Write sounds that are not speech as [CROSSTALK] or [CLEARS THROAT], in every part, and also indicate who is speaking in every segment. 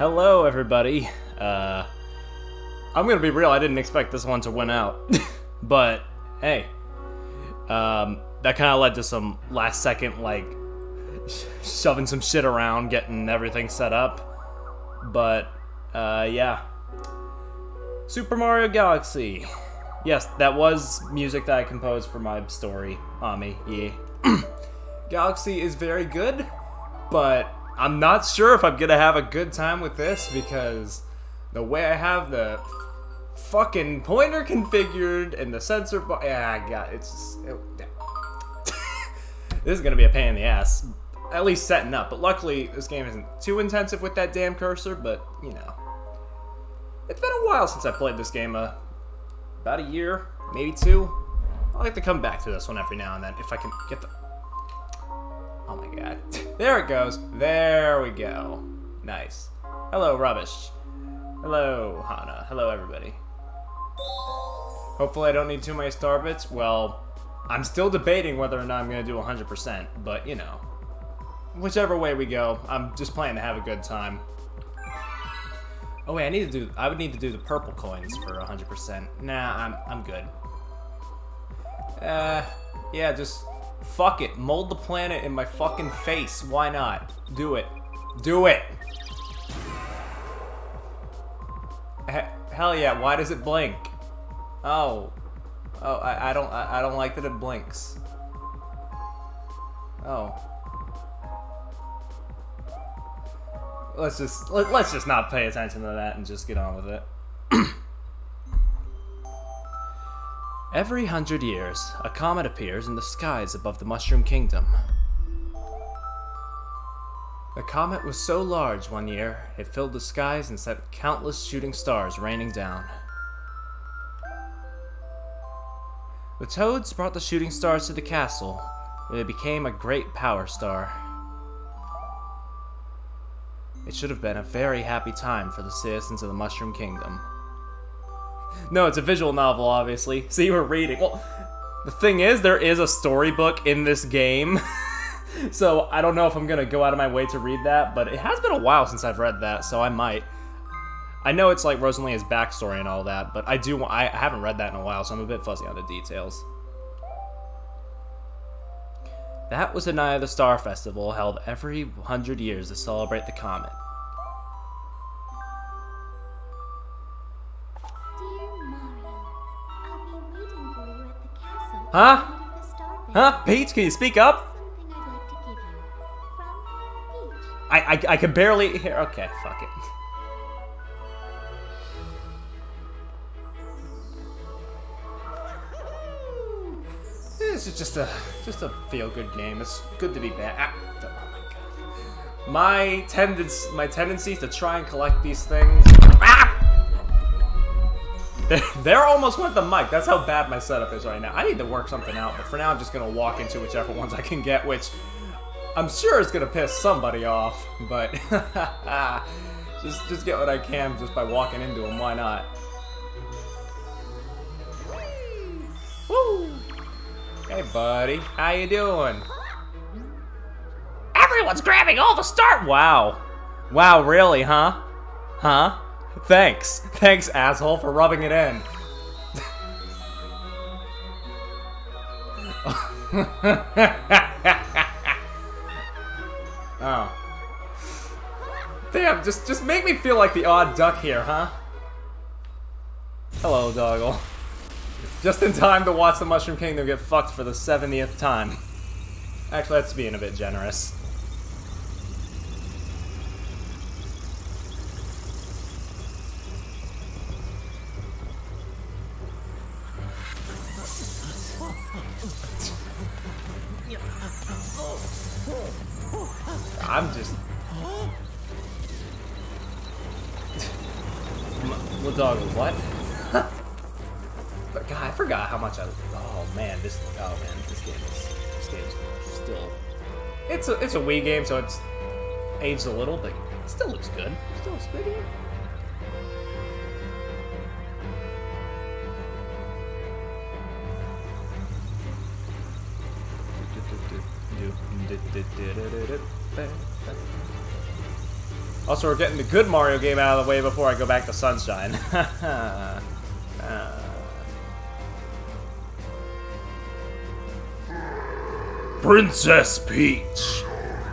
Speaker 1: Hello everybody. Uh, I'm gonna be real, I didn't expect this one to win out. [LAUGHS] but, hey. Um, that kind of led to some last second, like, sh- shoving some shit around, getting everything set up. But, uh, yeah. Super Mario Galaxy. Yes, that was music that I composed for my story, Ami, yeah. [CLEARS THROAT] Galaxy is very good, but I'm not sure if I'm gonna have a good time with this because the way I have the fucking pointer configured and the sensor bar, yeah, I got it's. Just, it, [LAUGHS] this is gonna be a pain in the ass, at least setting up. But luckily, this game isn't too intensive with that damn cursor. But you know, it's been a while since I played this game. Uh, about a year, maybe two. I like to come back to this one every now and then if I can get the. Oh my god. [LAUGHS] There it goes. There we go. Nice. Hello, Rubbish. Hello, Hana. Hello, everybody. Hopefully I don't need too many star bits. Well, I'm still debating whether or not I'm going to do 100%, but you know. Whichever way we go, I'm just planning to have a good time. Oh wait, I need to do. I would need to do the purple coins for 100%. Nah, I'm I'm good. Uh, yeah, just fuck it. Mold the planet in my fucking face. Why not? Do it. Do it. He- hell yeah! Why does it blink? Oh, oh, I, I don't I, I don't like that it blinks. Oh. Let's just let, let's just not pay attention to that and just get on with it. [CLEARS THROAT] Every hundred years, a comet appears in the skies above the Mushroom Kingdom. The comet was so large one year, it filled the skies and sent countless shooting stars raining down. The toads brought the shooting stars to the castle, where they became a great power star. It should have been a very happy time for the citizens of the Mushroom Kingdom. No, it's a visual novel, obviously. [LAUGHS] See, we're reading. Well, the thing is, there is a storybook in this game. [LAUGHS] so I don't know if I'm gonna go out of my way to read that, but it has been a while since I've read that, so I might. I know it's like Rosalina's backstory and all that, but I do. I haven't read that in a while, so I'm a bit fuzzy on the details. That was the night of the Star Festival, held every hundred years to celebrate the comet. Huh?
Speaker 2: at the end of the Star
Speaker 1: Huh? Peach, can you speak up?
Speaker 2: I'd like to give you. From Peach.
Speaker 1: I, I, I can barely hear. Okay, fuck it. This is just a just a feel good game. It's good to be back. Ah, oh my god. My tendency my tendency to try and collect these things. Ah! [LAUGHS] There almost with the mic. That's how bad my setup is right now. I need to work something out, but for now I'm just gonna walk into whichever ones I can get, which I'm sure is gonna piss somebody off, but [LAUGHS] just just get what I can just by walking into them. Why not? Woo! Hey, buddy, how you doing? Everyone's grabbing all the star. Wow, wow, really, huh? Huh? Thanks, thanks, asshole, for rubbing it in. [LAUGHS] Oh. Damn, just just make me feel like the odd duck here, huh? Hello, Doggle. Just in time to watch the Mushroom Kingdom get fucked for the 70th time. Actually, that's being a bit generous. I'm just. Well, dog, what? but God, I forgot how much I. Oh man, this. Oh man, this game is. This game is still. It's a it's a Wii game, so it's aged a little, but it still looks good. Still looks good. Yeah. Also, we're getting the good Mario game out of the way before I go back to Sunshine. [LAUGHS] uh.
Speaker 3: Princess Peach,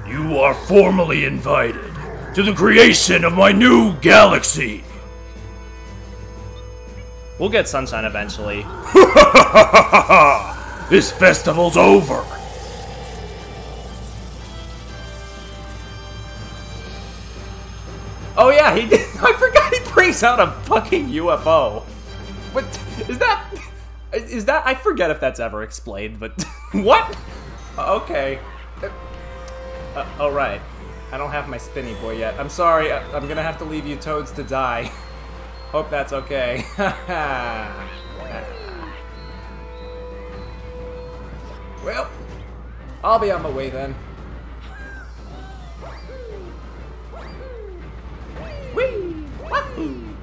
Speaker 3: you are formally invited to the creation of my new galaxy.
Speaker 1: We'll get Sunshine eventually. [LAUGHS]
Speaker 3: this festival's over.
Speaker 1: Oh yeah, he did. [LAUGHS] I forgot he brings out a fucking UFO. What is that? Is that? I forget if that's ever explained, but [LAUGHS] what? Okay. Uh, oh right. I don't have my spinny boy yet. I'm sorry. I, I'm gonna have to leave you toads to die. [LAUGHS] Hope that's okay. well, I'll be on my way then. Whee! Wahoo!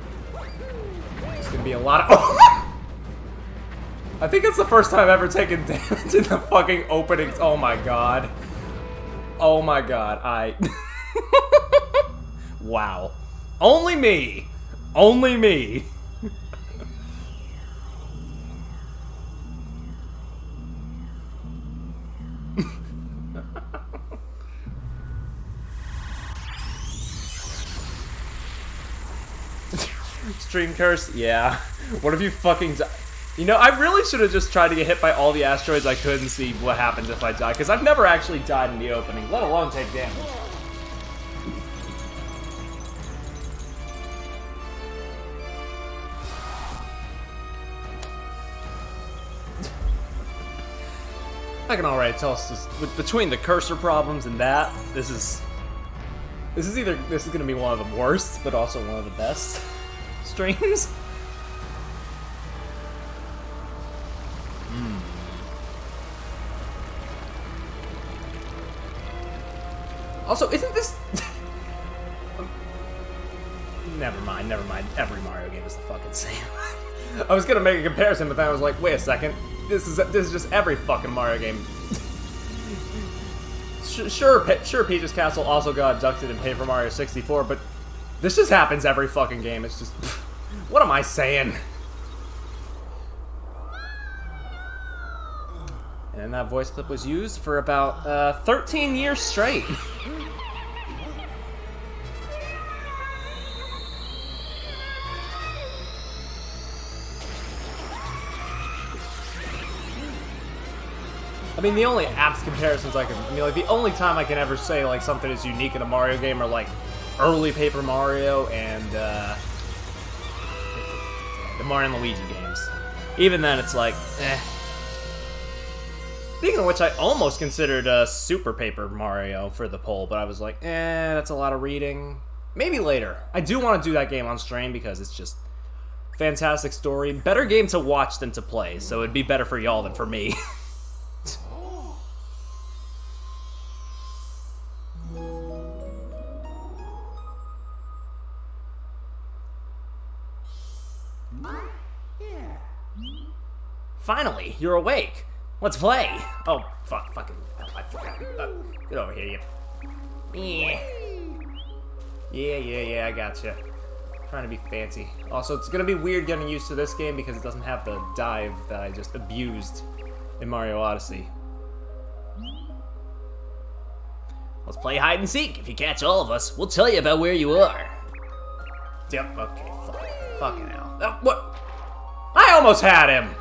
Speaker 1: It's gonna be a lot of. [LAUGHS] I think it's the first time I've ever taken [LAUGHS] damage in the fucking openings. Oh my god. Oh my god. I. [LAUGHS] wow. Only me. Only me. Stream curse? Yeah. [LAUGHS] What if you fucking? You know, I really should have just tried to get hit by all the asteroids I could and see what happens if I die, because I've never actually died in the opening, let alone take damage. [LAUGHS] I can already tell with, between the cursor problems and that, this is this is either this is gonna be one of the worst, but also one of the best [LAUGHS] streams. [LAUGHS] Hmm. Also, isn't this? [LAUGHS] Never mind, never mind. Every Mario game is the fucking same. [LAUGHS] I was gonna make a comparison, but then I was like, wait a second. This is this is just every fucking Mario game. sure, sure, Peach's Castle also got abducted in Paper Mario 64, but this just happens every fucking game. It's just, what am I saying? And that voice clip was used for about uh, 13 years straight. [LAUGHS] I mean, the only apps comparisons I can, I mean, like, the only time I can ever say, like, something is unique in a Mario game are, like, early Paper Mario and, uh, the Mario and Luigi games. Even then, it's like, eh. Speaking of which, I almost considered uh, Super Paper Mario for the poll, but I was like, eh, that's a lot of reading. Maybe later. I do want to do that game on stream because it's just fantastic story. Better game to watch than to play, so it'd be better for y'all than for me. [LAUGHS] Finally, you're awake. Let's play. Oh, fuck, fucking, I forgot. Uh, get over here, you. Yeah. Yeah, yeah, yeah, I gotcha. Trying to be fancy. Also, it's gonna be weird getting used to this game because it doesn't have the dive that I just abused in Mario Odyssey. Let's play hide and seek. If you catch all of us, we'll tell you about where you are. Yep, okay, fuck. Fucking hell. Uh, what? I almost had him!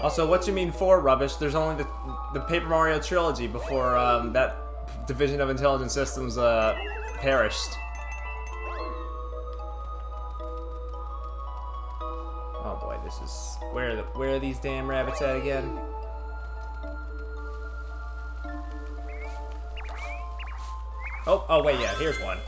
Speaker 1: Also, what you mean for rubbish? There's only the, the Paper Mario trilogy before um, that division of Intelligent Systems uh, perished. Oh boy, this is where are the where are these damn rabbits at again? Oh, oh wait, yeah, here's one.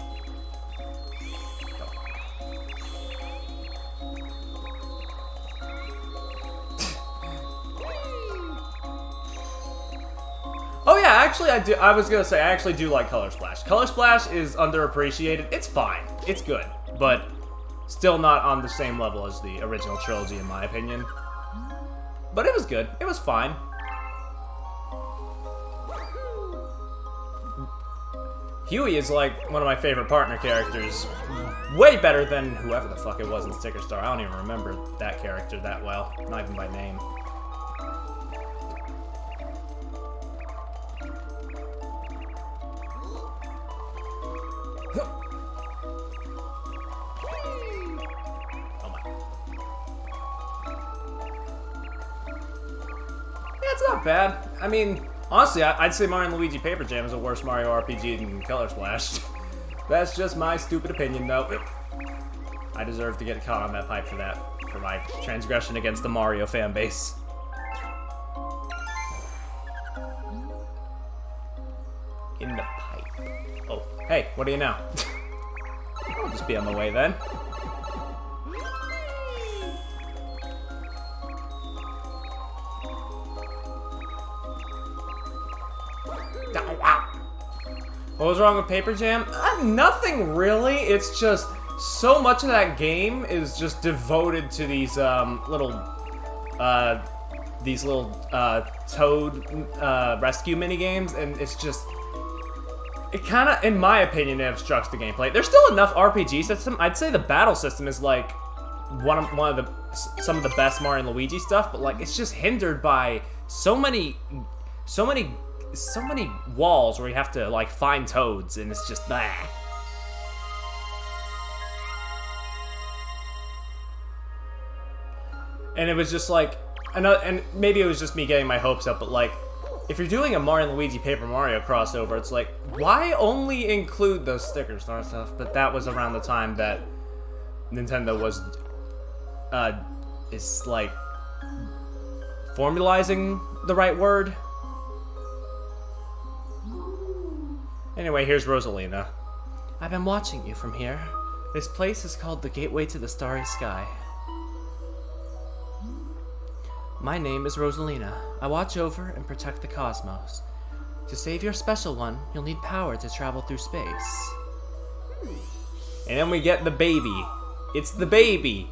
Speaker 1: Oh yeah, actually I do. I was gonna say I actually do like Color Splash. Color Splash is underappreciated. It's fine. It's good, but still not on the same level as the original trilogy in my opinion. but it was good. It was fine. Huey is like one of my favorite partner characters. Way better than whoever the fuck it was in Sticker Star. I don't even remember that character that well. Not even by name. Not bad. I mean, honestly, I'd say Mario Luigi Paper Jam is a worse Mario RPG than Color Splash. [LAUGHS] That's just my stupid opinion, though. I deserve to get caught on that pipe for that, for my transgression against the Mario fan base. In the pipe. Hey, what do you know? I'll just be on the way then. What was wrong with Paper Jam? Uh, nothing really. It's just so much of that game is just devoted to these um, little, uh, these little uh, Toad uh, rescue mini games, and it's just it kind of, in my opinion, it obstructs the gameplay. There's still enough RPG system. I'd say the battle system is like one of one of the some of the best Mario and Luigi stuff, but like it's just hindered by so many, so many, so many walls where you have to like find toads, and it's just bah. And it was just like, another, and maybe it was just me getting my hopes up, but like, if you're doing a Mario and Luigi Paper Mario crossover, it's like, why only include those stickers and stuff? But that was around the time that Nintendo was, uh, is like, formalizing the right word. Anyway, here's Rosalina. I've been watching you from here. This place is called the Gateway to the Starry Sky. My name is Rosalina. I watch over and protect the cosmos. To save your special one, you'll need power to travel through space. And then we get the baby. It's the baby!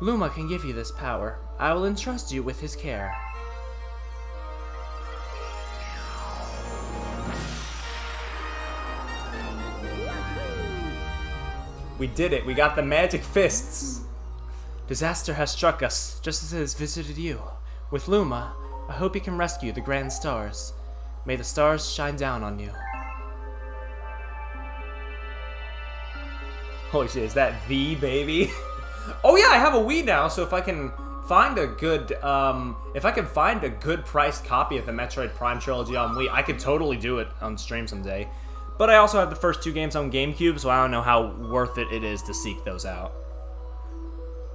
Speaker 1: Luma can give you this power. I will entrust you with his care. We did it. We got the magic fists. Disaster has struck us, just as it has visited you. With Luma, I hope you can rescue the grand stars. May the stars shine down on you. Holy shit, is that the baby? [LAUGHS] oh yeah, I have a Wii now, so if I can find a good, um, if I can find a good priced copy of the Metroid Prime trilogy on Wii, I could totally do it on stream someday. But I also have the first two games on GameCube, so I don't know how worth it it is to seek those out.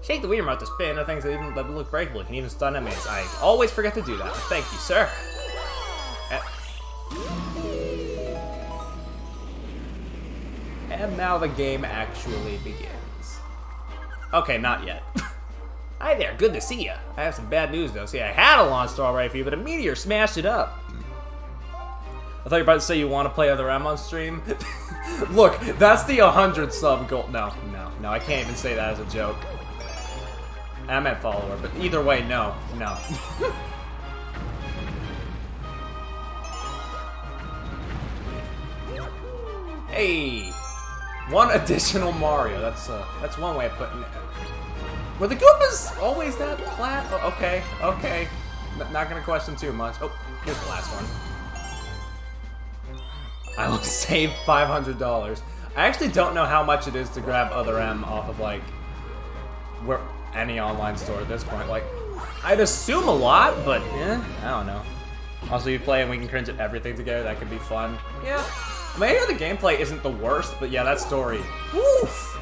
Speaker 1: Shake the remote to spin, things that even that look breakable. You can even stun enemies. I always forget to do that. Thank you, sir. Eh. And now the game actually begins. Okay, not yet. [LAUGHS] Hi there, good to see you. I have some bad news though. See, I had a launch star right for you, but a meteor smashed it up. I thought you were about to say you want to play other M on stream. [LAUGHS] Look, that's the 100 sub goal. No, no, no, I can't even say that as a joke. I meant follower, but either way, no, no. [LAUGHS] hey, one additional Mario. That's uh, that's one way of putting it. Were the Goombas always that flat? Oh, okay, okay. N not gonna question too much. Oh, here's the last one. I will [LAUGHS] save $500. I actually don't know how much it is to grab Other M off of, like, where any online store at this point. Like, I'd assume a lot, but, eh, I don't know. Also, you play and we can cringe at everything together. That could be fun. Yeah. Maybe the gameplay isn't the worst, but yeah, that story. Woof!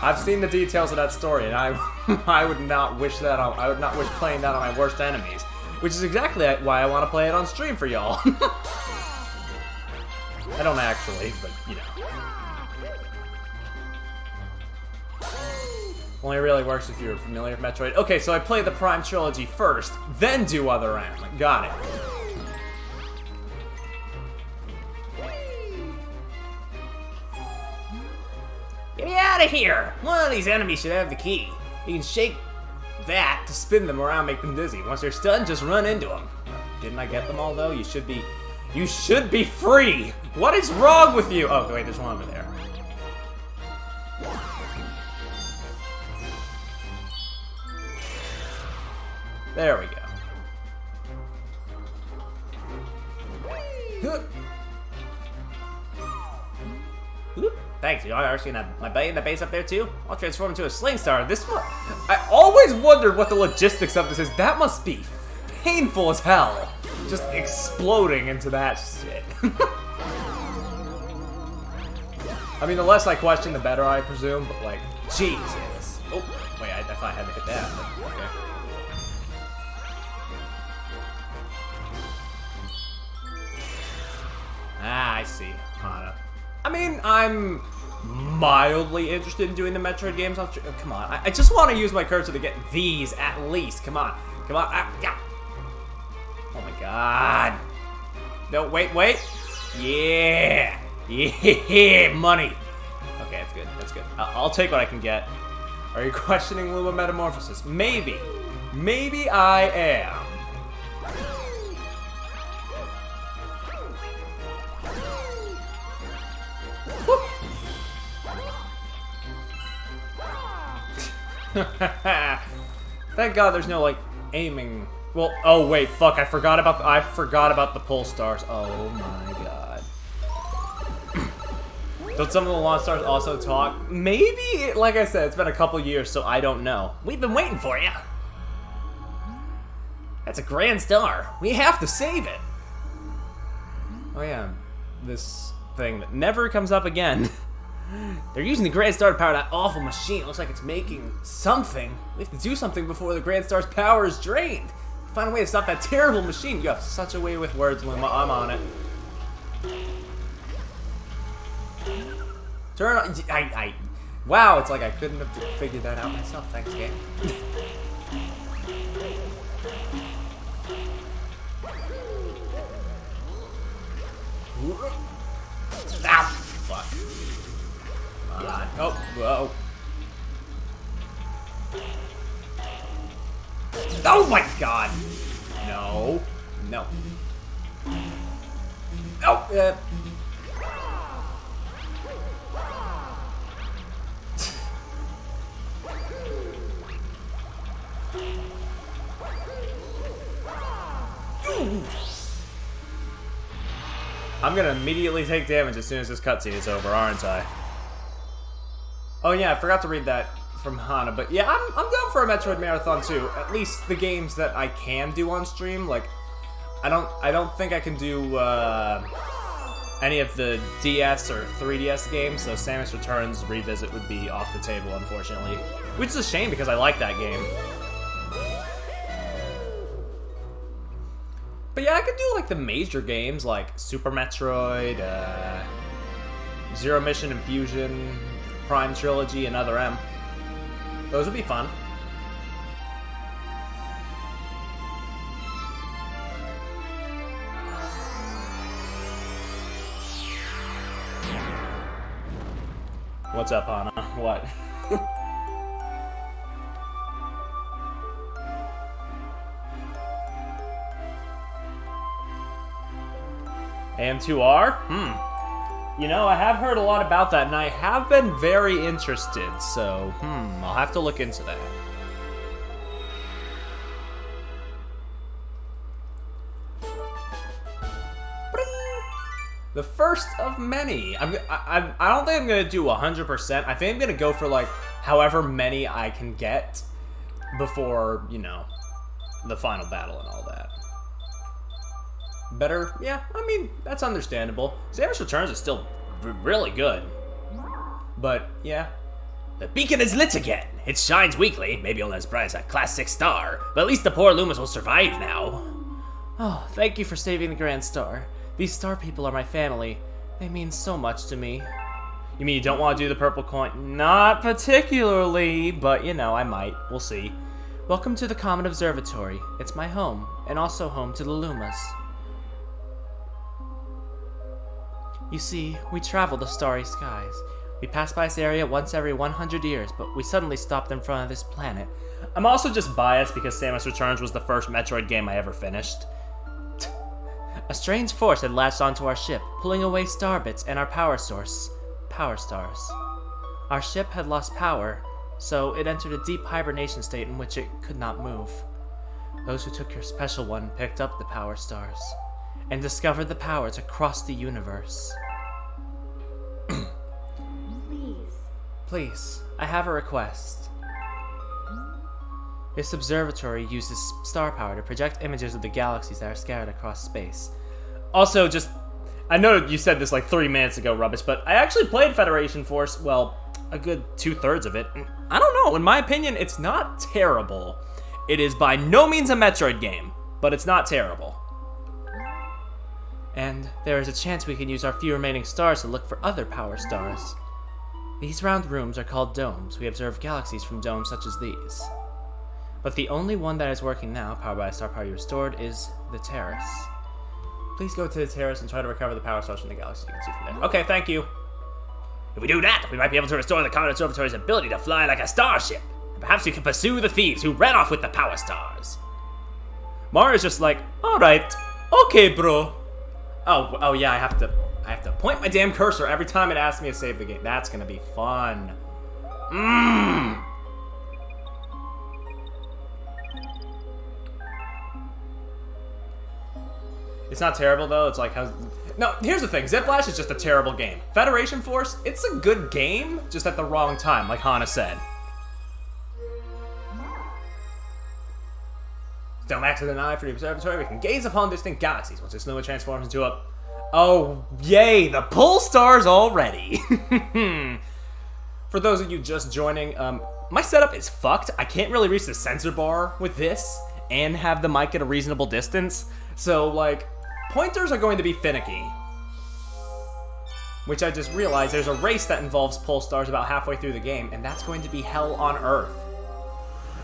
Speaker 1: I've seen the details of that story, and I, [LAUGHS] I would not wish that on, I would not wish playing that on my worst enemies. Which is exactly why I want to play it on stream for y'all. [LAUGHS] I don't actually, but you know. Only really works if you're familiar with Metroid. Okay, so I play the Prime Trilogy first, then do Other M. Got it. Get me out of here! One of these enemies should have the key. You can shake that to spin them around, make them dizzy. Once they're stunned, just run into them. Didn't I get them all though? You should be, you should be free. What is wrong with you? Oh wait, there's one over there. There we go. Thanks, you know, I seen that my buddy in the base up there too. I'll transform into a sling star. This one, I always wondered what the logistics of this is. That must be painful as hell. Just exploding into that shit. [LAUGHS] I mean, the less I question, the better, I presume. But like, Jesus. Oh, wait, I, I thought I had to hit that. Okay. Ah, I see. Hana. I mean, I'm mildly interested in doing the Metroid games. Oh, come on, I, I just want to use my cursor to get these at least. Come on, come on. Ah, yeah. Oh my god. No, wait, wait. Yeah, yeah, [LAUGHS] money. Okay, that's good. That's good. I'll, I'll take what I can get. Are you questioning Luma Metamorphosis? Maybe. Maybe I am. [LAUGHS] Thank God there's no like aiming. Well, oh wait, fuck! I forgot about the, I forgot about the pull stars. Oh my god. [CLEARS THROAT] Don't some of the launch stars also talk? Maybe. Like I said, it's been a couple years, so I don't know. We've been waiting for you. That's a grand star. We have to save it. Oh yeah, this thing that never comes up again. [LAUGHS] They're using the Grand Star to power that awful machine. Looks like it's making something. We have to do something before the Grand Star's power is drained. Find a way to stop that terrible machine. You have such a way with words, Luma. I'm on it. Turn on. I, I. Wow, it's like I couldn't have figured that out myself. Thanks, game. [LAUGHS] Ow! Fuck. On. Oh, whoa. Oh my god! No. No. Oh, Uh. I'm gonna immediately take damage as soon as this cutscene is over, aren't I? Oh yeah, I forgot to read that from Hana, but yeah, I'm, I'm down for a Metroid Marathon too. At least the games that I can do on stream, like, I don't, I don't think I can do, uh, any of the DS or 3DS games, so Samus Returns Revisit would be off the table, unfortunately. Which is a shame because I like that game. But yeah, I could do like the major games like Super Metroid, uh, Zero Mission Infusion, Prime Trilogy, and Other M. Those would be fun. What's up, Anna? [LAUGHS] What? [LAUGHS] AM2R? Hmm. You know, I have heard a lot about that, and I have been very interested, so, hmm, I'll have to look into that. The first of many. I'm, I, I don't think I'm gonna do 100%. I think I'm gonna go for like however many I can get before, you know, the final battle and all that. Better? Yeah, I mean, that's understandable. Samus Returns is still really good. But, yeah. The beacon is lit again. It shines weakly, maybe only as bright as a class 6 star, but at least the poor Lumas will survive now. Oh, thank you for saving the Grand Star. These star people are my family. They mean so much to me. You mean you don't want to do the purple coin? Not particularly, but you know, I might. We'll see. Welcome to the Comet Observatory. It's my home, and also home to the Lumas. You see, we travel the starry skies. We pass by this area once every 100 years, but we suddenly stopped in front of this planet. I'm also just biased because Samus Returns was the first Metroid game I ever finished. A strange force had latched onto our ship, pulling away star bits and our power source, Power Stars. Our ship had lost power, so it entered a deep hibernation state in which it could not move. Those who took your special one picked up the Power Stars and discover the powers across the universe.
Speaker 2: Please.
Speaker 1: Please, I have a request. This observatory uses star power to project images of the galaxies that are scattered across space. Also, just I know you said this like three minutes ago, rubbish, but I actually played Federation Force. Well, a good two thirds of it. I don't know. In my opinion, it's not terrible. It is by no means a Metroid game, but it's not terrible. And there is a chance we can use our few remaining stars to look for other power stars. These round rooms are called domes. We observe galaxies from domes such as these. But the only one that is working now, powered by a star power you restored, is the terrace. Please go to the terrace and try to recover the power stars from the galaxy you can see from there. Okay, thank you.
Speaker 3: If we do that, we might be able to restore the Comet Observatory's ability to fly like a starship. And perhaps we can pursue the thieves who ran off with the power stars.
Speaker 1: Mario's just like, alright, okay, bro. Oh, oh yeah, I have to, I have to point my damn cursor every time it asks me to save the game. That's gonna be fun. Mmm. It's not terrible though. It's like how. No, here's the thing. Zip Lash is just a terrible game. Federation Force, it's a good game, just at the wrong time, like Hana said. Don't max with an eye for the observatory. We can gaze upon distant galaxies once this Luma transforms into a. Oh, yay! The pull stars already. [LAUGHS] for those of you just joining, um, my setup is fucked. I can't really reach the sensor bar with this and have the mic at a reasonable distance. So, like, pointers are going to be finicky. Which I just realized there's a race that involves pull stars about halfway through the game, and that's going to be hell on earth.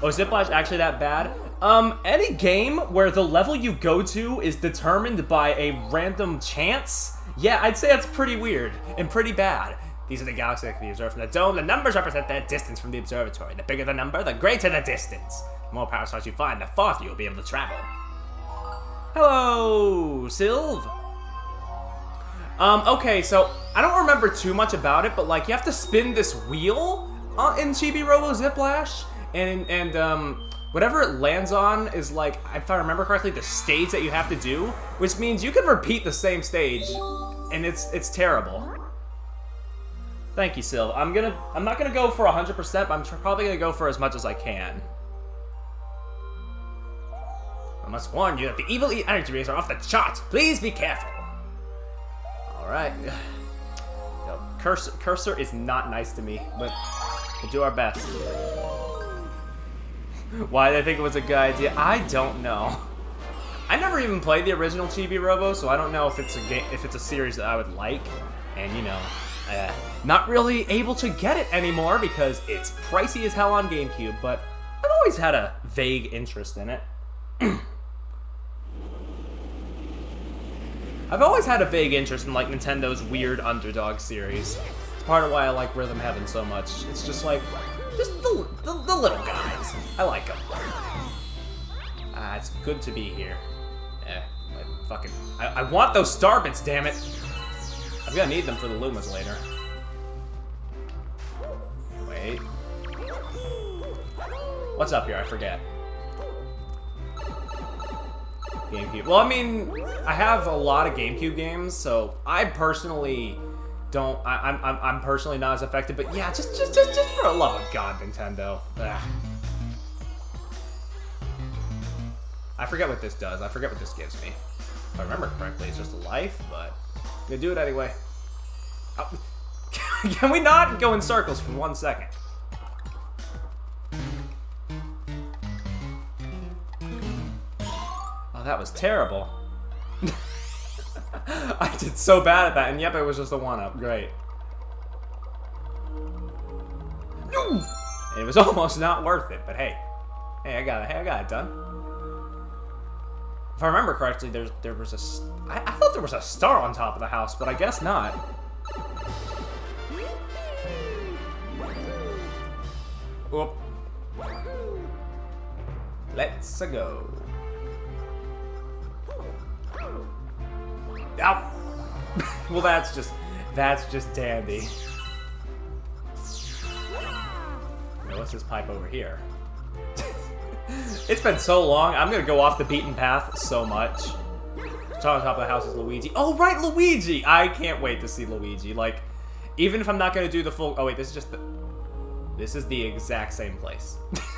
Speaker 1: Oh, Zip Lash actually that bad? Um, any game where the level you go to is determined by a random chance? Yeah, I'd say that's pretty weird and pretty bad. These are the galaxies that can be observed from the dome. The numbers represent their distance from the observatory. The bigger the number, the greater the distance. The more power stars you find, the farther you'll be able to travel. Hello, Sylve. Um, okay, so I don't remember too much about it, but like you have to spin this wheel uh, in Chibi Robo Zip Lash, and and um, whatever it lands on is like, if I remember correctly, the stage that you have to do, which means you can repeat the same stage, and it's it's terrible. Thank you, Sylve. I'm gonna I'm not gonna go for 100%, but I'm probably gonna go for as much as I can. I must warn you that the evil energy rays are off the charts. Please be careful. All right. [SIGHS] No, cursor, cursor is not nice to me, but we'll do our best. Why I think it was a good idea? I don't know. I never even played the original Chibi Robo, so I don't know if it's a game, if it's a series that I would like. And you know, uh, not really able to get it anymore because it's pricey as hell on GameCube. But I've always had a vague interest in it. [CLEARS THROAT] I've always had a vague interest in like Nintendo's weird underdog series. It's part of why I like Rhythm Heaven so much. It's just like, just the, the, the little guys. I like them. Ah, it's good to be here. Eh, I fucking, I, I want those star bits, damn it. I'm gonna need them for the Lumas later. Wait. What's up here? I forget. GameCube. Well, I mean, I have a lot of GameCube games, so I personally don't. I, I'm, I'm I'm personally not as affected. But yeah, just just just just for the love of God, Nintendo. Ugh. I forget what this does. I forget what this gives me. If I remember correctly, it's just a life, but I'm gonna do it anyway. Oh. [LAUGHS] Can we not go in circles for one second? Oh, that was terrible. [LAUGHS] [LAUGHS] I did so bad at that, and yep, it was just a one-up. Great. And it was [LAUGHS] almost not worth it, but hey. Hey, I got it. Hey, I got it done. If I remember correctly, there's there was a. I, I thought there was a star on top of the house, but I guess not. Whoop. Let's go. [LAUGHS] Well, that's just that's just dandy. Now, what's this pipe over here? [LAUGHS] it's been so long. I'm gonna go off the beaten path so much. On top of the house is Luigi. Oh, right, Luigi! I can't wait to see Luigi. Like, even if I'm not gonna do the full. Oh wait, this is just the. This is the exact same place. [LAUGHS]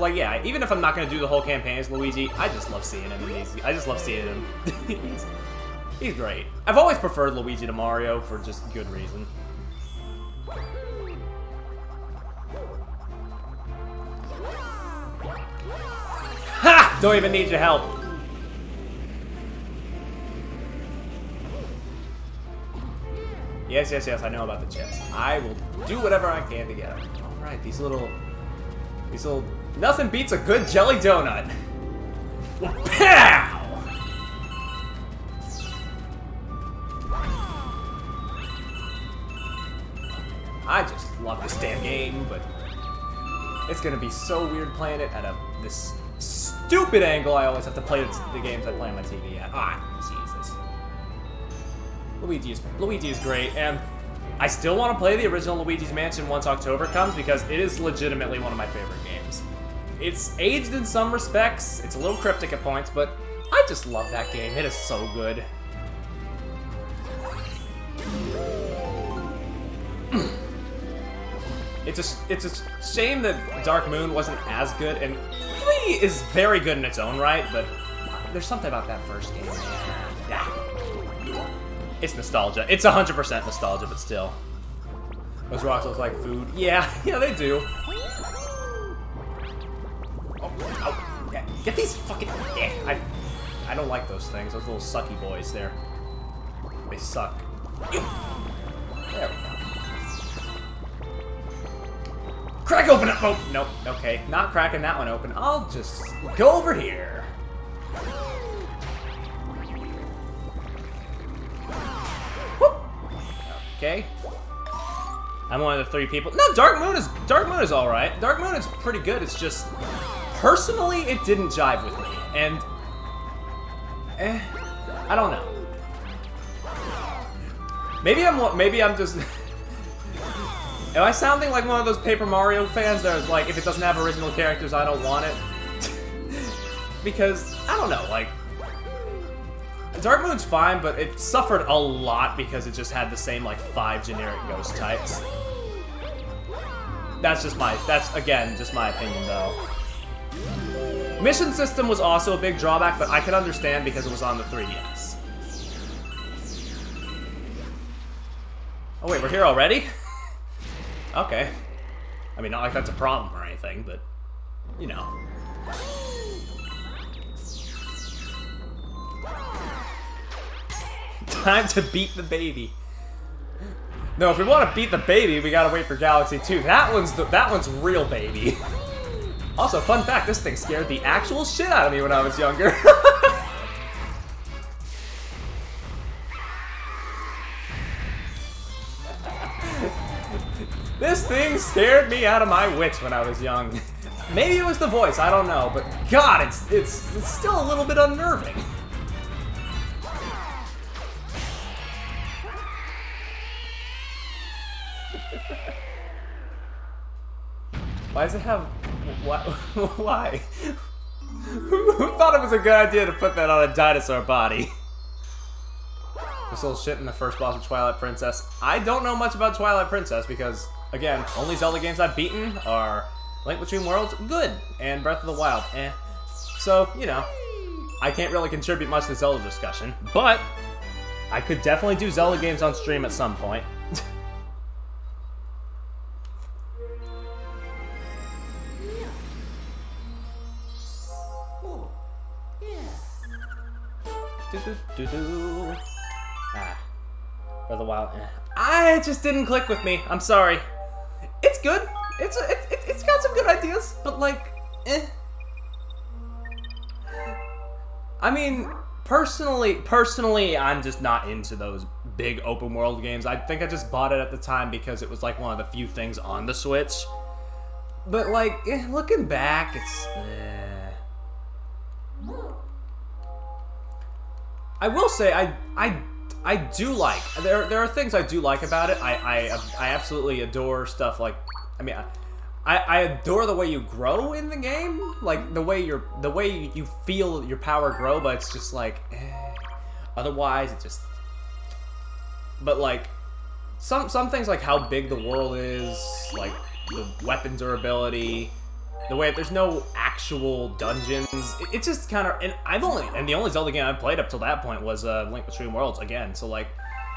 Speaker 1: like, yeah, even if I'm not gonna do the whole campaign as Luigi, I just love seeing him these. I just love seeing him. [LAUGHS] he's, he's great. I've always preferred Luigi to Mario for just good reason. Ha! Don't even need your help. Yes, yes, yes, I know about the chips. I will do whatever I can to get them. Alright, these little... These little... Nothing beats a good jelly donut. Pow! I just love this damn game, but it's gonna be so weird playing it at a this stupid angle I always have to play the, games I play on my TV at. Ah, Jesus. Luigi is Luigi is great, and I still want to play the original Luigi's Mansion once October comes because it is legitimately one of my favorite games. It's aged in some respects, it's a little cryptic at points, but I just love that game. It is so good. [CLEARS THROAT] It's a it's a shame that Dark Moon wasn't as good, and Three is very good in its own right, but there's something about that first game. It's nostalgia. It's 100% nostalgia, but still. Those rocks look like food. Yeah, [LAUGHS] yeah, they do. Oh, oh, yeah. Get these fucking. Yeah, I, I don't like those things. Those little sucky boys there. They suck. There we go. Crack open it! Oh, nope. Okay, not cracking that one open. I'll just go over here. Okay. I'm one of the three people. No, Dark Moon is Dark Moon is all right. Dark Moon is pretty good. It's just personally, it didn't jive with me, and eh, I don't know. Maybe I'm maybe I'm just. [LAUGHS] Am I sounding like one of those Paper Mario fans that is like, if it doesn't have original characters, I don't want it? [LAUGHS] because, I don't know, like... Dark Moon's fine, but it suffered a lot because it just had the same, like, five generic ghost types. That's just my, that's, again, just my opinion, though. Mission system was also a big drawback, but I can understand because it was on the 3DS. Oh wait, we're here already? [LAUGHS] Okay. I mean, not like that's a problem or anything, but, you know. [LAUGHS] Time to beat the baby. No, if we want to beat the baby, we gotta wait for Galaxy 2. That one's the, that one's real baby. [LAUGHS] Also, fun fact, this thing scared the actual shit out of me when I was younger. [LAUGHS] This thing scared me out of my wits when I was young. Maybe it was the voice, I don't know, but God, it's it's, it's still a little bit unnerving. Why does it have... Why? [LAUGHS] why? Who thought it was a good idea to put that on a dinosaur body? This little shit in the first boss of Twilight Princess. I don't know much about Twilight Princess because Again, only Zelda games I've beaten are Link Between Worlds, good, and Breath of the Wild, eh. So, you know, I can't really contribute much to Zelda discussion, but I could definitely do Zelda games on stream at some point. [LAUGHS] do, do, do. Ah. The Wild, eh. I just didn't click with me. I'm sorry. It's good. It's a, it, it's got some good ideas, but like, eh. I mean, personally, personally, I'm just not into those big open world games. I think I just bought it at the time because it was like one of the few things on the Switch. but like eh, looking back, it's. eh. I will say I I I do like there there are things I do like about it. I I I absolutely adore stuff like I mean. I, I, adore the way you grow in the game, like the way you're, the way you feel your power grow. But it's just like, eh. otherwise it just. But like, some some things like how big the world is, like the weapon durability, the way there's no actual dungeons. It, it just kind of and I've only and the only Zelda game I've played up till that point was uh, Link Between Worlds again. So like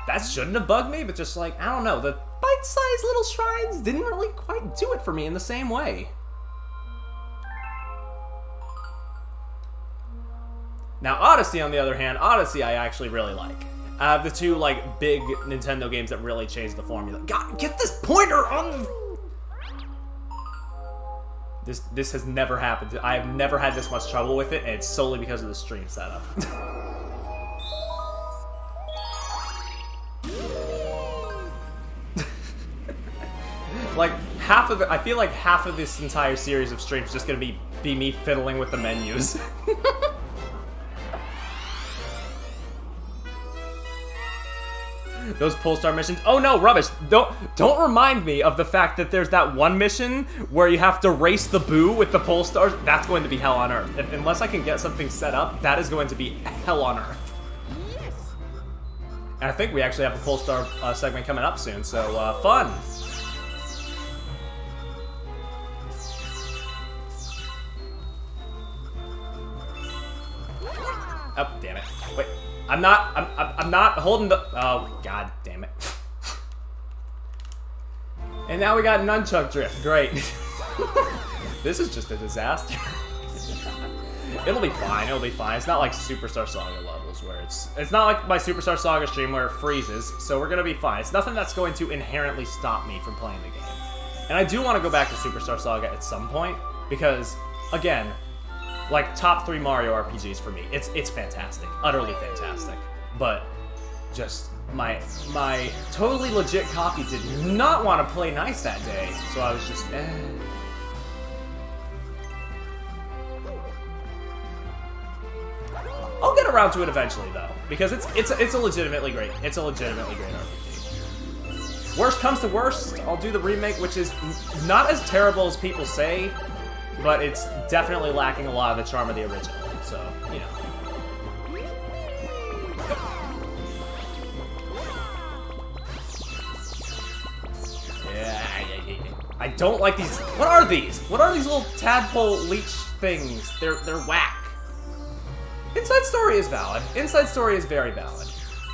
Speaker 1: that shouldn't have bugged me, but just like I don't know, the bite-sized little shrines didn't really quite do it for me in the same way. Now Odyssey, on the other hand, Odyssey I actually really like. Uh, the two like big Nintendo games that really changed the formula. God, get this pointer on. The... This this has never happened. I have never had this much trouble with it, and it's solely because of the stream setup. [LAUGHS] like half of it, I feel like half of this entire series of streams is just gonna be be me fiddling with the menus. [LAUGHS] Those pull star missions. Oh no, rubbish! Don't don't remind me of the fact that there's that one mission where you have to race the boo with the pull stars. That's going to be hell on earth. If, unless I can get something set up, that is going to be hell on earth. And I think we actually have a pull star uh, segment coming up soon, so uh, fun. Oh, damn it. Wait. I'm not, I'm, I'm, not holding the, oh, god damn it. And now we got Nunchuck Drift, great. [LAUGHS] this is just a disaster. [LAUGHS] It'll be fine, it'll be fine. It's not like Superstar Saga levels where it's, it's not like my Superstar Saga stream where it freezes, so we're gonna be fine. It's nothing that's going to inherently stop me from playing the game. And I do want to go back to Superstar Saga at some point, because, again, like top three Mario RPGs for me. It's it's fantastic, utterly fantastic. But just my my totally legit copy did not want to play nice that day, so I was just. Eh. I'll get around to it eventually though, because it's it's it's a legitimately great it's a legitimately great RPG. Worst comes to worst, I'll do the remake, which is not as terrible as people say, but it's definitely lacking a lot of the charm of the original. So, you know. Yeah, yeah, yeah. I don't like these. What are these? What are these little tadpole leech things? They're they're whack. Inside Story is valid. Inside Story is very valid.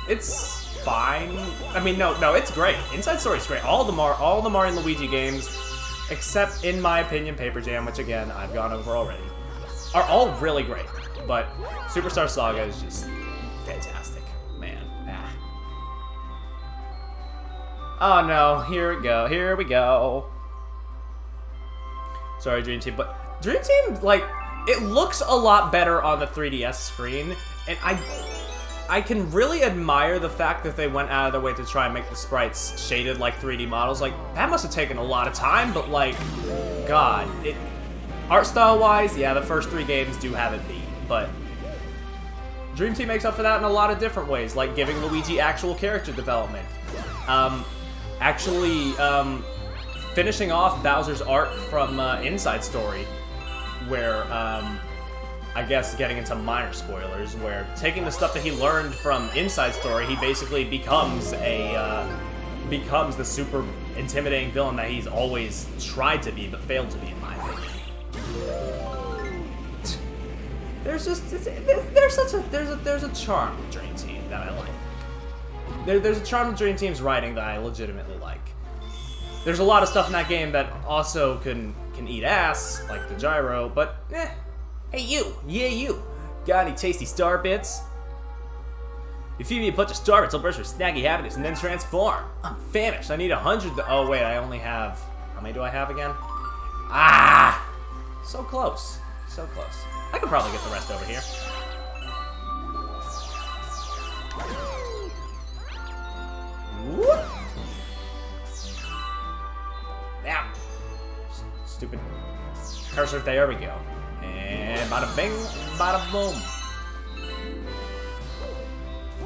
Speaker 1: It's fine. I mean, no, no, it's great. Inside Story is great. All the Mar, all the Mario and Luigi games except in my opinion, Paper Jam, which again I've gone over already, are all really great. But Superstar Saga is just fantastic, man. Ah. Oh no, here we go, here we go. Sorry, Dream Team, but Dream Team, like, it looks a lot better on the 3DS screen, and I I can really admire the fact that they went out of their way to try and make the sprites shaded like 3D models. Like, that must have taken a lot of time, but like, God, it, art style wise, yeah, the first three games do have it beat, but Dream Team makes up for that in a lot of different ways, like giving Luigi actual character development. Um, actually, um, finishing off Bowser's arc from uh, Inside Story, where, um, I guess getting into minor spoilers, where taking the stuff that he learned from Inside Story, he basically becomes a uh, becomes the super intimidating villain that he's always tried to be but failed to be, in my opinion. There's just there's such a there's a there's a charm with Dream Team that I like. There, there's a charm with Dream Team's writing that I legitimately like. There's a lot of stuff in that game that also can can eat ass, like the gyro, but eh. Hey you, yeah you, got any tasty star bits? If you feed me a bunch of star bits, I'll burst with snaggy happiness and then transform. I'm famished, I need a hundred Oh wait, I only have, how many do I have again? Ah! So close, so close. I could probably get the rest over here. Whoop! Now, stupid Cursor, there we go. And bada bing, bada boom.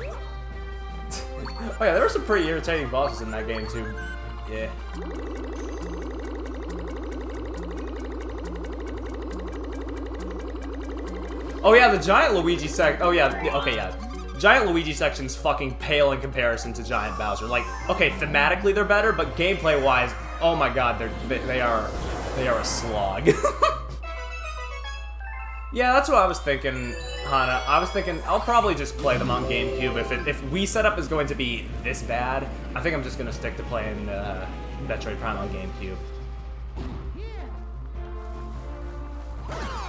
Speaker 1: [LAUGHS] oh yeah, there were some pretty irritating bosses in that game too. Yeah. Oh yeah, the giant Luigi sec- oh yeah, okay, yeah. Giant Luigi sections fucking pale in comparison to Giant Bowser. Like, okay, thematically they're better, but gameplay-wise, oh my god, they're, they, they are, they are a slog. [LAUGHS] yeah, that's what I was thinking, Hana. I was thinking I'll probably just play them on GameCube. If, it, if Wii setup is going to be this bad, I think I'm just gonna stick to playing uh, Metroid Prime on GameCube.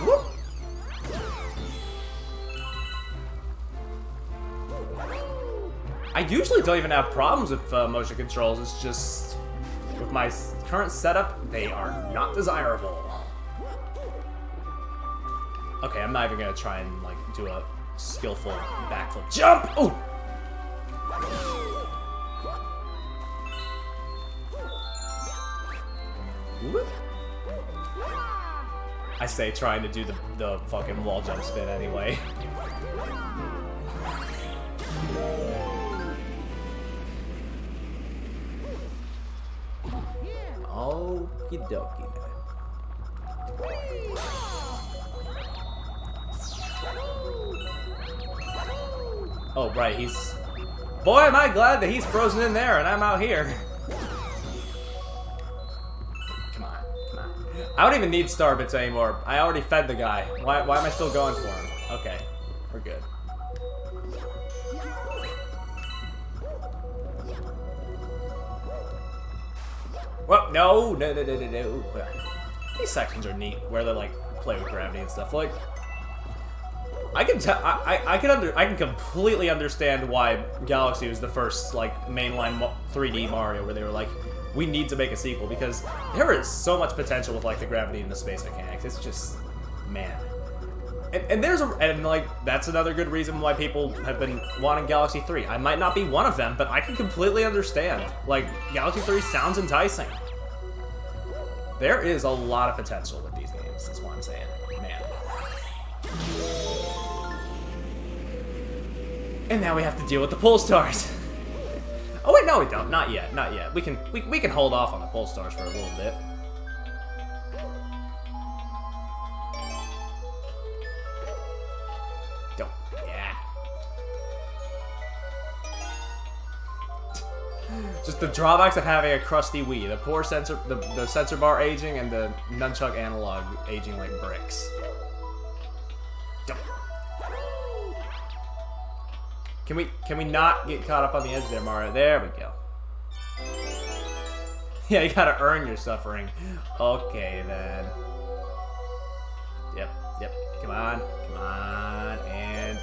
Speaker 1: Whoop. I usually don't even have problems with uh, motion controls. It's just with my current setup, they are not desirable. Okay, I'm not even gonna try and like do a skillful backflip jump. Oh. I say trying to do the, the fucking wall jump spin anyway. Okie dokie. Oh, right, he's... Boy, am I glad that he's frozen in there and I'm out here. Come on, come on. I don't even need star bits anymore. I already fed the guy. Why, why am I still going for him? Okay, we're good. Well, no, no, no, no, no, no. These sections are neat, where they like play with gravity and stuff. Like, I can tell, I, I, I can under, I can completely understand why Galaxy was the first like mainline 3D Mario, where they were like, we need to make a sequel because there is so much potential with like the gravity and the space mechanics. It's just, man. And, and there's a and like that's another good reason why people have been wanting Galaxy 3. I might not be one of them, but I can completely understand. Like Galaxy 3 sounds enticing. There is a lot of potential with these games. That's what I'm saying, man. And now we have to deal with the pull stars. oh wait, no, we don't. Not yet. Not yet. We can we, we can hold off on the pull stars for a little bit. Don't. Yeah. Just the drawbacks of having a crusty Wii. The poor sensor, the, the sensor bar aging, and the nunchuck analog aging like bricks. Don't. Can we can we not get caught up on the edge there, Mario? There we go. [LAUGHS] Yeah, you gotta earn your suffering. Okay then. Yep, yep. Come on, come on, and!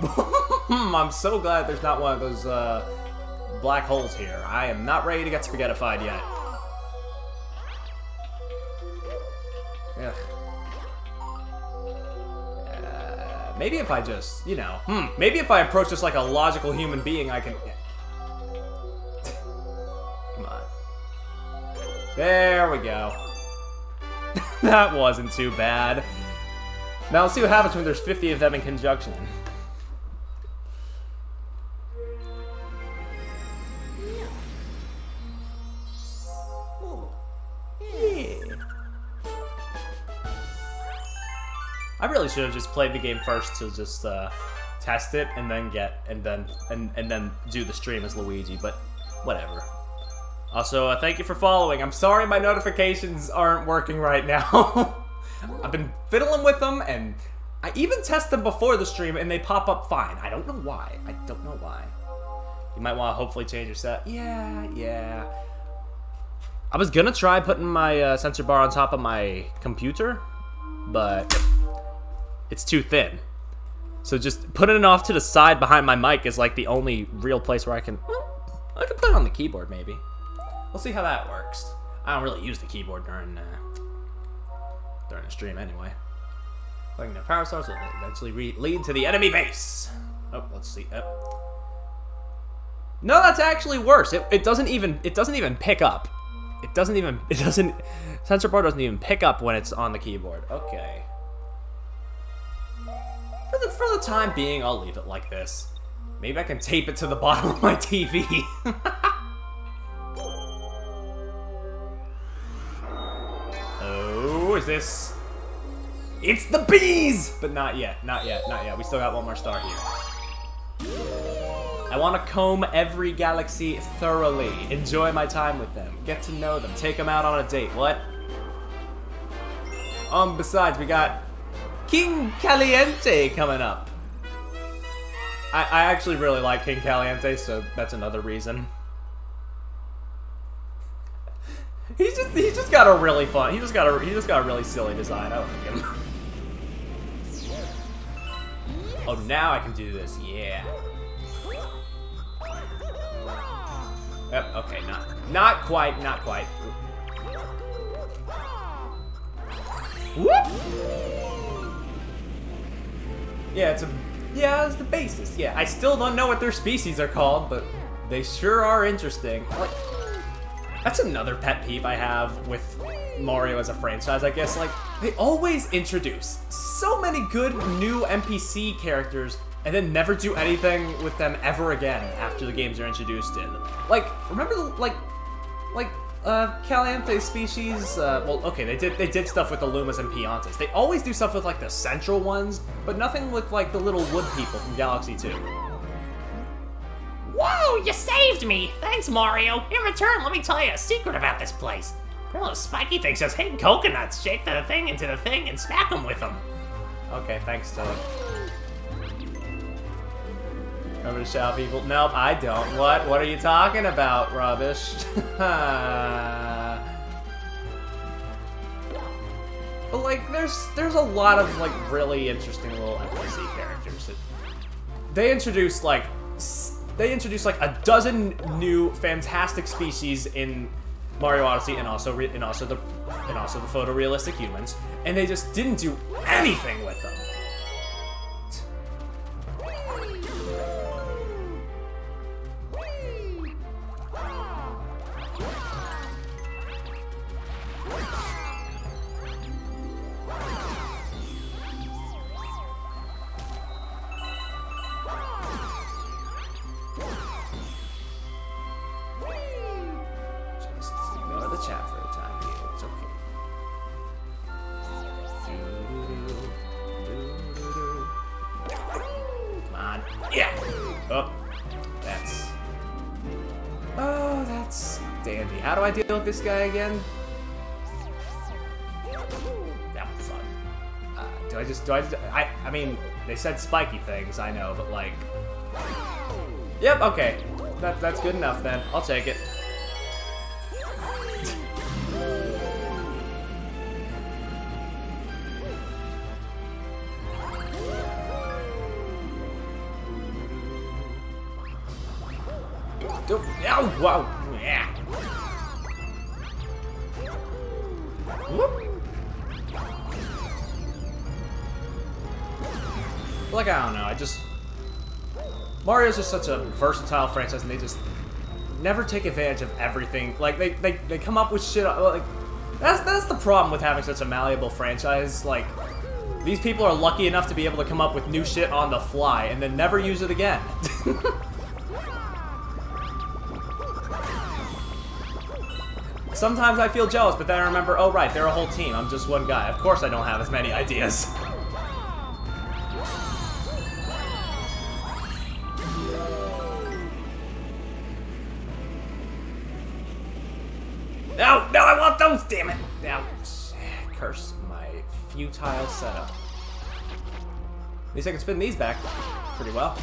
Speaker 1: Hmm, [LAUGHS] I'm so glad there's not one of those uh, black holes here. I am not ready to get spaghettified yet. Maybe if I just, you know, hmm, maybe if I approach this like a logical human being, I can. [LAUGHS] Come on. There we go. [LAUGHS] that wasn't too bad. Now let's see what happens when there's 50 of them in conjunction. [LAUGHS] should have just played the game first to just uh, test it and then get and then and and then do the stream as Luigi, but whatever. Also, uh, thank you for following. I'm sorry my notifications aren't working right now. [LAUGHS] I've been fiddling with them and I even test them before the stream and they pop up fine. I don't know why. I don't know why. You might want to hopefully change your set. Yeah, yeah. I was gonna try putting my uh, sensor bar on top of my computer, but it's too thin. So just putting it off to the side behind my mic is like the only real place where I can. Well, I can put it on the keyboard maybe. We'll see how that works. I don't really use the keyboard during uh, during the stream anyway. Playing the power source will eventually lead to the enemy base. Oh, let's see. Oh. No, that's actually worse. It, it doesn't even it doesn't even pick up. It doesn't even [LAUGHS] it doesn't sensor bar doesn't even pick up when it's on the keyboard. Okay. For the for the time being, I'll leave it like this. Maybe I can tape it to the [LAUGHS] bottom of my TV. [LAUGHS] oh, is this? It's the bees! But not yet, not yet, not yet. We still got one more star here. I want to comb every galaxy thoroughly, enjoy my time with them, get to know them, take them out on a date. What? Um, besides, we got King Caliente coming up. I, I actually really like King Caliente, so that's another reason. He's just he's just got a really fun. He just got a he just got a really silly design. I like him. [LAUGHS] Oh, now I can do this. Yeah. Yep, okay, not not quite, not quite. Whoop! Yeah, it's a yeah, it's the basis. Yeah, I still don't know what their species are called, but they sure are interesting. Like, that's another pet peeve I have with Mario as a franchise, I guess. Like, they always introduce so many good new NPC characters and then never do anything with them ever again after the games are introduced in. Like, remember, like, like, uh, Caliente species, uh, well, okay, they did, they did stuff with the Lumas and Piantas. They always do stuff with, like, the central ones, but nothing with, like, the little wood people from Galaxy 2.
Speaker 3: Whoa, you saved me! Thanks, Mario. In return, let me tell you a secret about this place. Those spiky things just hate coconuts. Shake the thing into the thing and smack them with them.
Speaker 1: Okay, thanks, Toad. Remember to shout people? Nope, I don't. What? What are you talking about, rubbish? [LAUGHS] but like, there's there's a lot of like really interesting little NPC characters. They introduced like they introduced like a dozen new fantastic species in Mario Odyssey and also and also the and also the photorealistic humans, and they just didn't do anything with them. How do I deal with this guy again? That was fun. Uh, do I just... Do I just... I, I mean, they said spiky things, I know, but like... Yep, okay. That, that's good enough then. I'll take it. Mario's just such a versatile franchise, and they just never take advantage of everything. Like, they, they, they come up with shit, like... That's, that's the problem with having such a malleable franchise, like... These people are lucky enough to be able to come up with new shit on the fly, and then never use it again. [LAUGHS] Sometimes I feel jealous, but then I remember, oh right, they're a whole team. I'm just one guy. Of course I don't have as many ideas. [LAUGHS] At least I can spin these back pretty well.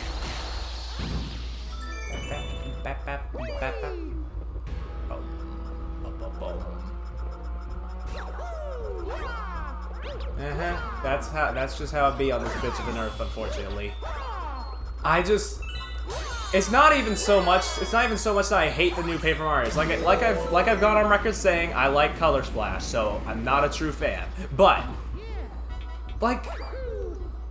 Speaker 1: Uh-huh. That's how that's just how it be on this bitch of an earth, unfortunately. I just it's not even so much it's not even so much that I hate the new Paper Mario's. Like like I've like I've gone on record saying I like Color Splash, so I'm not a true fan. But like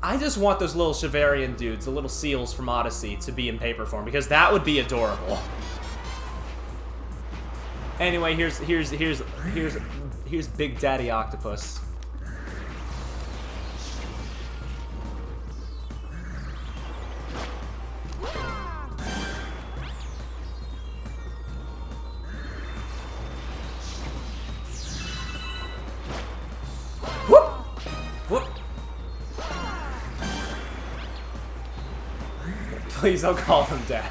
Speaker 1: I just want those little Shiverian dudes, the little seals from Odyssey, to be in paper form because that would be adorable. Anyway, here's here's here's here's here's Big Daddy Octopus. Please don't call him dad.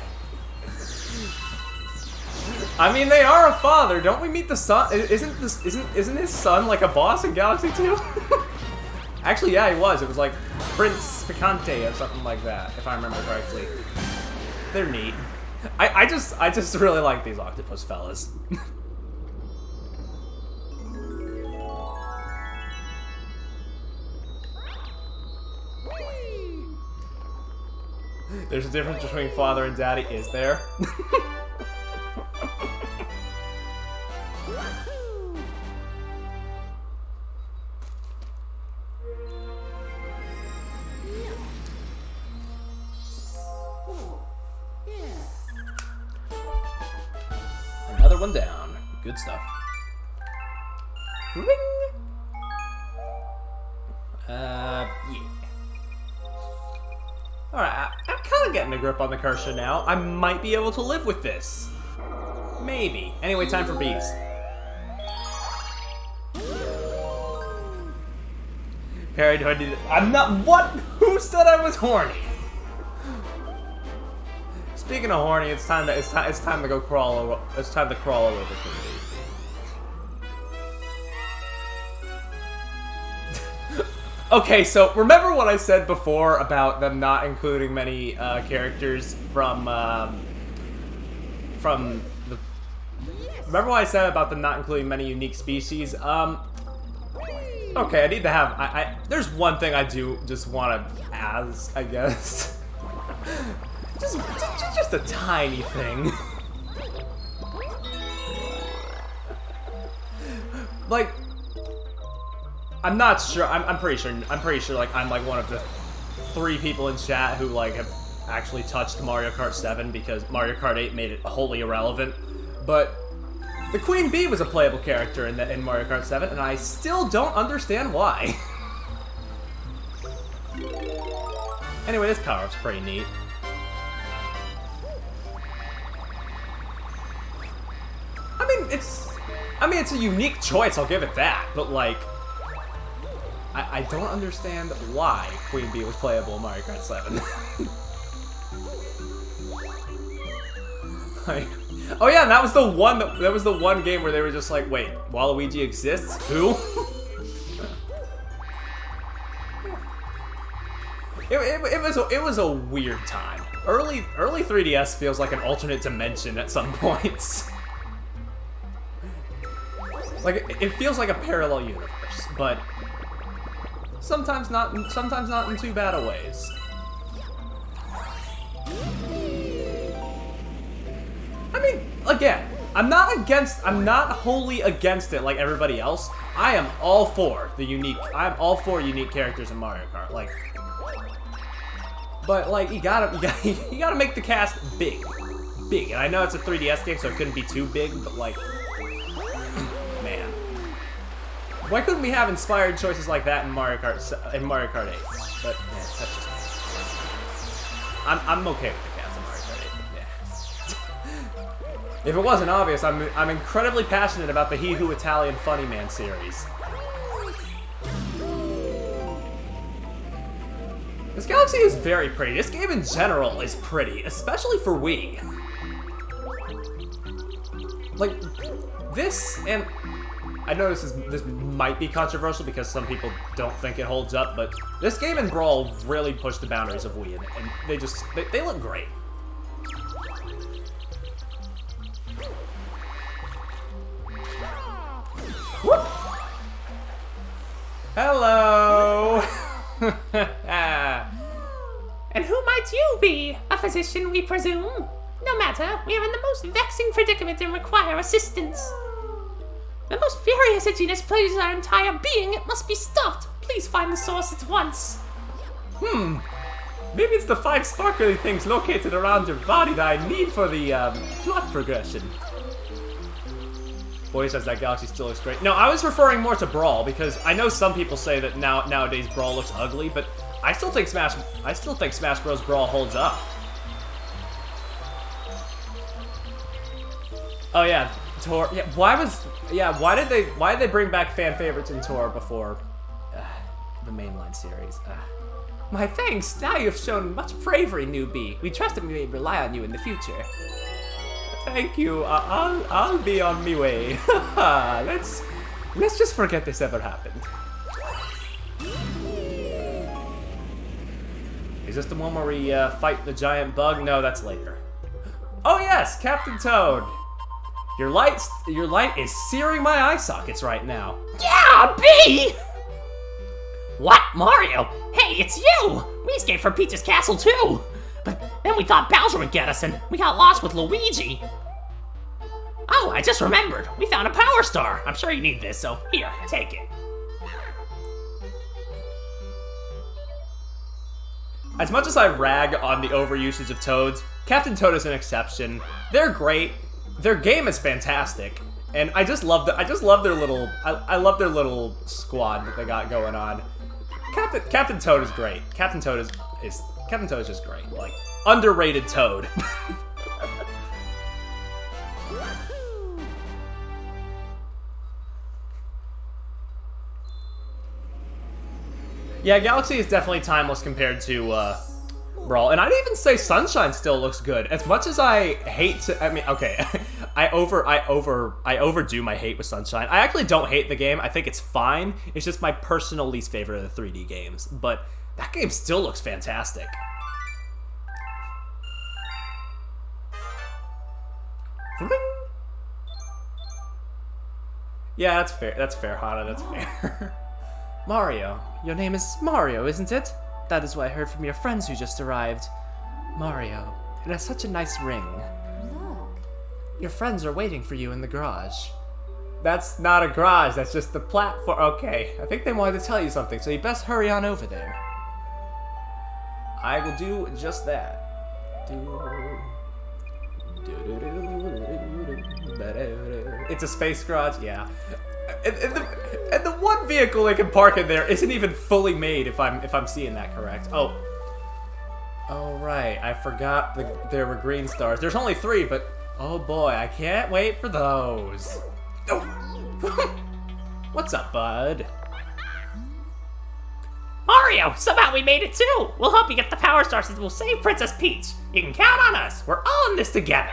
Speaker 1: I mean, they are a father. Don't we meet the son? Isn't this isn't isn't his son like a boss in Galaxy 2? [LAUGHS] Actually, yeah, he was. It was like Prince Pikante or something like that, if I remember correctly. They're neat. I, I just I just [LAUGHS] really like these octopus fellas. [LAUGHS] There's a difference between father and daddy, is there? [LAUGHS] on the Kersha now. I might be able to live with this. Maybe. Anyway, time for bees. Perry, do I need I'm not- What? Who said I was horny? Speaking of horny, it's time to it's time it's time to go crawl. Over, it's time to crawl over. Okay, so remember what I said before about them not including many uh, characters from um, from the. Remember what I said about them not including many unique species? Um. Okay, I need to have. I, I there's one thing I do just want to as I guess. [LAUGHS] Just, just, just a tiny thing. [LAUGHS] like, I'm not sure. I'm, I'm pretty sure. I'm pretty sure. Like, I'm like one of the three people in chat who like have actually touched Mario Kart 7 because Mario Kart 8 made it wholly irrelevant. But the Queen Bee was a playable character in the, in Mario Kart 7, and I still don't understand why. [LAUGHS] anyway, this power-up's pretty neat. I mean, it's. I mean, it's a unique choice. I'll give it that. But like, I, don't understand why Queen Bee was playable in Mario Kart 7. [LAUGHS] like, oh yeah, that was the one. That, that was the one game where they were just like, wait, Waluigi exists? Who? [LAUGHS] It, it, it was a, it was a weird time. Early early 3DS feels like an alternate dimension at some [LAUGHS] points. Like it, it feels like a parallel universe, but sometimes not. in- Sometimes not in too bad a ways. I mean, again, I'm not against. I'm not wholly against it like everybody else. I am all for the unique. I'm all for unique characters in Mario Kart. Like, but like you gotta [LAUGHS] you gotta you gotta make the cast big, big. And I know it's a 3DS game, so it couldn't be too big. But like, why couldn't we have inspired choices like that in Mario Kart in Mario Kart 8? But yeah, that's just. I'm I'm okay with the cast in Mario Kart 8. Yeah. [LAUGHS] if it wasn't obvious, I'm I'm incredibly passionate about the He Who Italian Funny Man series. This galaxy is very pretty. This game in general is pretty, especially for Wii. Like, this and I know this is this might be controversial because some people don't think it holds up, but this game and Brawl really pushed the boundaries of Wii, and, and they just they, they look great. Whoop! Hello. [LAUGHS]
Speaker 3: And who might you be? A physician, we presume? No matter, we are in the most vexing predicament and require assistance. The most furious itchiness plagues our entire being. It must be stopped. Please find the source at once.
Speaker 1: Hmm. Maybe it's the five sparkly things located around your body that I need for the um, plot progression. Boy says that Galaxy still looks great. No, I was referring more to Brawl because I know some people say that now nowadays Brawl looks ugly, but I still think Smash I still think Smash Bros. Brawl holds up. Oh yeah, Tour. Yeah, why was yeah? Why did they why did they bring back fan favorites in Tour before uh, the mainline series? Uh, my thanks. Now you've shown much bravery, newbie. We trust that we may rely on you in the future. Thank you. I- I'll I'll be on my way. [LAUGHS] let's let's just forget this ever happened. Is this the one where we uh, fight the giant bug? No, that's later. [GASPS] Oh yes, Captain Toad. Your light, your light is searing my eye sockets right now.
Speaker 3: Yeah, B! What, Mario? Hey, it's you! We escaped from Peach's castle too! But then we thought Bowser would get us and we got lost with Luigi. Oh, I just remembered. We found a Power Star. I'm sure you need this, so here, take it.
Speaker 1: As much as I rag on the overusage of Toads, Captain Toad is an exception. They're great. Their game is fantastic, and I just love the I just love their little I, I love their little squad that they got going on. Captain Captain Toad is great. Captain Toad is is Captain Toad is just great. Like underrated Toad. [LAUGHS] yeah, Galaxy is definitely timeless compared to uh, Brawl, and I'd even say Sunshine still looks good. As much as I hate to, I mean, okay, [LAUGHS] I over, I over, I overdo my hate with Sunshine. I actually don't hate the game. I think it's fine. It's just my personal least favorite of the 3D games. But that game still looks fantastic. [LAUGHS] Yeah, that's fair. That's fair, Hana. That's fair. [LAUGHS] Mario. Your name is Mario, isn't it? That is what I heard from your friends who just arrived. Mario, it has such a nice ring.
Speaker 2: Look.
Speaker 1: Your friends are waiting for you in the garage. That's not a garage, that's just the platform. Okay, I think they wanted to tell you something, so you best hurry on over there. I will do just that. It's a space garage, yeah. And, the, the one vehicle they can park in there isn't even fully made, if I'm if I'm seeing that correct. Oh, Oh right, I forgot the, there were green stars. There's only three, but oh boy, I can't wait for those. Oh. [LAUGHS] What's up, bud?
Speaker 3: Mario, somehow we made it too! We'll help you get the Power Stars and we'll save Princess Peach. You can count on us. We're all in this together.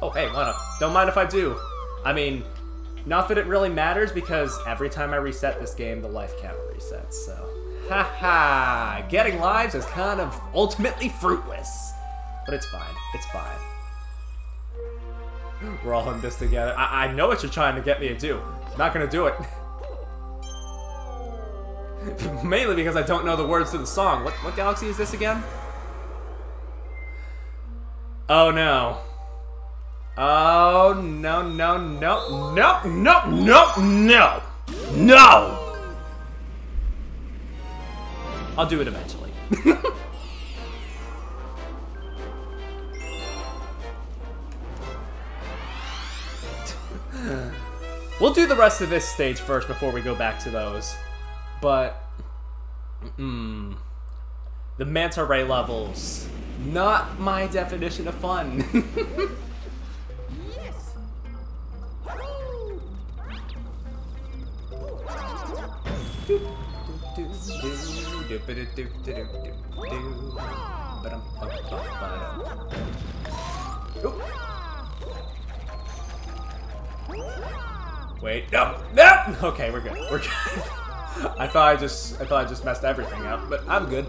Speaker 1: Oh hey, not? Don't mind if I do. I mean, not that it really matters because every time I reset this game, the life count resets. So, haha, getting lives is kind of ultimately fruitless, but it's fine. It's fine. [GASPS] We're all in this together. I, I know what you're trying to get me to do. Not gonna do it. [LAUGHS] Mainly because I don't know the words to the song. What what galaxy is this again? Oh no. Oh no no no no no no no no! I'll do it eventually. [LAUGHS] we'll do the rest of this stage first before we go back to those. But, mm, the manta ray levels, not my definition of fun. [LAUGHS] Wait, no, no. Okay, we're good. We're good. [LAUGHS] I thought I just, I thought I just messed everything up, but I'm good.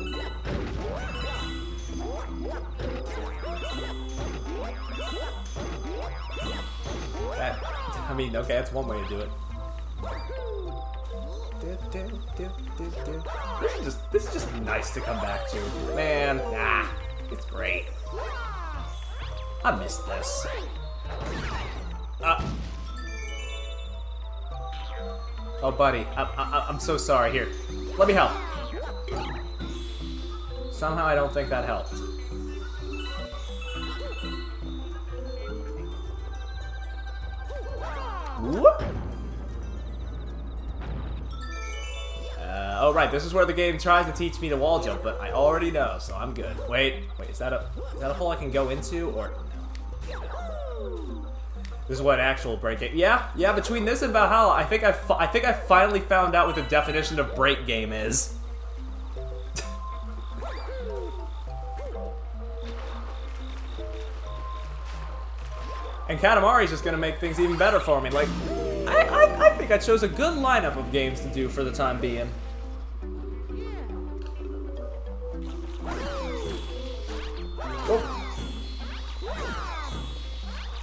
Speaker 1: That, [LAUGHS] I mean, okay, that's one way to do it. This is just, this is just nice to come back to. Man, ah, it's great. I missed this. Uh, Oh, buddy, I, I, I'm so sorry. Here, let me help. Somehow I don't think that helped. Whoop. Uh, oh, right, this is where the game tries to teach me to wall jump, but I already know, so I'm good. Wait, wait, is that a is that a hole I can go into, or no? This is what actual break game. Yeah, yeah. Between this and Valhalla, I think I, I think I finally found out what the definition of break game is. [LAUGHS] and Katamari is just gonna make things even better for me. Like, I, I, I think I chose a good lineup of games to do for the time being. Oh.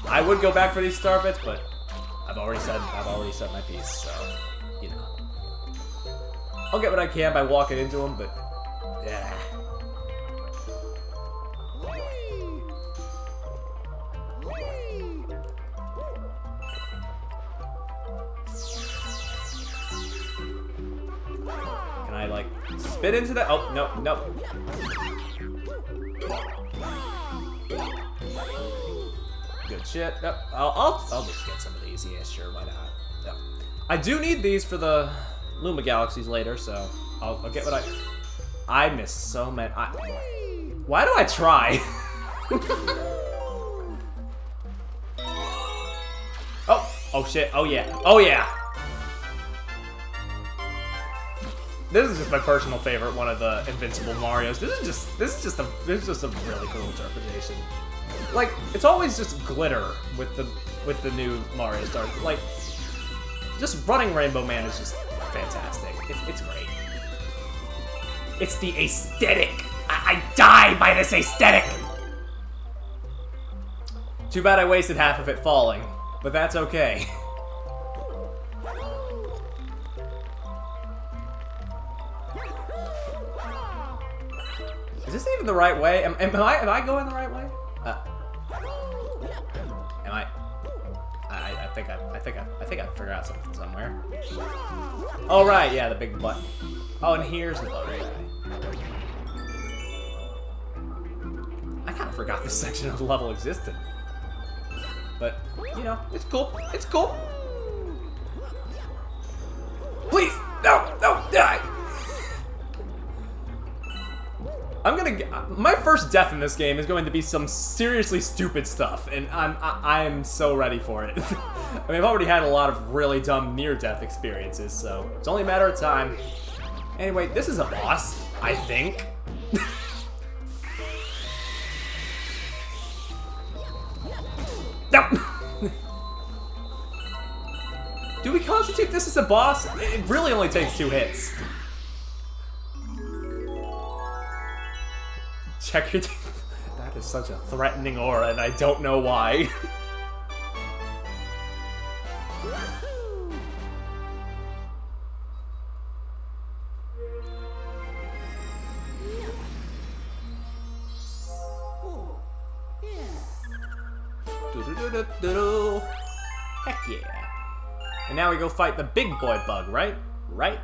Speaker 1: I would go back for these star bits, but I've already said I've already said my piece, so you know. I'll get what I can by walking into them, but yeah. Can I like spit into that? Oh no, no. Good shit. Yep. I'll, I'll, I'll just get some of these. Yeah, sure. Why not? Yep. I do need these for the Luma Galaxies later, so I'll, I'll get what I... I miss so many... I, why do I try? [LAUGHS] oh! Oh shit. Oh yeah. Oh yeah! This is just my personal favorite one of the Invincible Mario's. This is just this is just a this is just a really cool interpretation. Like it's always just glitter with the with the new Mario Stars. Like just running Rainbow Man is just fantastic. It's, it's great. It's the aesthetic. I, I die by this aesthetic. Too bad I wasted half of it falling, but that's okay. [LAUGHS] this even the right way? Am, am I am I going the right way? Uh, am I? I, I think I I think I I think I figured out something somewhere. Oh right, yeah, the big button. Oh, and here's the button. I kind of forgot this [LAUGHS] section of the level existed. But you know, it's cool. It's cool. Please, no, no, die. I'm gonna my first death in this game is going to be some seriously stupid stuff, and I'm I, I'm so ready for it. [LAUGHS] I mean, I've already had a lot of really dumb near-death experiences, so it's only a matter of time. Anyway, this is a boss, I think. [LAUGHS] no. [LAUGHS] Do we constitute this as a boss? It really only takes two hits. Check your [LAUGHS] That is such a threatening aura, and I don't know why. [LAUGHS] Heck yeah. And now we go fight the big boy bug, right? Right?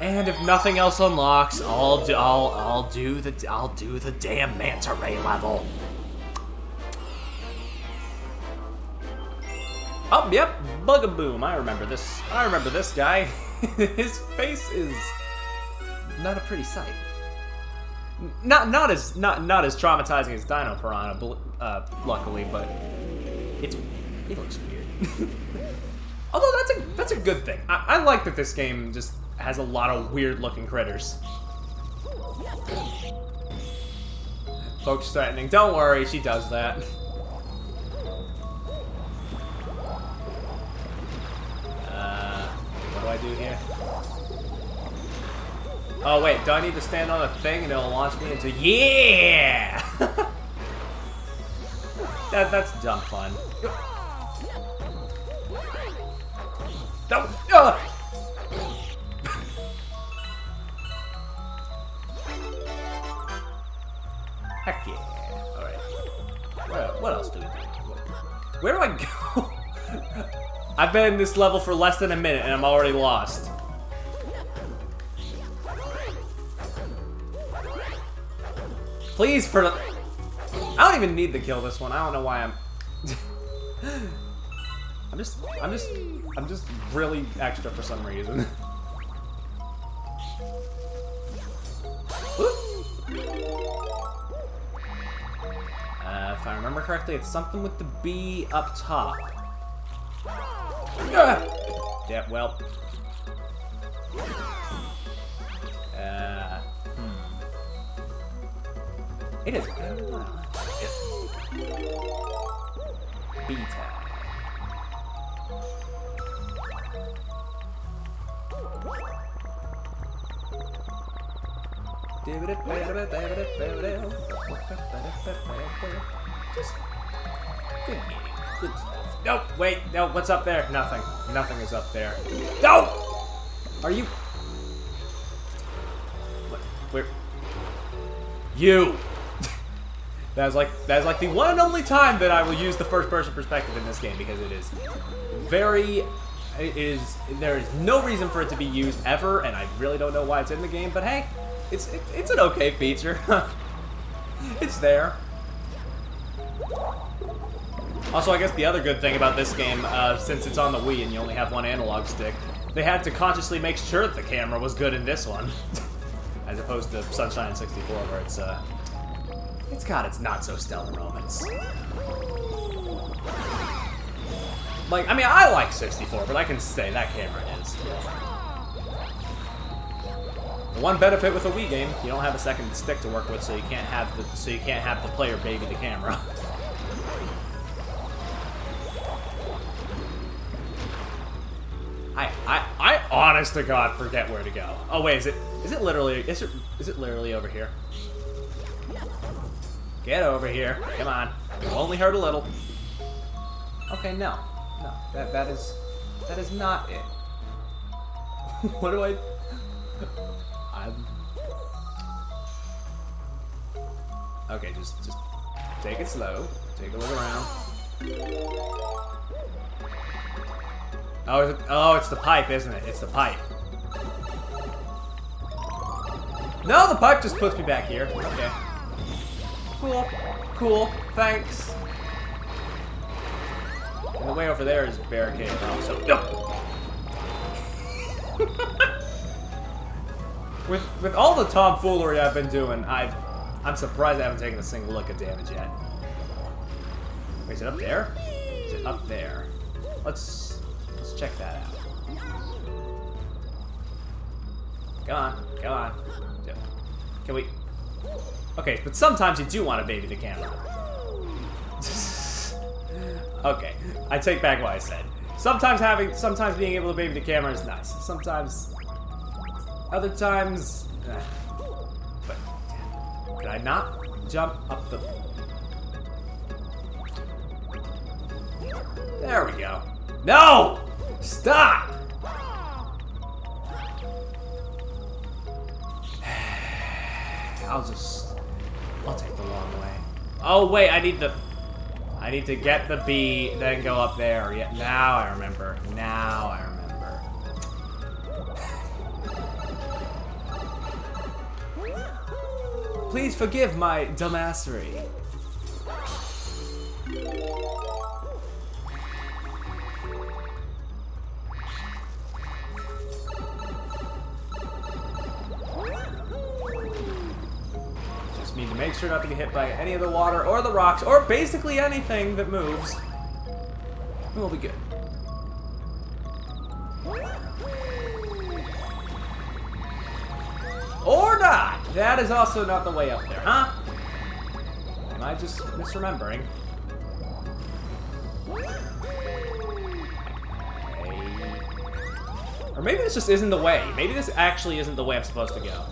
Speaker 1: And if nothing else unlocks, I'll do I'll I'll do the I'll do the damn manta ray level. Oh, yep, Bugaboom. I remember this. I remember this guy. [LAUGHS] His face is not a pretty sight. Not not as not not as traumatizing as Dino Piranha, uh, luckily, but it's it looks weird. [LAUGHS] Although that's a that's a good thing. I, I like that this game just has a lot of weird looking critters. Folks threatening. Don't worry, she does that. Uh, what do I do here? Oh wait, do I need to stand on a thing and it'll launch me into yeah? [LAUGHS] That, that's dumb fun. That, uh! Heck yeah. Alright. What, what else do we do? Where do I go? [LAUGHS] I've been in this level for less than a minute and I'm already lost. Please, for the... I don't even need to kill this one. I don't know why I'm... [LAUGHS] I'm just... I'm just... I'm just really extra for some reason. [LAUGHS] Uh, if I remember correctly, it's something with the B up top. Ah! Yeah, well. Uh. It is. Just good. Good stuff. No, wait, no, what's up there? Nothing. Nothing is up there. No! Are you... What? Where? You! That is like that is like the one and only time that I will use the first person perspective in this game because it is very it is there is no reason for it to be used ever and I really don't know why it's in the game but hey it's it, it's an okay feature. [LAUGHS] It's there. Also I guess the other good thing about this game uh, since it's on the Wii and you only have one analog stick they had to consciously make sure that the camera was good in this one. [LAUGHS] As opposed to Sunshine 64 where it's uh it's got its not so stellar moments. Like, I mean, I like 64, but I can say that camera is. The one benefit with a Wii game, you don't have a second stick to work with, so you can't have the so you can't have the player baby the camera. [LAUGHS] I I I honest to God forget where to go. Oh wait, is it is it literally is it is it literally over here? Get over here. Come on. Only hurt a little. Okay, no. No. That that is that is not it. [LAUGHS] what do I [LAUGHS] I'm Okay, just just take it slow. Take a look around. Oh, oh, it's the pipe, isn't it? It's the pipe. No, the pipe just puts me back here. Okay. Cool. Cool. Thanks. And the way over there is barricaded off, so no. [LAUGHS] with with all the tomfoolery I've been doing, I I'm surprised I haven't taken a single look at damage yet. Wait, is it up there? Is it up there? Let's let's check that out. Come on, come on. Can we? Okay, but sometimes you do want to baby the camera. [LAUGHS] okay, I take back what I said. Sometimes having, sometimes being able to baby the camera is nice. Sometimes, other times, eh. but could I not jump up the? There we go. No! Stop! [SIGHS] I'll just... I'll take the long way. Oh, wait, I need the... I need to get the B, then go up there. Yeah, now I remember. Now I remember. Please forgive my dumbassery. Need to make sure not to get hit by any of the water or the rocks or basically anything that moves. We'll be good. Or not! That is also not the way up there, huh? Am I just misremembering? Or maybe this just isn't the way. Maybe this actually isn't the way I'm supposed to go.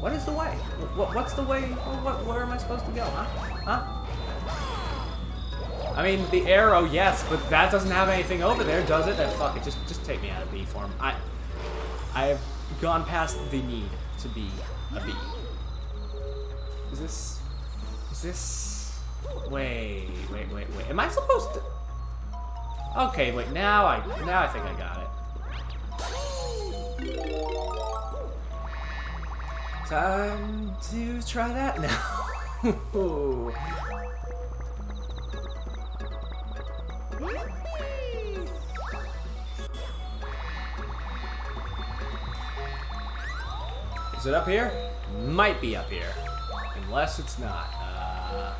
Speaker 1: What is the way? What, what's the way? What, where am I supposed to go, huh? Huh? I mean, the arrow, yes, but that doesn't have anything over there, does it? Then fuck it, just just take me out of B form. I I have gone past the need to to be a bee. Is this... Is this... Wait, wait, wait, wait. Am I supposed to... Okay, wait, now I now I think I got it. Time to try that now. [LAUGHS] Is it up here? Might be up here. Unless it's not. Uh...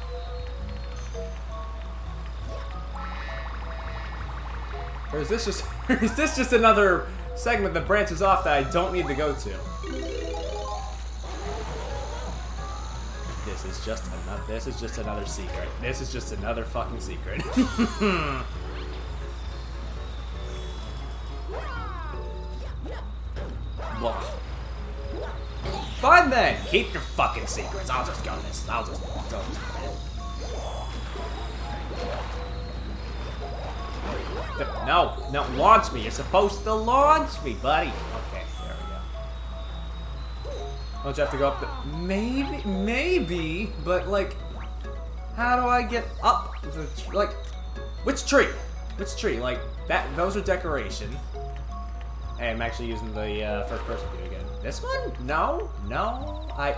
Speaker 1: Or is this just [LAUGHS] is this just another segment that branches off that I don't need to go to? Just another this is just another secret. This is just another fucking secret. [LAUGHS] Whoa. Fine then. Keep your fucking secrets. I'll just go this. I'll just go. No, no, launch me. You're supposed to launch me, buddy. Don't you have to go up the... Maybe, maybe, but like, how do I get up the... Like, which tree? Which tree? Like, that. those are decoration. Hey, I'm actually using the uh, first person view again. This one? No, no. I,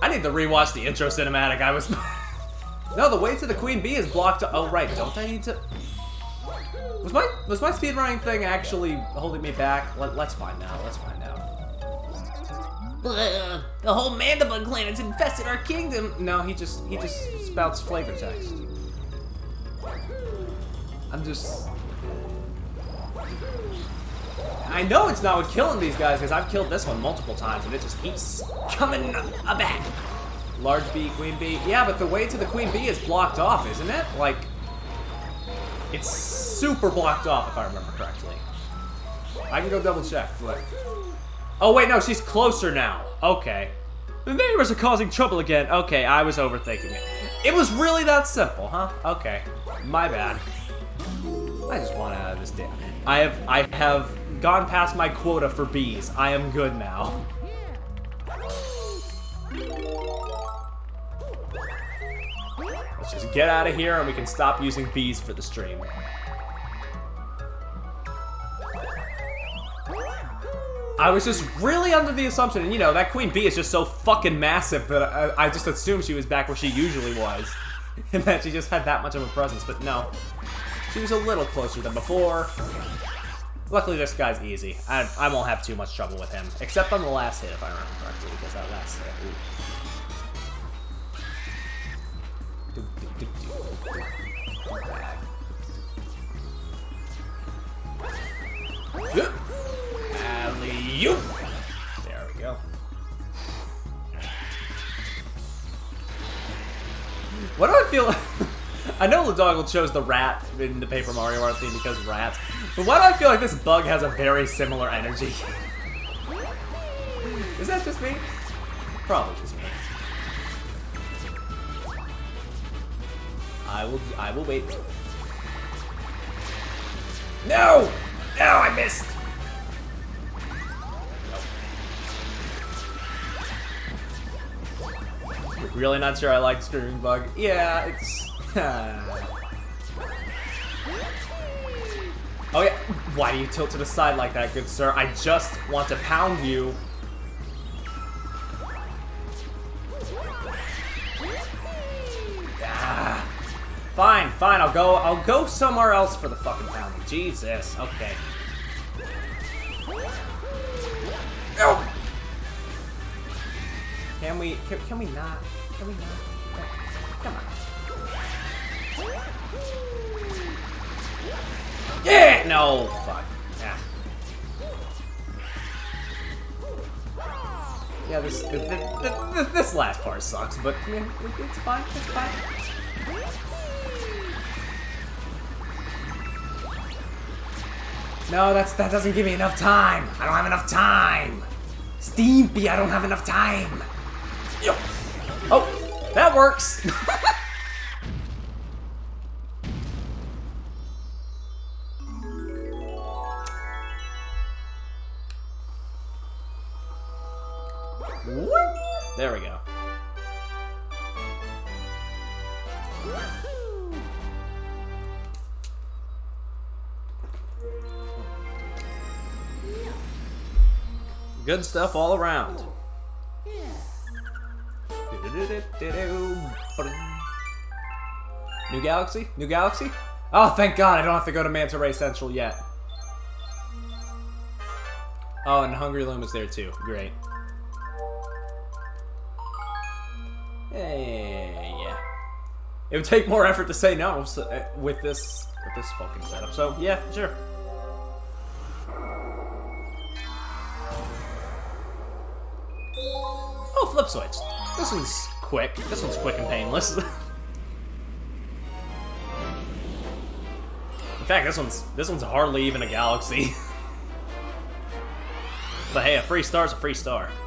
Speaker 1: I need to rewatch the intro cinematic. I was... [LAUGHS] no, the way to the queen bee is blocked. Oh, right. Don't I need to... Was my was my speedrunning thing actually holding me back? Let, let's find out. Let's find out.
Speaker 3: The whole Mandibug clan has infested our kingdom.
Speaker 1: No, he just he just spouts flavor text. I'm just. I know it's not with killing these guys because I've killed this one multiple times and it just keeps coming back. Large bee, queen bee. Yeah, but the way to the queen bee is blocked off, isn't it? Like, it's super blocked off if I remember correctly. I can go double check. Look. Oh wait, no, she's closer now. Okay. The neighbors are causing trouble again. Okay, I was overthinking it. It was really that simple, huh? Okay. My bad. I just want out of this damn. I have I have gone past my quota for bees. I am good now. Let's just get out of here and we can stop using bees for the stream. I was just really under the assumption, and you know, that queen bee is just so fucking massive that I, I just assumed she was back where she usually was. And that she just had that much of a presence, but no. She was a little closer than before. Luckily, this guy's easy. I, I won't have too much trouble with him. Except on the last hit, if I remember correctly, because that last hit... do. Alley-oop! There we go. What do I feel like? [LAUGHS] I know Ladoggle chose the rat in the Paper Mario art theme because rats, but why do I feel like this bug has a very similar energy? [LAUGHS] Is that just me? Probably just me. I will I will wait. No! No, I missed! Really not sure I like Screaming Bug. Yeah, it's... [LAUGHS] oh yeah, why do you tilt to the side like that, good sir? I just want to pound you. Ah. Fine, fine, I'll go, I'll go somewhere else for the fucking pounding. Jesus, okay. No! Can we, can, can we not? Can we not? Come on. Yeah! No! Fuck. Yeah. Yeah, this, this, this, this last part sucks, but mean, it's fine, it's fine. No, that's that doesn't give me enough time. I don't have enough time. Steampy, I don't have enough time. Yo. Oh, that works. [LAUGHS] There we go. Good stuff all around. New Galaxy? New Galaxy? Oh, thank God I don't have to go to Manta Ray Central yet. Oh, and Hungry Luma is there too. Great. Hey, yeah. It would take more effort to say no uh, with this with this fucking setup. So yeah, sure. Oh, flip switch. This one's quick. This one's quick and painless. [LAUGHS] In fact, this one's this one's hardly even a galaxy. [LAUGHS] but hey, a free star's a free star. [LAUGHS]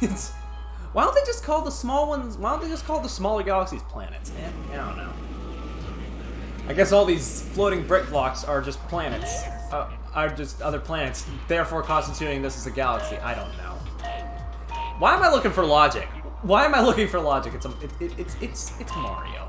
Speaker 1: It's, why don't they just call the small ones? Why don't they just call the smaller galaxies planets? Eh, I don't know. I guess all these floating brick blocks are just planets. Uh, are just other planets, therefore constituting this as a galaxy. I don't know. Why am I looking for logic? Why am I looking for logic? It's a, it, it, it's it's it's Mario.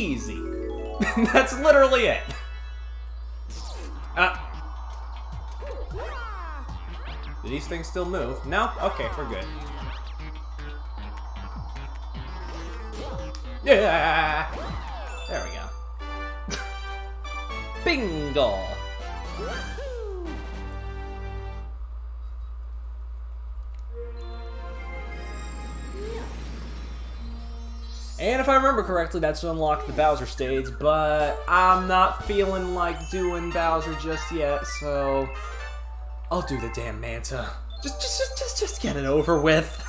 Speaker 1: Easy. [LAUGHS] That's literally it. Uh, do these things still move? No? Okay, we're good. Yeah! There we go. [LAUGHS] Bingo! And if I remember correctly, that's to unlock the Bowser stage, but I'm not feeling like doing Bowser just yet, so I'll do the damn Manta. Just, just, just, just, just get it over with.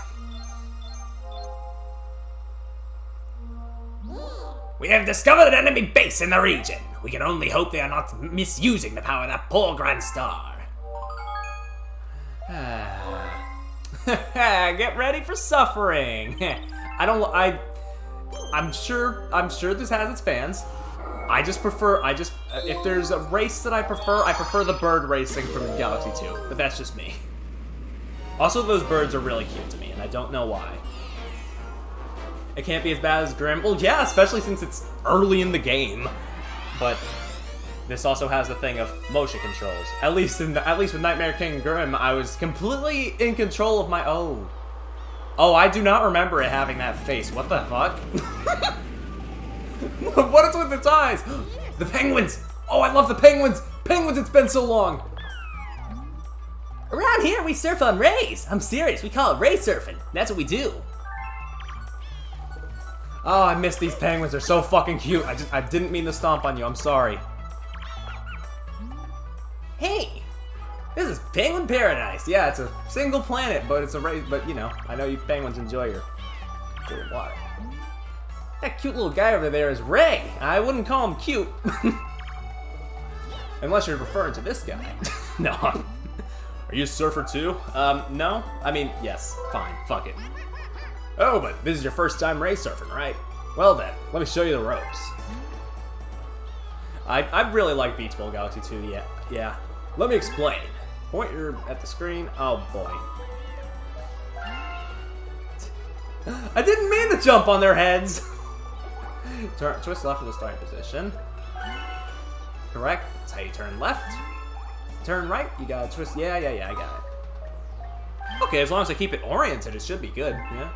Speaker 3: We have discovered an enemy base in the region. We can only hope they are not misusing the power of that poor Grand Star. [SIGHS] [LAUGHS]
Speaker 1: get ready for suffering. [LAUGHS] I don't. I. I'm sure. I'm sure this has its fans. I just prefer. I just. If there's a race that I prefer, I prefer the bird racing from Galaxy 2. But that's just me. Also, those birds are really cute to me, and I don't know why. It can't be as bad as Grimm. Well, yeah, especially since it's early in the game. But this also has the thing of motion controls. At least in the, at least with Nightmare King Grimm, I was completely in control of my oh. Oh, I do not remember it having that face. What the fuck? [LAUGHS] what is with its eyes? The penguins! Oh, I love the penguins! Penguins, it's been so long!
Speaker 3: Around here, we surf on rays. I'm serious. We call it ray surfing. That's what we do.
Speaker 1: Oh, I miss these penguins. They're so fucking cute. I just I didn't mean to stomp on you. I'm sorry.
Speaker 3: Hey, this is Penguin Paradise.
Speaker 1: Yeah, it's a single planet, but it's a race. But you know, I know you penguins enjoy your, your water. That cute little guy over there is Ray. I wouldn't call him cute. [LAUGHS] Unless you're referring to this guy. [LAUGHS] no. Are you a surfer too? Um, no. I mean, yes. Fine. Fuck it. Oh, but this is your first time ray surfing, right? Well then, let me show you the ropes. I, I really like Beach Bowl Galaxy 2, yeah. Yeah. Let me explain. Point your at the screen. Oh boy. [GASPS] I didn't mean to jump on their heads. [LAUGHS] turn, twist left for the starting position. Correct. That's how you turn left. Turn right. You gotta twist. Yeah, yeah, yeah. I got it. Okay, as long as I keep it oriented, it should be good. Yeah.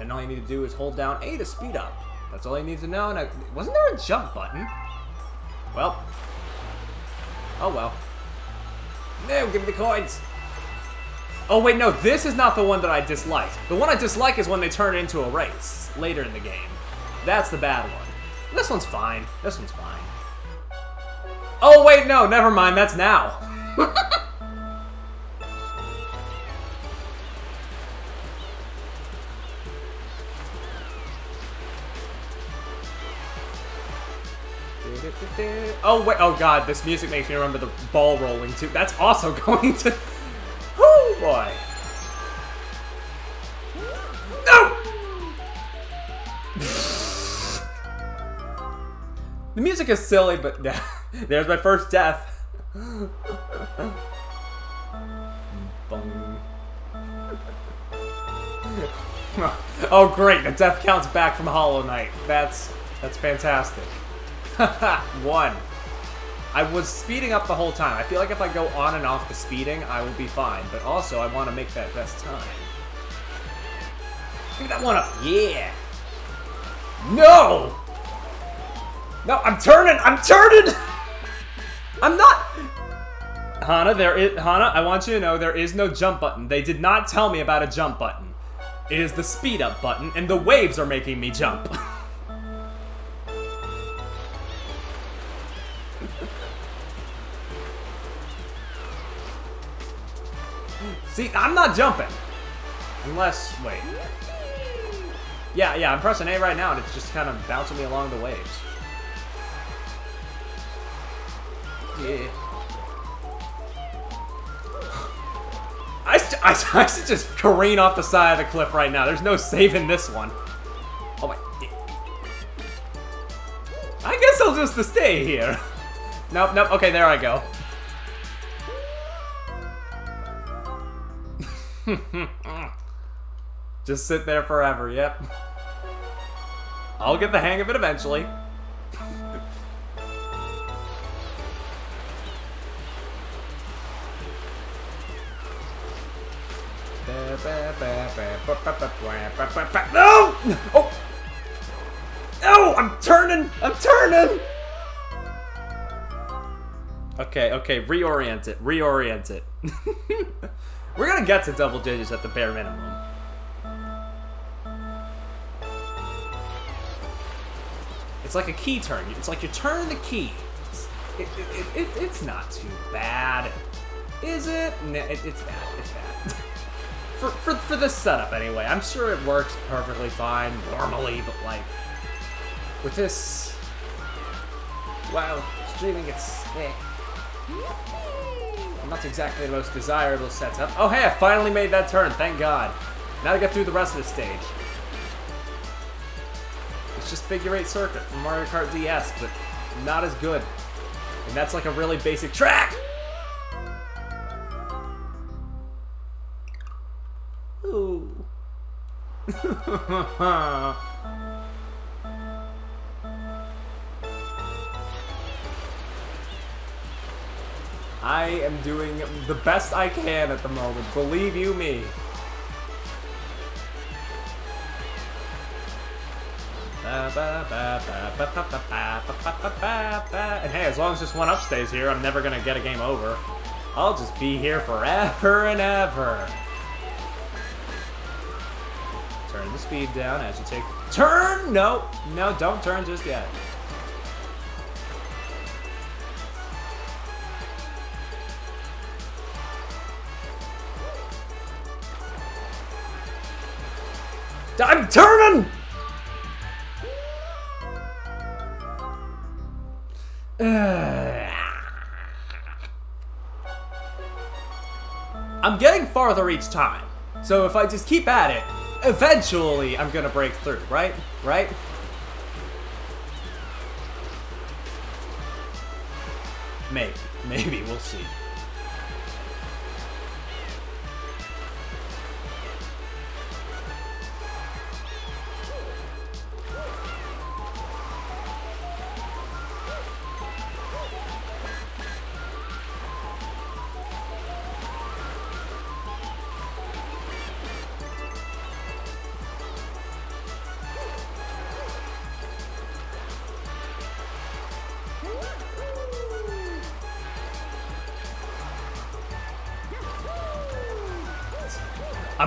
Speaker 1: And all you need to do is hold down A to speed up. That's all you need to know. And I, wasn't there a jump button? Well. Oh well. No, give me the coins. Oh wait, no, this is not the one that I dislike. The one I dislike is when they turn into a race later in the game. That's the bad one. This one's fine. This one's fine. Oh wait, no, never mind. That's now. [LAUGHS] Oh wait! Oh god, this music makes me remember the ball rolling too. That's also [LAUGHS] going to. Oh boy! No! [LAUGHS] the music is silly, but [LAUGHS] there's my first death. Oh great, the death counts back from Hollow Knight. That's that's fantastic. One. I was speeding up the whole time. I feel like if I go on and off the speeding, I will be fine. But also, I want to make that best time. Give that one up. Yeah. No! No, I'm turning! I'm turning! [LAUGHS] I'm not... Hana, there is... Hana, I want you to know there is no jump button. They did not tell me about a jump button. It is the speed up button, and the waves are making me jump. [LAUGHS] See, I'm not jumping. Unless, wait. Yeah, yeah, I'm pressing A right now, and it's just kind of bouncing me along the waves. Yeah. [LAUGHS] I, I, I should just careen off the side of the cliff right now. There's no saving this one. Oh my... I guess I'll just stay here. [LAUGHS] Nope, nope, okay, there I go. [LAUGHS] Just sit there forever, yep. I'll get the hang of it eventually. [LAUGHS] No! Oh! No! I'm turning! I'm turning! Okay, okay, reorient it, reorient it. [LAUGHS] We're gonna get to double digits at the bare minimum. It's like a key turn. It's like you turn the keys. It, it, it, it's not too bad. Is it? No, it, it's bad. It's bad. [LAUGHS] for, for, for this setup, anyway. I'm sure it works perfectly fine normally, but like... With this... Wow, streaming it's... Eh. Not exactly the most desirable setup. Oh, hey, I finally made that turn. Thank God. Now to get through the rest of the stage. It's just figure eight circuit from Mario Kart DS, but not as good. And that's like a really basic track. Ooh. [LAUGHS] I am doing the best I can at the moment, believe you me. And hey, as long as this one up stays here, I'm never gonna get a game over. I'll just be here forever and ever. Turn the speed down as you take... Turn! No! No, don't turn just yet. I'm turning! I'm getting farther each time. So if I just keep at it, eventually I'm gonna break through, right? Right?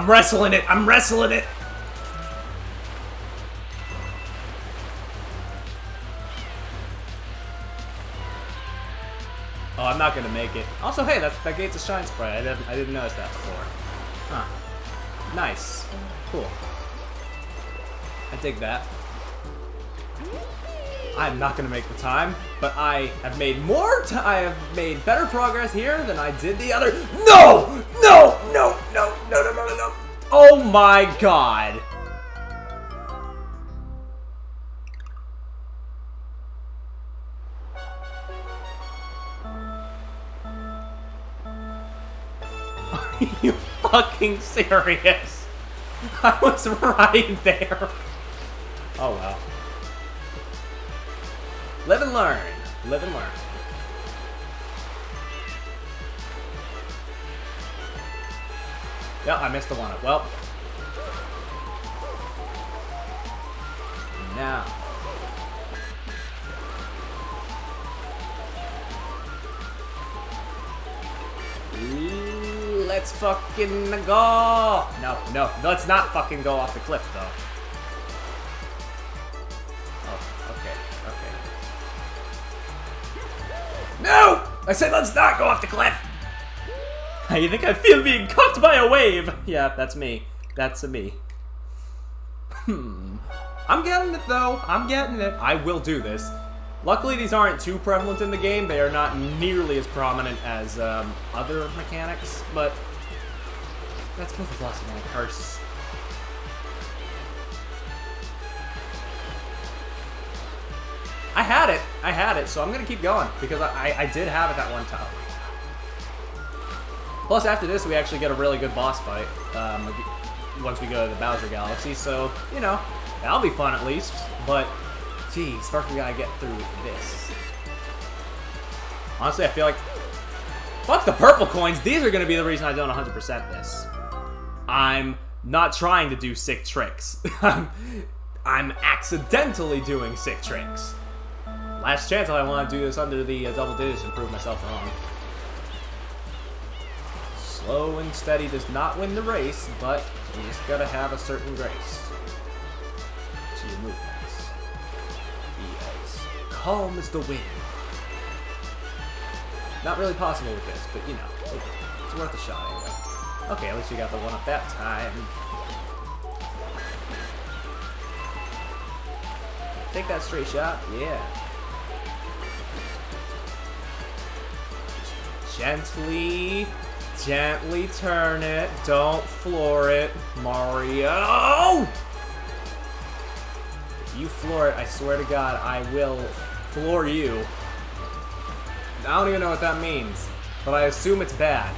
Speaker 1: I'm wrestling it. I'm wrestling it. Oh, I'm not gonna make it. Also, hey, that, that gate's a shine sprite. I didn't, I didn't notice that before. Huh. Nice. Cool. I dig that. I'm not gonna make the time, but I have made more. I have made better progress here than I did the other. No! No! No! No! No! No! Oh my god! Are you fucking serious? [LAUGHS] I was right there. Oh well. Live and learn. Live and learn. Yeah, I missed the one up. Well. Ooh, Let's fucking go! No, no, let's not fucking go off the cliff though. Oh, okay, okay. No! I said let's not go off the cliff! [LAUGHS] You think I feel being caught by a wave? Yeah, that's me. That's a me. It though. I'm getting it. I will do this. Luckily, these aren't too prevalent in the game. They are not nearly as prominent as um, other mechanics, but that's both a blessing and a curse. I had it. I had it, so I'm gonna keep going because I, I, I did have it that one time. Plus, after this, we actually get a really good boss fight um, once we go to the Bowser Galaxy. So, you know, that'll be fun at least. But, geez, first we gotta get through this. Honestly, I feel like... Fuck the purple coins! These are gonna be the reason I don't 100% this. I'm not trying to do sick tricks. [LAUGHS] I'm accidentally doing sick tricks. Last chance I want to do this under the uh, double digits and prove myself wrong. Slow and steady does not win the race, but you just gotta have a certain grace to your movements. Be as calm as the wind. Not really possible with this, but you know, it's worth a shot anyway. Okay, at least you got the one up that time. Take that straight shot, yeah. Gently, gently turn it. Don't floor it, Mario. You floor it, I swear to God, I will floor you. I don't even know what that means, but I assume it's bad.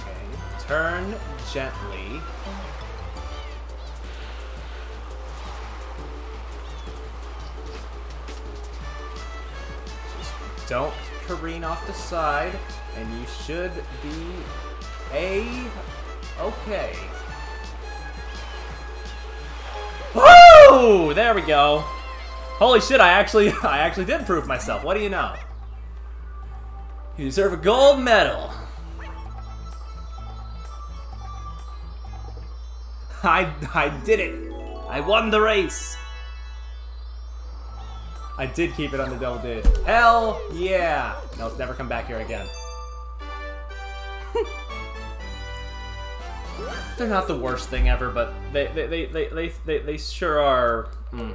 Speaker 1: Okay, turn gently. Don't careen off the side, and you should be a okay. Woo! There we go. Holy shit! I actually, [LAUGHS] I actually did prove myself. What do you know? You deserve a gold medal. I, I did it. I won the race. I did keep it on the double digit. Hell yeah! No, it's never come back here again. They're not the worst thing ever, but they they they they they, they, they sure are. hmm.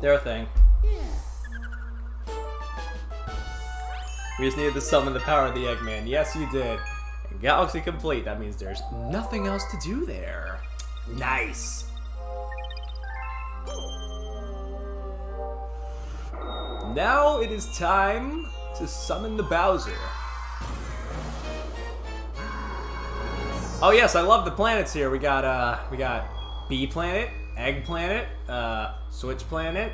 Speaker 1: They're a thing. We just needed to summon the power of the Eggman. Yes, you did. And Galaxy complete. That means there's nothing else to do there. Nice. Now it is time to summon the Bowser. Oh yes, I love the planets here. We got uh we got Bee Planet, Egg Planet, uh Switch Planet,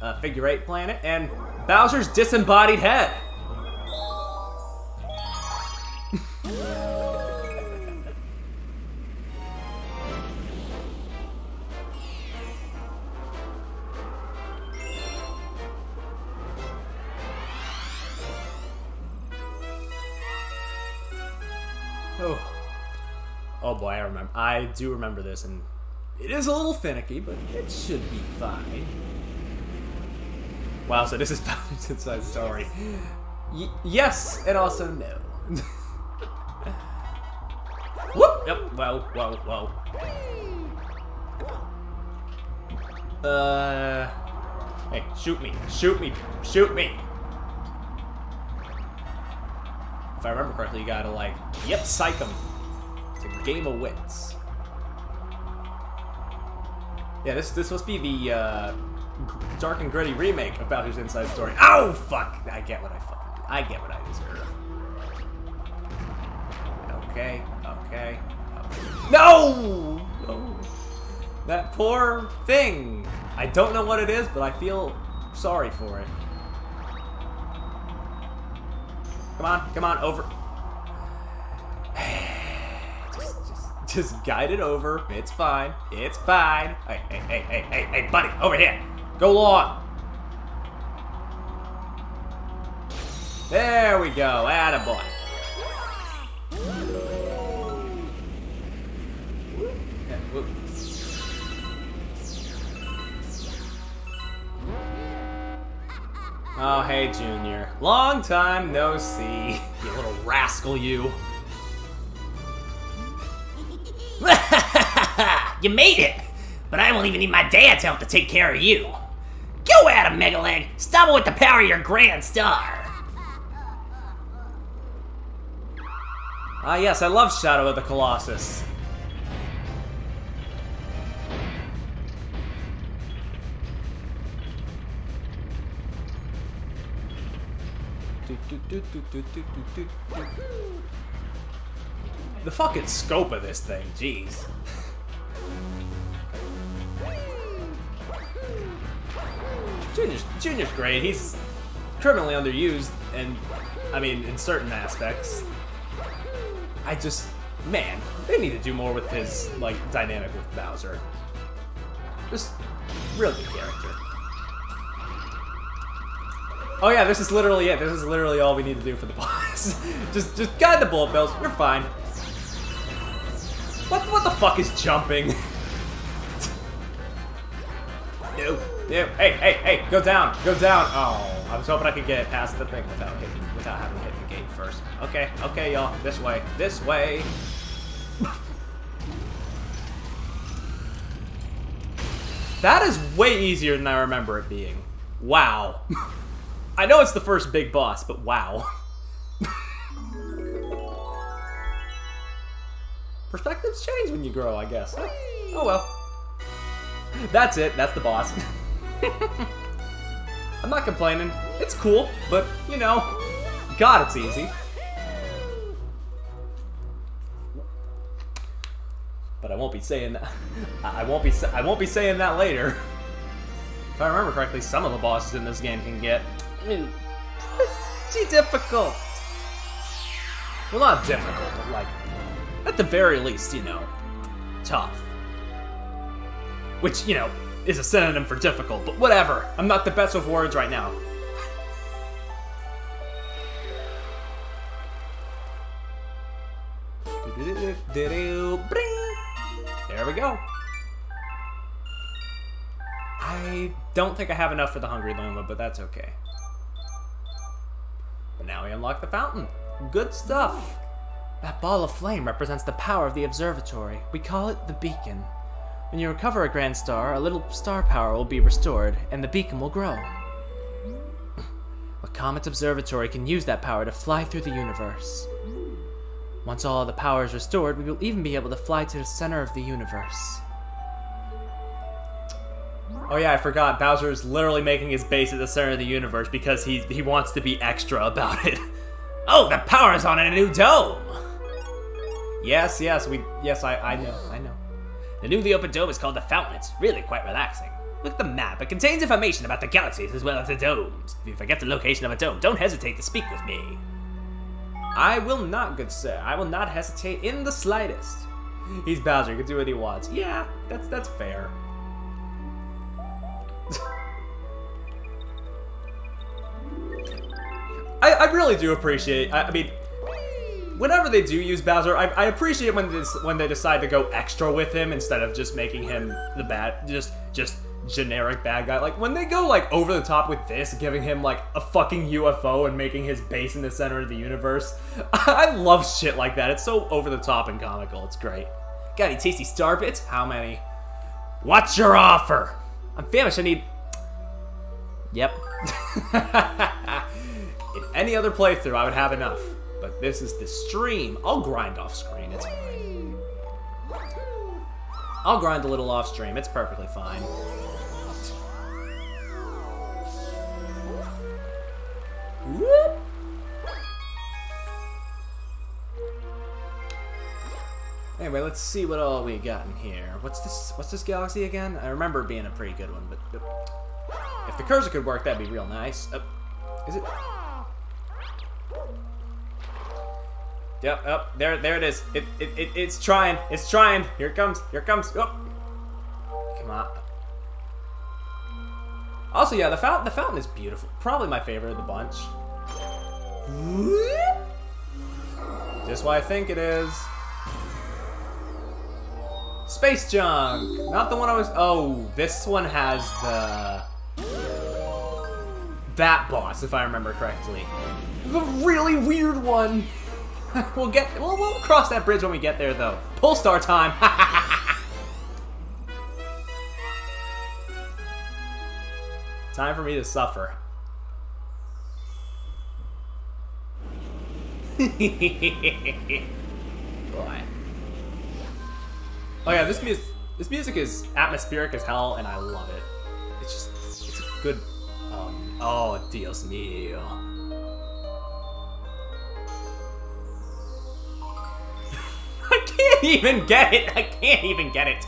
Speaker 1: uh, Figure Eight Planet, and Bowser's disembodied head. I do remember this, and it is a little finicky, but it should be fine. Wow, so this is [LAUGHS] Bowser's Inside Story. Y yes, and also no. [LAUGHS] Whoop! Yep. Whoa, whoa, whoa. Uh. Hey, shoot me. Shoot me. Shoot me. If I remember correctly, you gotta, like, yep, psych him. It's a game of wits. Yeah, this this must be the uh, dark and gritty remake of Bowser's Inside Story. Oh fuck! I get what I fucking I get what I deserve. Okay, okay. okay. No! no! That poor thing. I don't know what it is, but I feel sorry for it. Come on, come on, over. Just, guide it over. It's fine. It's fine. Hey, hey, hey, hey, hey, hey, buddy, over here. Go long. There we go. Attaboy. Oh, hey, Junior. Long time no see. You little rascal, you. [LAUGHS]
Speaker 3: you made it! But I won't even need my dad to help to take care of you. Go at him, Megaleg! Stop it with the power of your grand star!
Speaker 1: Ah, yes, I love Shadow of the Colossus. The fucking scope of this thing, jeez. Junior's, Junior's great. He's criminally underused, and I mean, in certain aspects. I just, man, they need to do more with his like dynamic with Bowser. Just real good character. Oh yeah, this is literally it. This is literally all we need to do for the [LAUGHS] boss. just, just guide the bullet bills. You're fine. What, what the fuck is jumping? no, no. Hey, hey, hey, go down, go down. Oh, I was hoping I could get past the thing without hitting, without having to hit the gate first. Okay, okay, y'all. This way, this way. [LAUGHS] that is way easier than I remember it being. Wow. [LAUGHS] I know it's the first big boss, but wow. [LAUGHS] Perspectives change when you grow, I guess. Oh well. That's it. That's the boss. [LAUGHS] I'm not complaining. It's cool, but, you know, God, it's easy. But I won't be saying that. [LAUGHS] I won't be. I won't be saying that later. [LAUGHS] If I remember correctly, some of the bosses in this game can get pretty difficult. Well, not difficult, but like, at the very least, you know, tough. Which, you know, is a synonym for difficult, but whatever. I'm not the best with words right now. There we go. I don't think I have enough for the Hungry Luma, but that's okay. But now we unlock the fountain. Good stuff. That ball of flame represents the power of the observatory. We call it the beacon. When you recover a grand star, a little star power will be restored, and the beacon will grow. A comet's observatory can use that power to fly through the universe. Once all the power is restored, we will even be able to fly to the center of the universe. Oh yeah, I forgot. Bowser is literally making his base at the center of the universe because he he wants to be extra about it. [LAUGHS]
Speaker 3: Oh, the power is on in a new dome!
Speaker 1: Yes, yes, we yes, I I know, I know.
Speaker 3: The newly opened dome is called the Fountain. It's really quite relaxing. Look at the map. It contains information about the galaxies as well as the domes. If you forget the location of a dome, don't hesitate to speak with me.
Speaker 1: I will not, good sir. I will not hesitate in the slightest. He's Bowser. He can do what he wants. Yeah, that's that's fair. [LAUGHS] I, I really do appreciate. I, I mean, whenever they do use Bowser, I, I appreciate when this, when they decide to go extra with him instead of just making him the bad, just just generic bad guy. Like when they go like over the top with this, giving him like a fucking UFO and making his base in the center of the universe. [LAUGHS] I love shit like that. It's so over the top and comical. It's great. Got any tasty star bits? How many? What's your offer? I'm famished. I need. Yep. [LAUGHS] In any other playthrough, I would have enough. But this is the stream. I'll grind off screen. It's fine. I'll grind a little off stream. It's perfectly fine. Whoop. Anyway, let's see what all we got in here. What's this? What's this galaxy again? I remember being a pretty good one, but if the cursor could work, that'd be real nice. Uh, is it? Yep, up there, there it is. It, it, it, it's trying. It's trying. Here it comes. Here it comes. Oh. Come on. Also, yeah, the fountain, the fountain is beautiful. Probably my favorite of the bunch. Just what I think it is. Space junk. Not the one I was. Oh, this one has the that boss, if I remember correctly. The really weird one. [LAUGHS] we'll get. We'll, we'll cross that bridge when we get there, though. Pull star time. [LAUGHS] time for me to suffer. [LAUGHS] Boy. Oh yeah, this music. This music is atmospheric as hell, and I love it. It's just, it's a good. Um, oh, Dios mío. [LAUGHS] I can't even get it. I can't even get it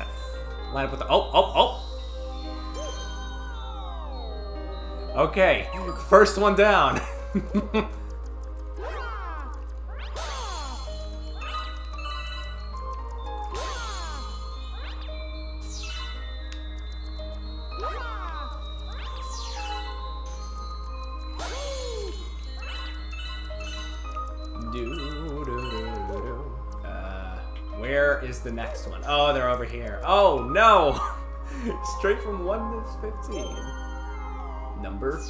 Speaker 1: line up with the. Oh, oh, oh. Okay, first one down. [LAUGHS] the next one? Oh, they're over here. Oh, no! [LAUGHS] Straight from 1 to 15. Number?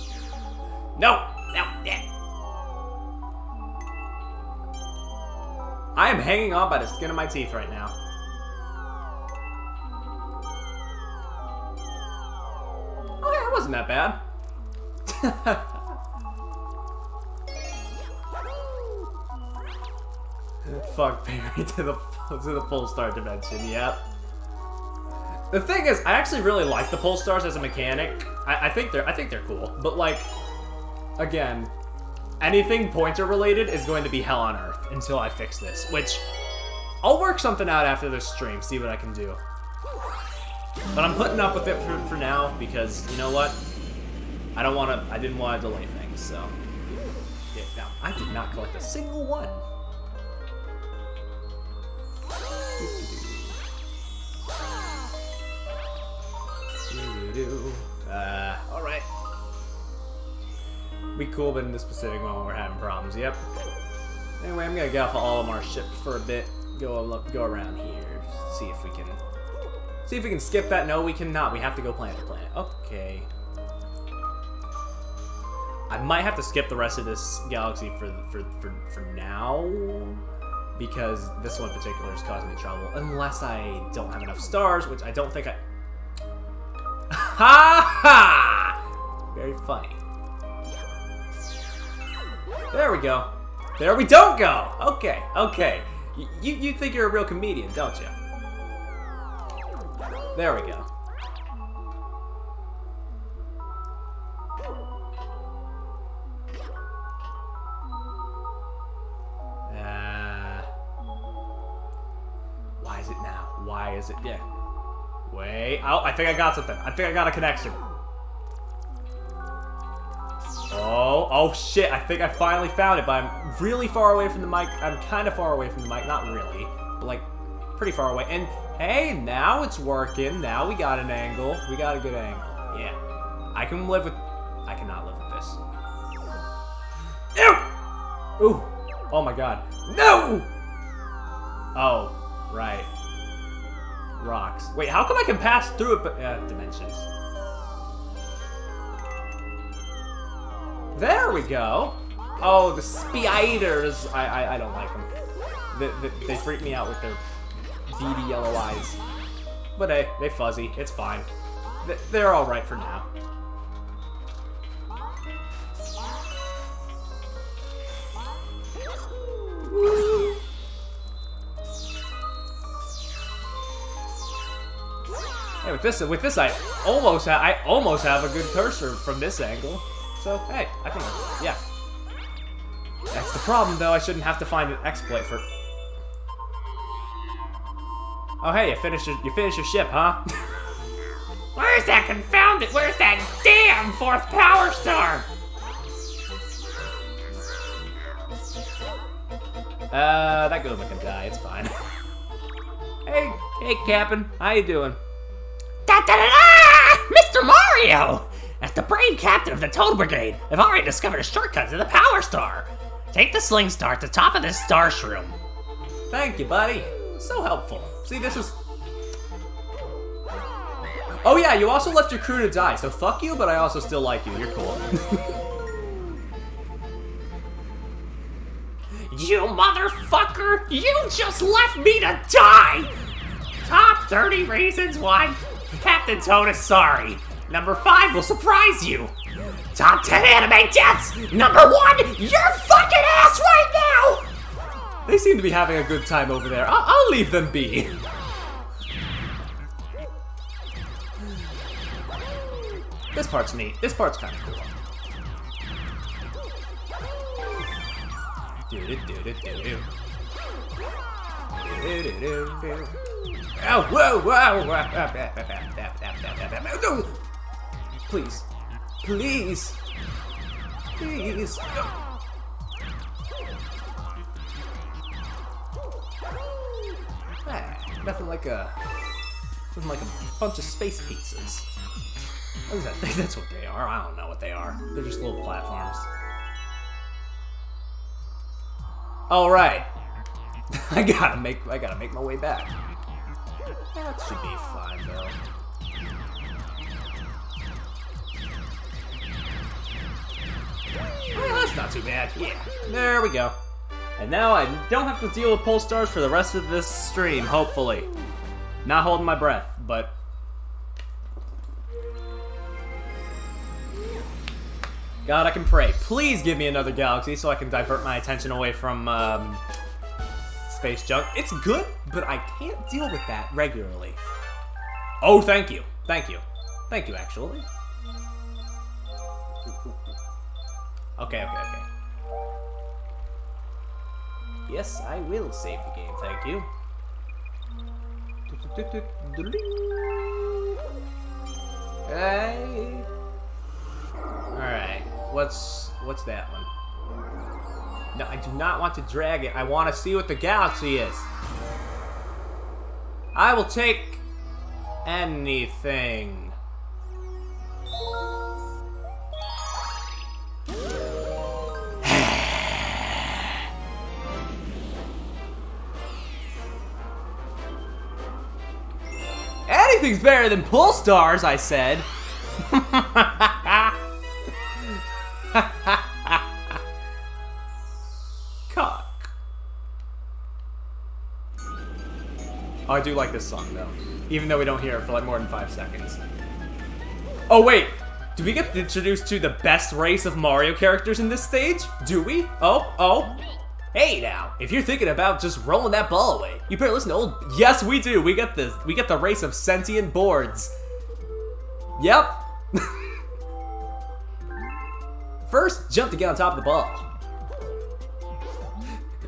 Speaker 1: No! No! Yeah. I am hanging on by the skin of my teeth right now. Yeah, it wasn't that bad. [LAUGHS] Fuck Perry [LAUGHS] to the [LAUGHS] to the pull star dimension. Yep. The thing is, I actually really like the pull stars as a mechanic. I, I think they're I think they're cool, but like, again, anything pointer related is going to be hell on earth until I fix this. Which I'll work something out after this stream, see what I can do. But I'm putting up with it for, for now because you know what? I don't want to. I didn't want to delay things, so. Yeah, now I did not collect a single one. Cool, but in this specific moment we're having problems, yep. Anyway, I'm gonna get off of all of our ship for a bit, go go around here, see if we can... See if we can skip that. No, we cannot. We have to go planet to planet. Okay. I might have to skip the rest of this galaxy for for for, for now because this one in particular is causing me trouble. Unless I don't have enough stars, which I don't think I. [LAUGHS] Ha ha! Very funny. There we go. There we don't go. Okay, okay. Y you you think you're a real comedian, don't you? There we go. Uh, why is it now? Why is it? Yeah. Wait. Oh, I think I got something. I think I got a connection. Oh, oh shit. I think I finally found it, but I'm really far away from the mic. I'm kind of far away from the mic. Not really, but like pretty far away. And hey, now it's working. Now we got an angle. We got a good angle. Yeah. I can live with... I cannot live with this. Ew! Ooh. Oh my god. No! Oh, right. Rocks. Wait, how come I can pass through it? But uh, dimensions. There we go. Oh, the spiders. I I, I don't like them. They, they, they freak me out with their beady yellow eyes. But hey, they fuzzy. It's fine. Th- They're all right for now. Hey, with this, with this, I almost, I almost have a good cursor from this angle. So, hey, I think, yeah. That's the problem, though. I shouldn't have to find an exploit for. Oh, hey, you finished your, you finished your ship, huh? [LAUGHS]
Speaker 3: Where's that confounded? Where's that damn fourth power star?
Speaker 1: uh, that Goomba can die. It's fine. [LAUGHS] hey, hey, Captain, how you doing?
Speaker 3: Da da da da! Mr. Mario! As the brave captain of the Toad Brigade, I've already discovered a shortcut to the Power Star. Take the Sling Star to the top of this star shroom.
Speaker 1: Thank you, buddy. So helpful. See, this is. Oh yeah, you also left your crew to die, so fuck you, but I also still like you. You're cool. [LAUGHS]
Speaker 3: You motherfucker! You just left me to die! Top 30 reasons why Captain Toad is sorry. Number 5 will surprise you. Top 10 anime deaths! Number 1, your fucking ass right now!
Speaker 1: they seem to be having a good time over there. I'll, I'll leave them be. This part's neat. This part's kind of cool. Oh, whoa, whoa, whoa. Please. Please. Please. Ah, nothing like a nothing like a bunch of space pizzas. That? [LAUGHS] That's what they are. I don't know what they are. They're just little platforms. All right. [LAUGHS] I gotta make I gotta make my way back. That should be fine though. Well, that's not too bad. Yeah. There we go. And now I don't have to deal with pull stars for the rest of this stream, hopefully. Not holding my breath, but God, I can pray. Please give me another galaxy so I can divert my attention away from um, space junk. It's good, but I can't deal with that regularly. Oh, thank you. Thank you. Thank you, actually. Okay, okay, okay. Yes, I will save the game, thank you. Hey. Alright, what's what's that one? No, I do not want to drag it. I want to see what the galaxy is. I will take anything. Anything's better than pull stars, I said. Cock. Oh, I do like this song though, even though we don't hear it for like more than five seconds. Oh wait, do we get introduced to the best race of Mario characters in this stage? Do we? Oh, oh. Hey now, if you're thinking about just rolling that ball away, you better listen to old. Yes, we do. We get this. We get the race of sentient boards. Yep. [LAUGHS] First, jump to get on top of the ball.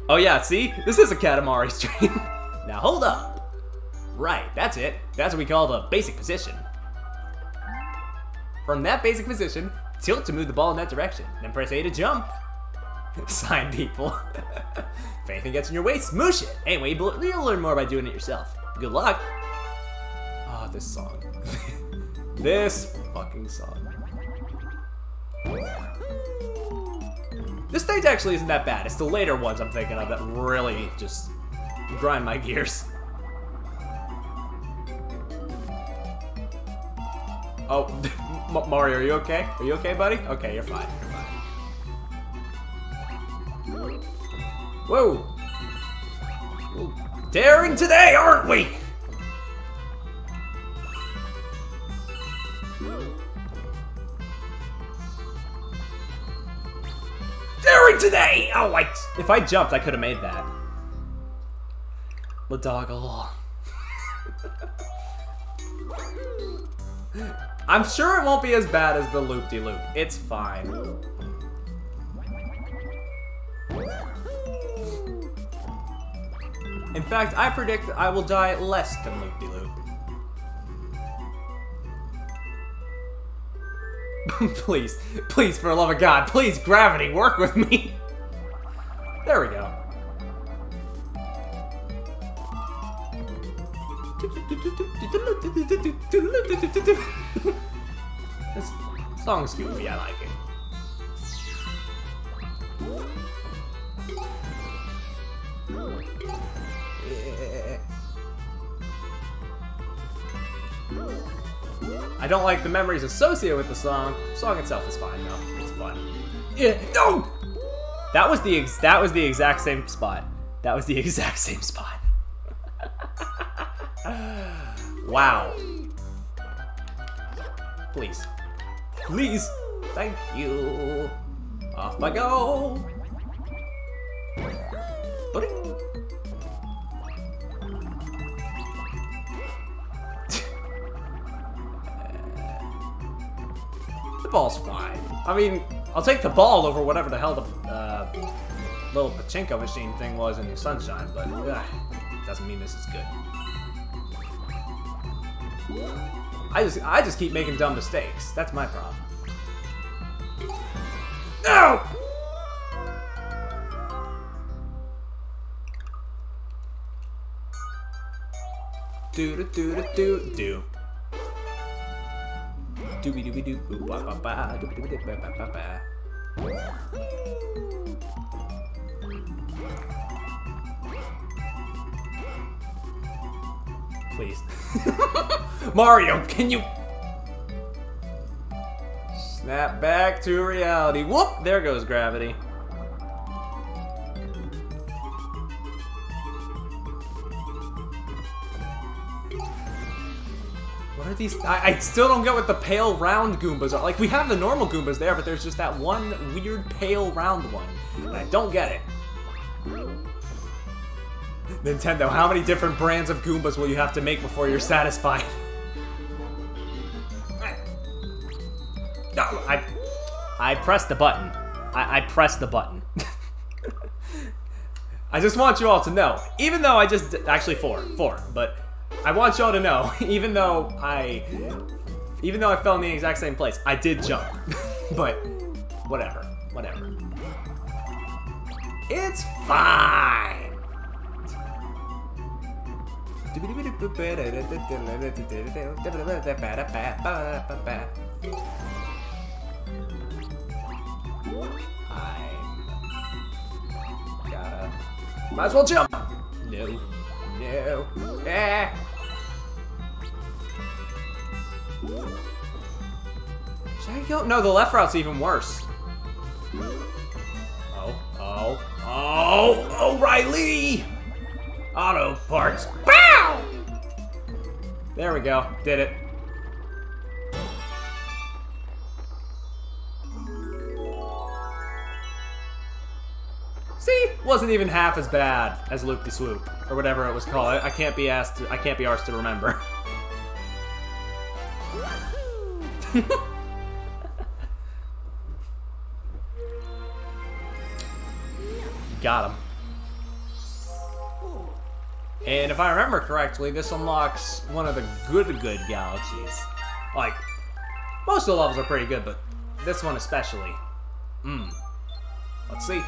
Speaker 1: Oh yeah, see? This is a Katamari stream. [LAUGHS] now hold up. Right, that's it. That's what we call the basic position. From that basic position, tilt to move the ball in that direction, then press A to jump. [LAUGHS] Sign people. if anything gets in your way, smoosh it. Anyway, you'll learn more by doing it yourself. Good luck. Oh, this song. [LAUGHS] this fucking song. This stage actually isn't that bad. It's the later ones I'm thinking of that really just grind my gears. Oh, [LAUGHS] Mario, are you okay? Are you okay, buddy? Okay. You're fine. Whoa! Daring today, aren't we? Daring today! Oh, I, if I jumped, I could have made that. Ladoggle. [LAUGHS] I'm sure it won't be as bad as the loop-de-loop. It's fine. In fact, I predict I will die less than loop-de-loop. [LAUGHS] please, please, for the love of God, please, gravity, work with me. [LAUGHS] There we go. [LAUGHS] this song's goofy, I like it. I don't like the memories associated with the song. The song itself is fine though. It's fun. Yeah. No. That was the ex that was the exact same spot. That was the [LAUGHS] exact same spot. [LAUGHS] wow. Please. Please. Thank you. Off I go. Ball's fine. I mean, I'll take the ball over whatever the hell the uh, little pachinko machine thing was in the Sunshine, but uh, doesn't mean this is good. I just I just keep making dumb mistakes. That's my problem. No! Do do do do do. Doo ba ba ba doo ba ba ba ba. Please. Mario, can you snap back to reality? Whoop! There goes gravity. Are these? I, I still don't get what the pale round Goombas are. Like, we have the normal Goombas there, but there's just that one weird pale round one. And I don't get it. Nintendo, how many different brands of Goombas will you have to make before you're satisfied? [LAUGHS] No, I, I pressed the button. I, I pressed the button. [LAUGHS] I just want you all to know, even though I just actually four, four, but I want y'all to know, [LAUGHS] even though I, even though I fell in the exact same place, I did jump. [LAUGHS] but whatever, whatever. It's fine. I'm gotta. Might as well jump. No, no, ah. Should I go? No, the left route's even worse. Oh, oh, oh, O'Reilly! Auto parts. Bow! There we go. Did it. See, wasn't even half as bad as Loop de Swoop or whatever it was called. I, I can't be asked. To, I can't be asked to remember. [LAUGHS] [LAUGHS] Got him. And if I remember correctly, this unlocks one of the good, good galaxies. Like, most of the levels are pretty good, but this one especially. Hmm. Let's see.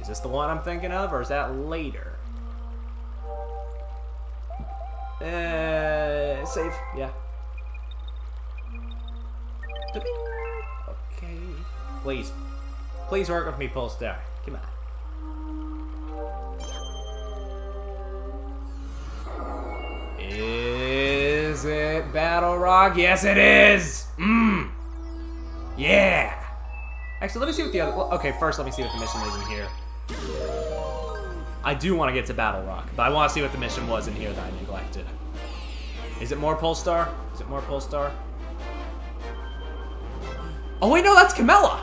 Speaker 1: Is this the one I'm thinking of, or is that later? Uh, save. Yeah. Okay. Please. Please work with me, Pull Star. Come on. Is it Battle Rock? Yes, it is! Mmm! Yeah! Actually, let me see what the other... well, Okay, first let me see what the mission is in here. I do want to get to Battle Rock, but I want to see what the mission was in here that I neglected. Is it more Pull Star? Is it more Pull Star? Oh wait, no, that's Kamella.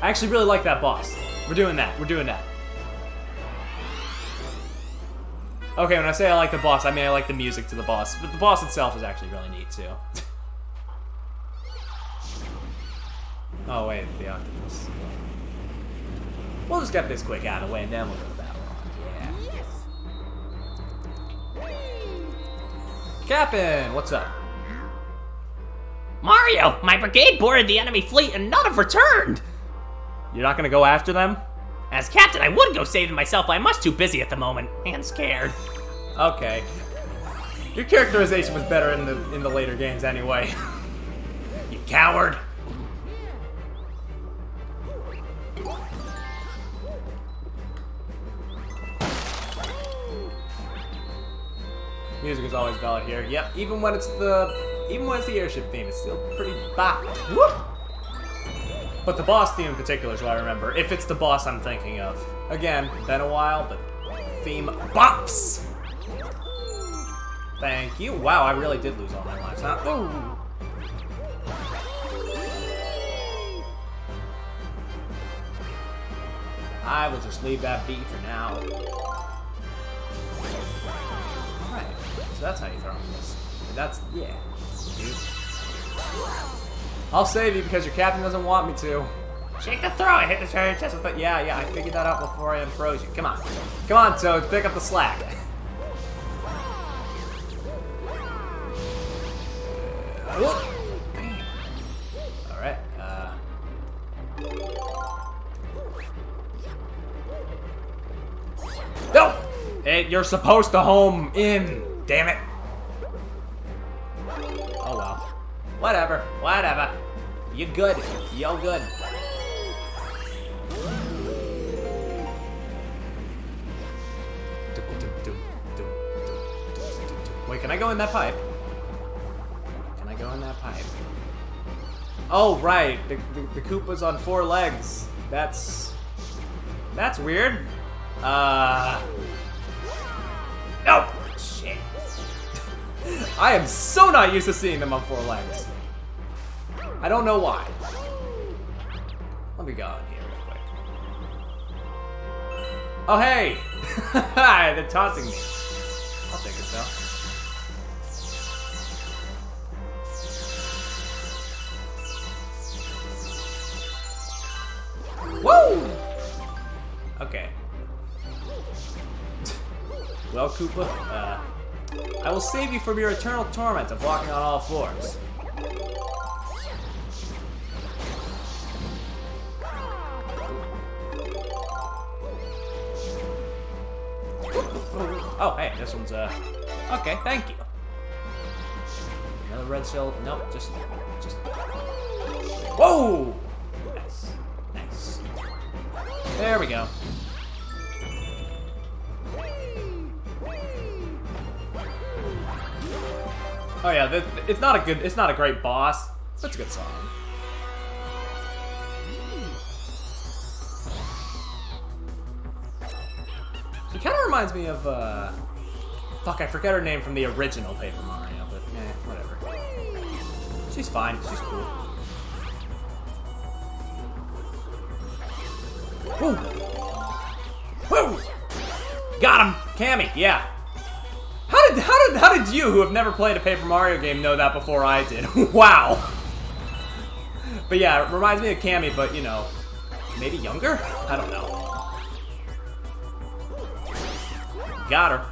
Speaker 1: I actually really like that boss. We're doing that. We're doing that. Okay, when I say I like the boss, I mean I like the music to the boss, but the boss itself is actually really neat too. [LAUGHS] oh wait, the octopus. We'll just get this quick out of the way and then we'll go to Battle Rock. Yeah. Captain, what's up?
Speaker 3: Mario, my brigade boarded the enemy fleet and none have returned.
Speaker 1: You're not gonna go after them?
Speaker 3: As captain, I would go save them myself, but I'm much too busy at the moment and scared.
Speaker 1: Okay. Your characterization was better in the in the later games anyway. [LAUGHS] you coward. Music is always valid here. Yep, even when it's the even it's the airship theme, it's still pretty bop. Whoop! But the boss theme in particular is what I remember. If it's the boss I'm thinking of. Again, been a while, but theme bops! Thank you. Wow, I really did lose all my lives, huh? Ooh. I will just leave that be for now. Alright, so that's how you throw this. That's, yeah. I'll save you because your captain doesn't want me to.
Speaker 3: Shake the throw, I hit the
Speaker 1: Cherry chest with it. Yeah, yeah, I figured that out before I unfroze you. Come on. Come on, Toad, pick up the slack. Alright, uh... No! Hey, you're supposed to home in, damn it. Oh well. Whatever, whatever. You good. Yo good. Wait, can I go in that pipe? Can I go in that pipe? Oh, right. The, the, the Koopa's on four legs. That's... That's weird. Uh... No! I am so not used to seeing them on four legs. I don't know why. Let me go in here real quick. Oh, hey! [LAUGHS] They're taunting me. I'll take it, though. Woo! Okay. [LAUGHS] well, Koopa, uh, I will save you from your eternal torment of walking on all fours. Oh, hey, this one's, uh... Okay, thank you. Another red shell. Nope, just... Just... Whoa! Nice. Nice. There we go. Oh yeah, it's not a good, it's not a great boss. It's a good song. She kind of reminds me of, uh... Fuck, I forget her name from the original Paper Mario, but eh, whatever. She's fine, she's cool. Woo! Woo! Got him! Kammy, yeah. How did how did how did you, who have never played a Paper Mario game, know that before I did? [LAUGHS] wow. But yeah, it reminds me of Kammy, but you know, maybe younger? I don't know. Got her.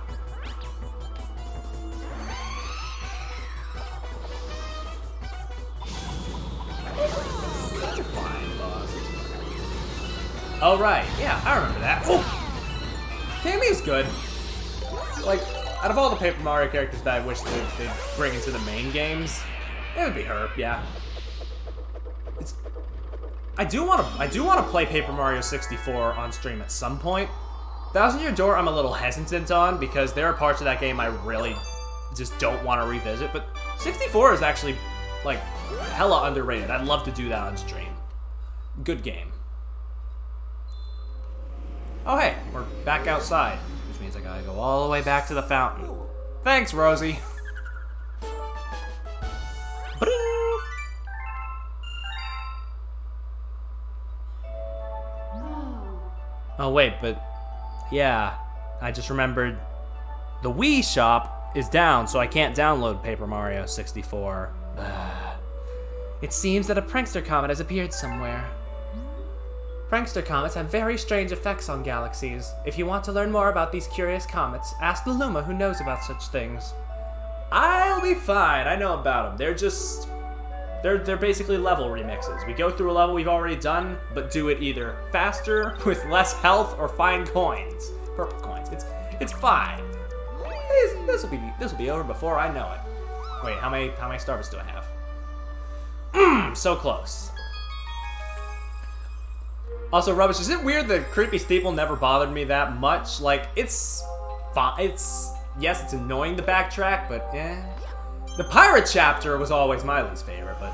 Speaker 1: Oh, right. Yeah, I remember that. Oh! Kammy's good. Like, out of all the Paper Mario characters that I wish they'd, they'd bring into the main games, it would be her, yeah. It's, I do want to I do want to play Paper Mario 64 on stream at some point. Thousand Year Door I'm a little hesitant on because there are parts of that game I really just don't want to revisit, but 64 is actually, like, hella underrated. I'd love to do that on stream. Good game. Oh hey, we're back outside, which all the way back to the fountain. Thanks, Rosie. Oh wait, but yeah, I just remembered the Wii shop is down, so I can't download Paper Mario 64. [SIGHS] it seems that a prankster comet has appeared somewhere. Prankster comets have very strange effects on galaxies. If you want to learn more about these curious comets, ask Luma who knows about such things. I'll be fine. I know about them. They're just they're they're basically level remixes. We go through a level we've already done, but do it either faster [LAUGHS] with less health or find coins, purple coins. It's it's fine. This will be this will be over before I know it. Wait, how many how many starbits do I have? Mmm, so close. Also, rubbish. Is it weird that creepy steeple never bothered me that much? Like, it's fine. It's yes, it's annoying to backtrack, but eh. The pirate chapter was always my least favorite, but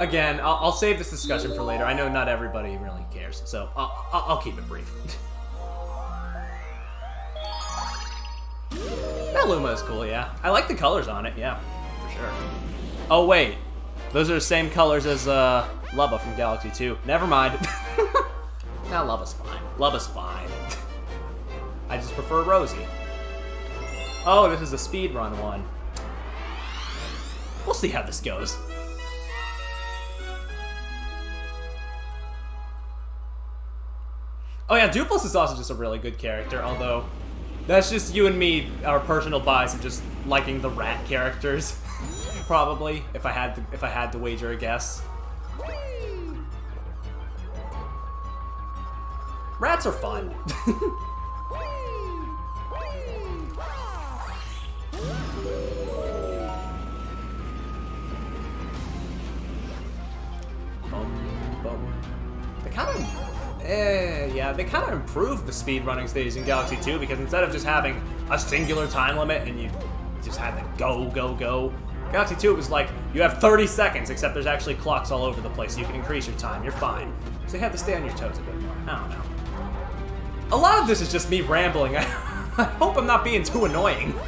Speaker 1: again, I'll, I'll save this discussion for later. I know not everybody really cares, so I'll, I'll, I'll keep it brief. [LAUGHS] that Luma is cool, yeah. I like the colors on it, yeah, for sure. Oh wait, those are the same colors as uh, Lubba from Galaxy 2. Never mind. [LAUGHS] now love is fine. Love is fine. [LAUGHS] I just prefer Rosie. Oh, this is a speedrun one. We'll see how this goes. Oh yeah, Dupless is also just a really good character, although that's just you and me, our personal bias of just liking the rat characters. [LAUGHS] Probably, if I had to, if I had to wager a guess. Rats are fun. [LAUGHS] They kind of, eh, yeah, they kind of improved the speedrunning stage in Galaxy 2 because instead of just having a singular time limit and you just had to go, go, go, Galaxy 2 it was like you have 30 seconds, except there's actually clocks all over the place, so you can increase your time. You're fine. So you have to stay on your toes a bit more. I don't know. A lot of this is just me rambling. [LAUGHS] I, hope I'm not being too annoying. [LAUGHS]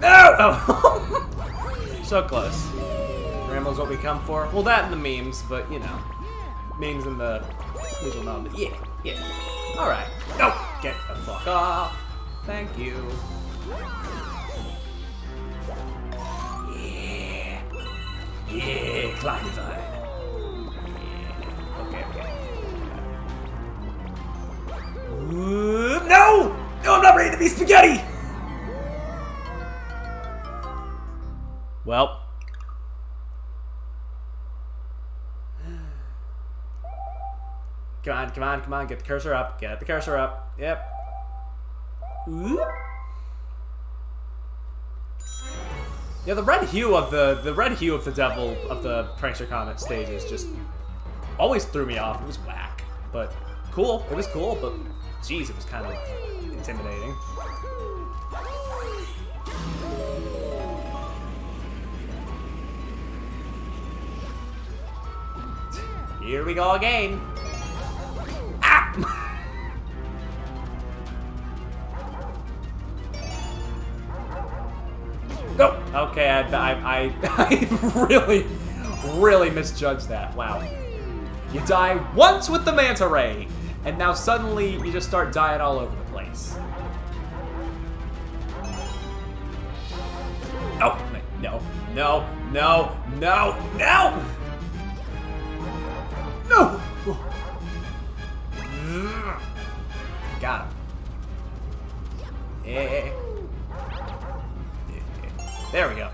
Speaker 1: No! Oh! [LAUGHS] so close. Ramble's what we come for. Well, that and the memes, but you know. Memes and the visual novel. Yeah, yeah. Alright. No! Get the fuck off. Thank you. Yeah. Yeah, climb. Yeah. Okay, okay. Ooh, no! No, I'm not ready to be spaghetti! Well. Come on, come on, come on, get the cursor up, get the cursor up. Yep. Oop. Yeah, the red hue of the the red hue of the devil of the prankster comet stages just always threw me off. It was whack, but cool. It was cool, but geez, it was kind of intimidating. Here we go again. Ah! Okay, I, I, I, [LAUGHS] I really, really misjudged that. Wow. You die once with the manta ray, and now suddenly you just start dying all over the place. No, no, no, no, no, no! No! Got him. Yeah. There we go.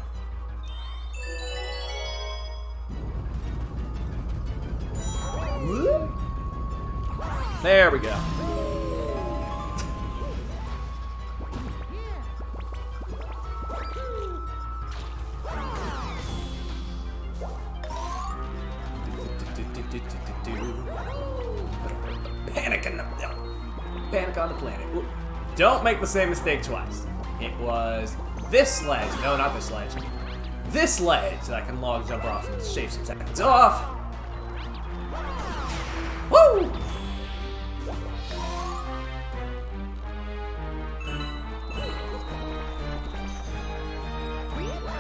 Speaker 1: There we go. Don't make the same mistake twice. It was this ledge. No, not this ledge. This ledge that I can log jump off and shave some seconds off. Woo!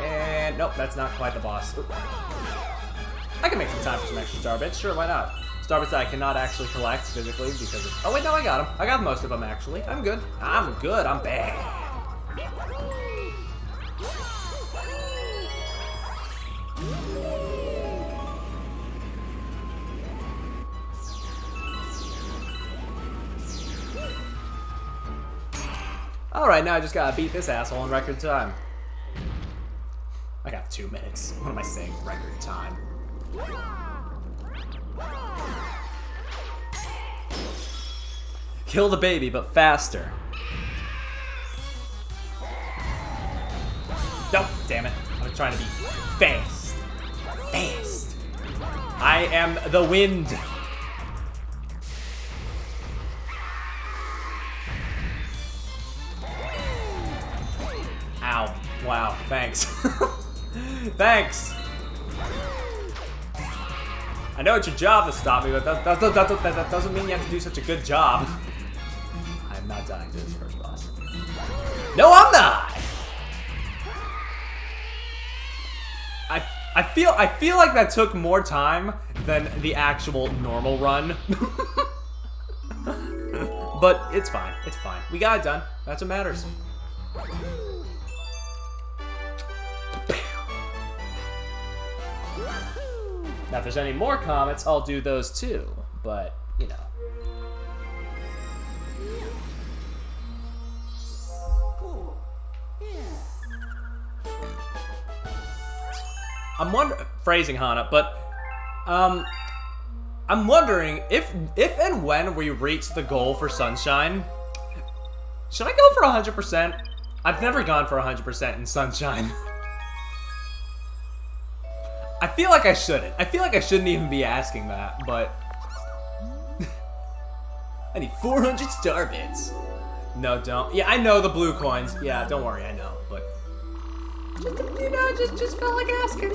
Speaker 1: And nope, that's not quite the boss. I can make some time for some extra star bits. Sure, why not? Star bits that I cannot actually collect physically because of... Oh wait, no, I got them. I got most of them actually. I'm good. I'm good. I'm bad. Alright, now I just gotta beat this asshole in record time. I got two minutes. What am I saying? Record time. Kill the baby, but faster. Nope, damn it. I was trying to be fast. Fast. I am the wind. Ow. Wow, thanks. [LAUGHS] thanks. I know it's your job to stop me, but that, that, that, that doesn't mean you have to do such a good job. [LAUGHS] I'm not dying to this first boss. No, I'm not! I, I feel I feel like that took more time than the actual normal run. [LAUGHS] but it's fine. It's fine. We got it done. That's what matters. Now, if there's any more comments, I'll do those too. But, you know. I'm wondering, phrasing Hana, but, um, I'm wondering if, if and when we reach the goal for Sunshine, should I go for 100%? I've never gone for 100% in Sunshine. I feel like I shouldn't. I feel like I shouldn't even be asking that, but... [LAUGHS] I need 400 star bits. No, don't. Yeah, I know the blue coins. Yeah, don't worry, I know, but... Just, you know, just, just felt like asking.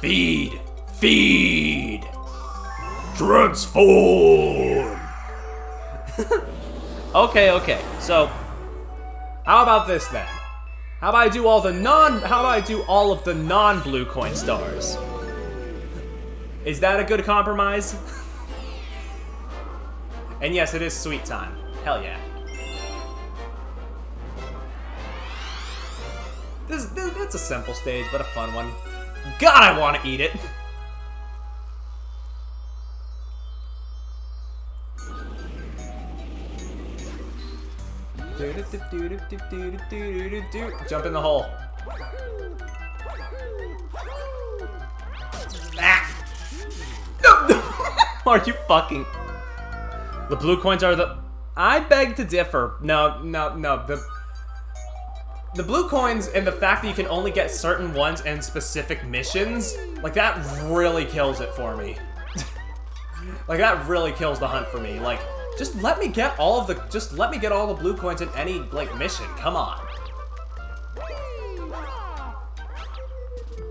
Speaker 1: Feed! Feed! Transform! [LAUGHS] okay, okay, so... How about this then? How about I do all the non- how about I do all of the non-blue coin stars? Is that a good compromise? [LAUGHS] and yes, it is sweet time. Hell yeah. This, this it's a simple stage, but a fun one. God, I want to eat it. Jump in the hole. Ah! No! [LAUGHS] are you fucking... The blue coins are the... I beg to differ. No, no, no. The the blue coins and the fact that you can only get certain ones in specific missions, like that really kills it for me. [LAUGHS] like that really kills the hunt for me. Like just let me get all of the just let me get all the blue coins in any like mission. Come on.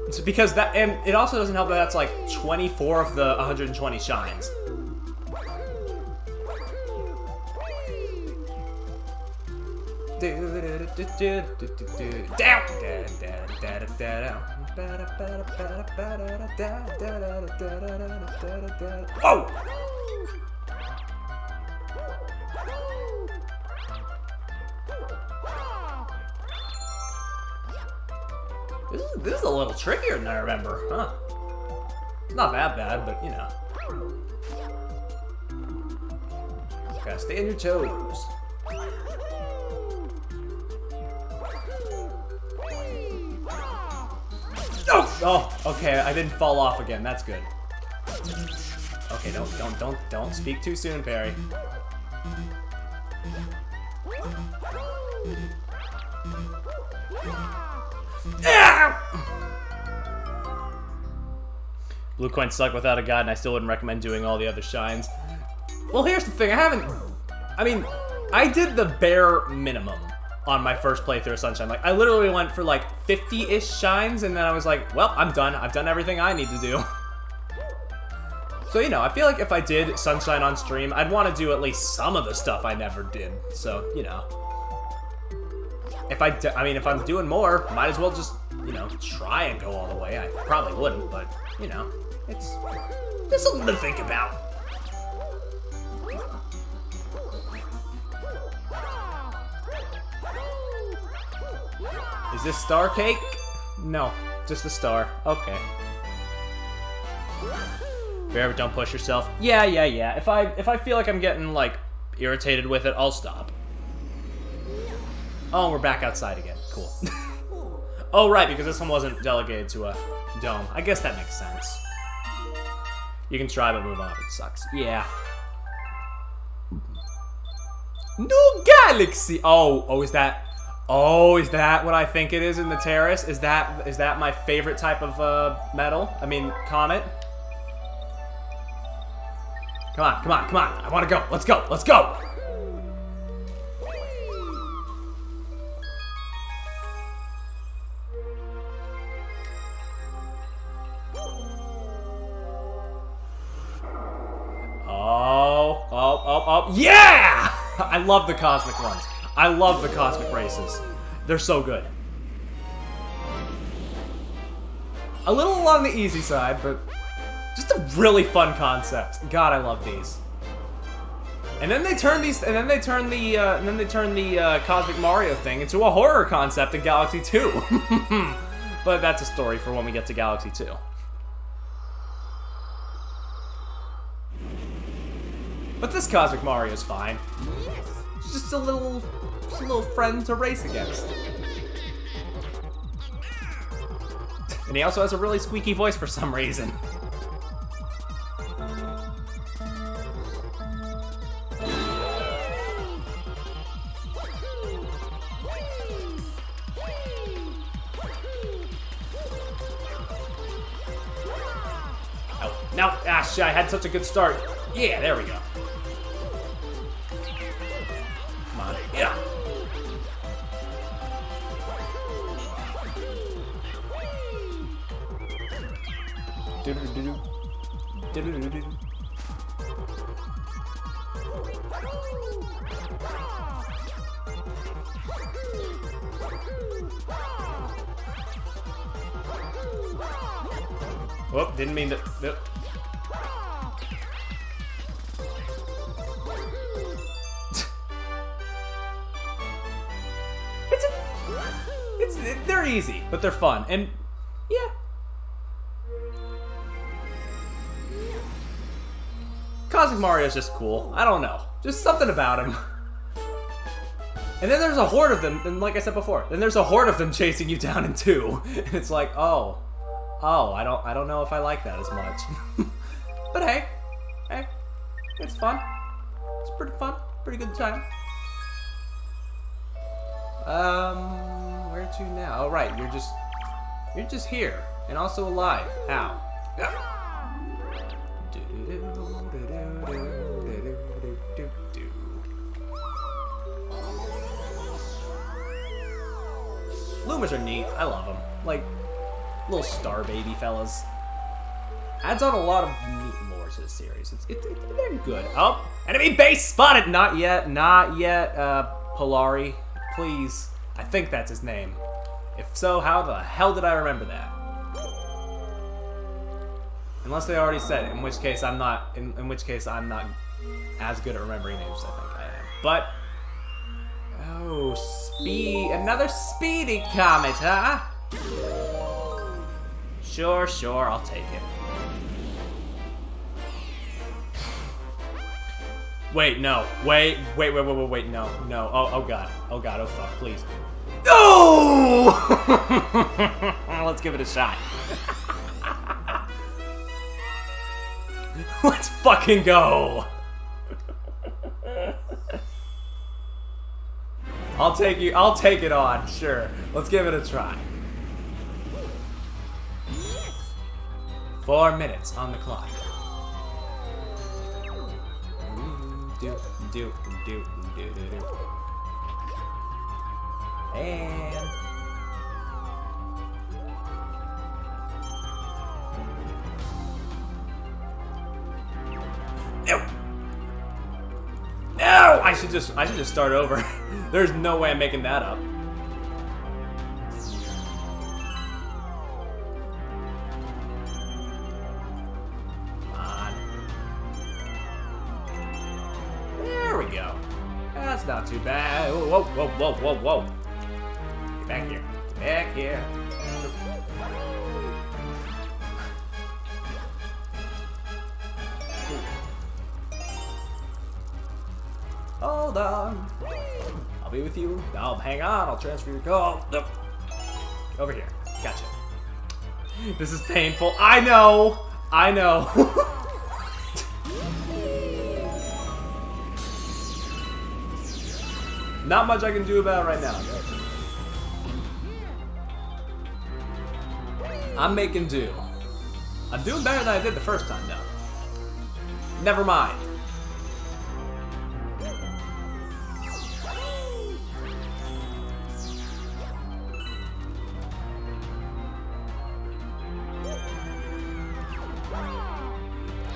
Speaker 1: It's because that and it also doesn't help that that's like 24 of the 120 shines. Whoa! This is, this is a little trickier than I remember, huh? Not that bad, but you know. Gotta stay on your toes. Oh, okay, I didn't fall off again. That's good. Okay, don't, don't, don't, don't speak too soon, Pari. Blue coins suck without a guide, and I still wouldn't recommend doing all the other shines. Well, here's the thing, I haven't... I mean, I did the bare minimum on my first playthrough of Sunshine. Like, I literally went for like 50-ish shines, and then I was like, well, I'm done. I've done everything I need to do. [LAUGHS] So, you know, I feel like if I did Sunshine on stream, I'd want to do at least some of the stuff I never did. So, you know. If I, I mean, if I'm doing more, might as well just, you know, try and go all the way. I probably wouldn't, but, you know, it's just something to think about. Is this star cake? No, just a star. Okay. Barrett, don't push yourself. Yeah, yeah, yeah. If I if I feel like I'm getting like irritated with it, I'll stop. Oh, we're back outside again. Cool. [LAUGHS] oh, right, because this one wasn't delegated to a dome. I guess that makes sense. You can try, but move on it sucks. Yeah. New galaxy. Oh, oh, is that? Oh, is that what I think it is in the terrace? Is that is that my favorite type of uh, metal? I mean, comet. Come on, come on, come on. I want to go. Let's go. Let's go. Oh, oh, oh, oh. Yeah! [LAUGHS] I love the cosmic ones. I love the cosmic races. They're so good. A little along the easy side, but just a really fun concept. God, I love these. And then they turn these, and then they turn the, uh, and then they turn the uh, Cosmic Mario thing into a horror concept in Galaxy 2. [LAUGHS] but that's a story for when we get to Galaxy 2. But this Cosmic Mario is fine. Just a little, just a little friend to race against. And he also has a really squeaky voice for some reason. Oh, no, ah, I had such a good start. Yeah, there we go. Yeah. Whoop, didn't mean to. Nope. It's they're easy, but they're fun, and yeah. Cosmic Mario's just cool. I don't know, just something about him. [LAUGHS] And then there's a horde of them, and like I said before, then there's a horde of them [LAUGHS] chasing you down in two, [LAUGHS] and it's like, oh, oh, I don't, I don't know if I like that as much. but hey, hey, it's fun. It's pretty fun, pretty good time. Um, where to now? Oh, right, you're just, you're just here, and also alive. Ow. Lumas are neat. I love them. Like, little star baby fellas. Adds on a lot of neat lore to the series. It's, it, it, they're good. Oh, enemy base spotted! Not yet, not yet, uh, Polari. Please. I think that's his name. If so, how the hell did I remember that? Unless they already said it, in which case I'm not, in, in which case I'm not as good at remembering names as I think I am. But, oh, speed, another speedy comet, huh? Sure, sure, I'll take it. Wait, no. Wait, wait, wait, wait, wait, wait, no, no. Oh, oh god. Oh god, oh fuck, please. No! [LAUGHS] Let's give it a shot. [LAUGHS] Let's fucking go! I'll take you, I'll take it on, sure. Let's give it a try. Four minutes on the clock. Do, do, do, do, do, do. And No. No! I should just I should just start over. [LAUGHS] There's no way I'm making that up. There we go. That's not too bad. Whoa, whoa, whoa, whoa, whoa. Get back here. Get back here. Hold on. I'll be with you. Now hang on. I'll transfer your call. Nope. Over here. Gotcha. This is painful. I know. I know. [LAUGHS] Not much I can do about it right now. I'm making do. I'm doing better than I did the first time, though. Never mind.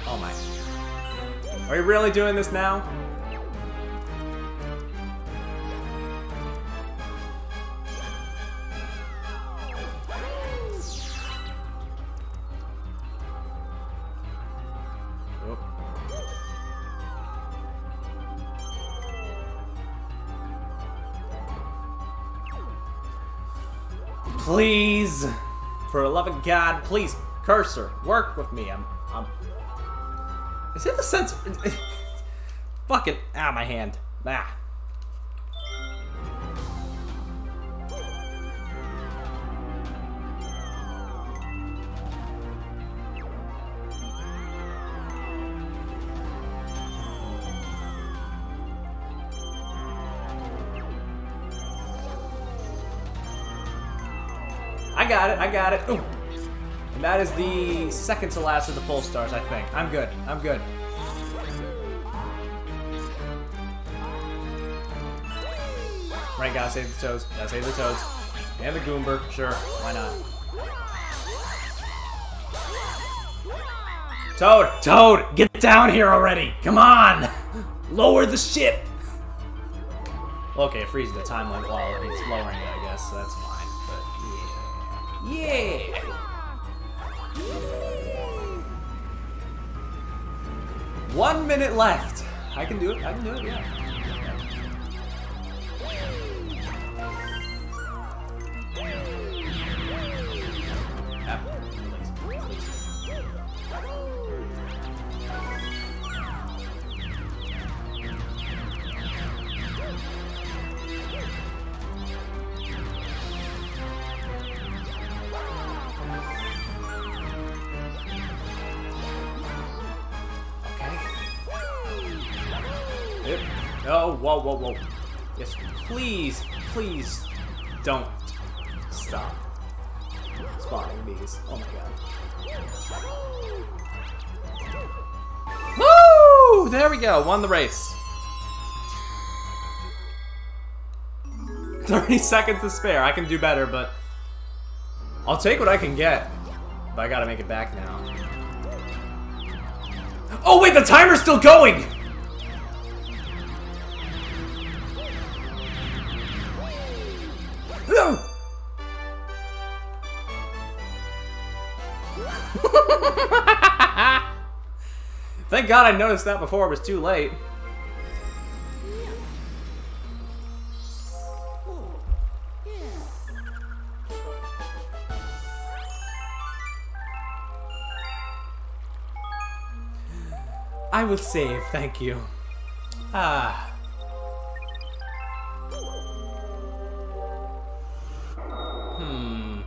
Speaker 1: Oh my. Are you really doing this now? Please, for the love of God, please, cursor, work with me. I'm, I'm. Is it the sense? [LAUGHS] Fucking, ah, my hand. Ah. I got it, I got it. Ooh. And that is the second to last of the pull stars, I think. I'm good, I'm good. Right, gotta save the toads. Gotta save the toads. And the Goomber, sure, why not? Toad! Toad! Get down here already! Come on! Lower the ship! Okay, it freezes the timeline while he's lowering it, I guess, so that's fine. Yeah! One minute left. I can do it, I can do it, yeah. Whoa, whoa, whoa. Yes, please, please don't stop spawning these. Oh my god. Woo! There we go, won the race. [LAUGHS] 30 seconds to spare. I can do better, but I'll take what I can get. But I gotta make it back now. Oh wait, the timer's still going! Thank God I noticed that before it was too late. I will save, thank you. Ah. Hmm.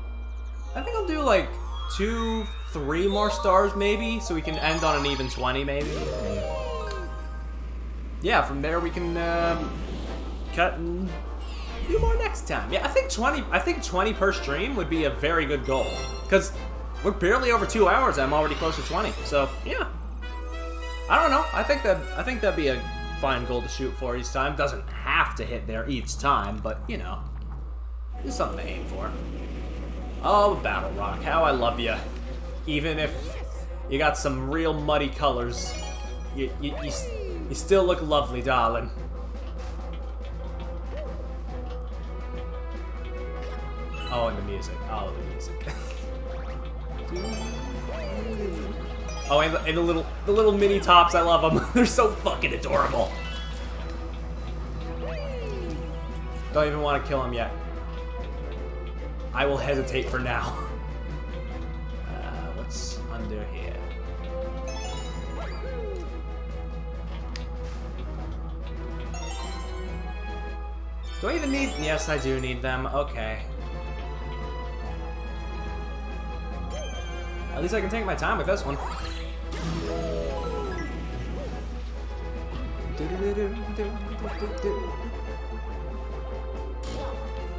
Speaker 1: I think I'll do like two, three more stars maybe, so we can end on an even 20 maybe. Yeah, from there we can um, cut and do more next time. Yeah, I think 20. I think 20 per stream would be a very good goal because we're barely over two hours. I'm already close to 20. So yeah, I don't know. I think that I think that'd be a fine goal to shoot for each time. Doesn't have to hit there each time, but you know, just something to aim for. Oh, Battle Rock, how I love you. Even if you got some real muddy colors, you, you, you, you still look lovely, darling. Oh, and the music. Oh, the music. [LAUGHS] oh, and the, and the little the little mini tops. I love them. [LAUGHS] They're so fucking adorable. Don't even want to kill him yet. I will hesitate for now. [LAUGHS] Uh, what's under here? Do I even need? Yes, I do need them. Okay. At least I can take my time with this one.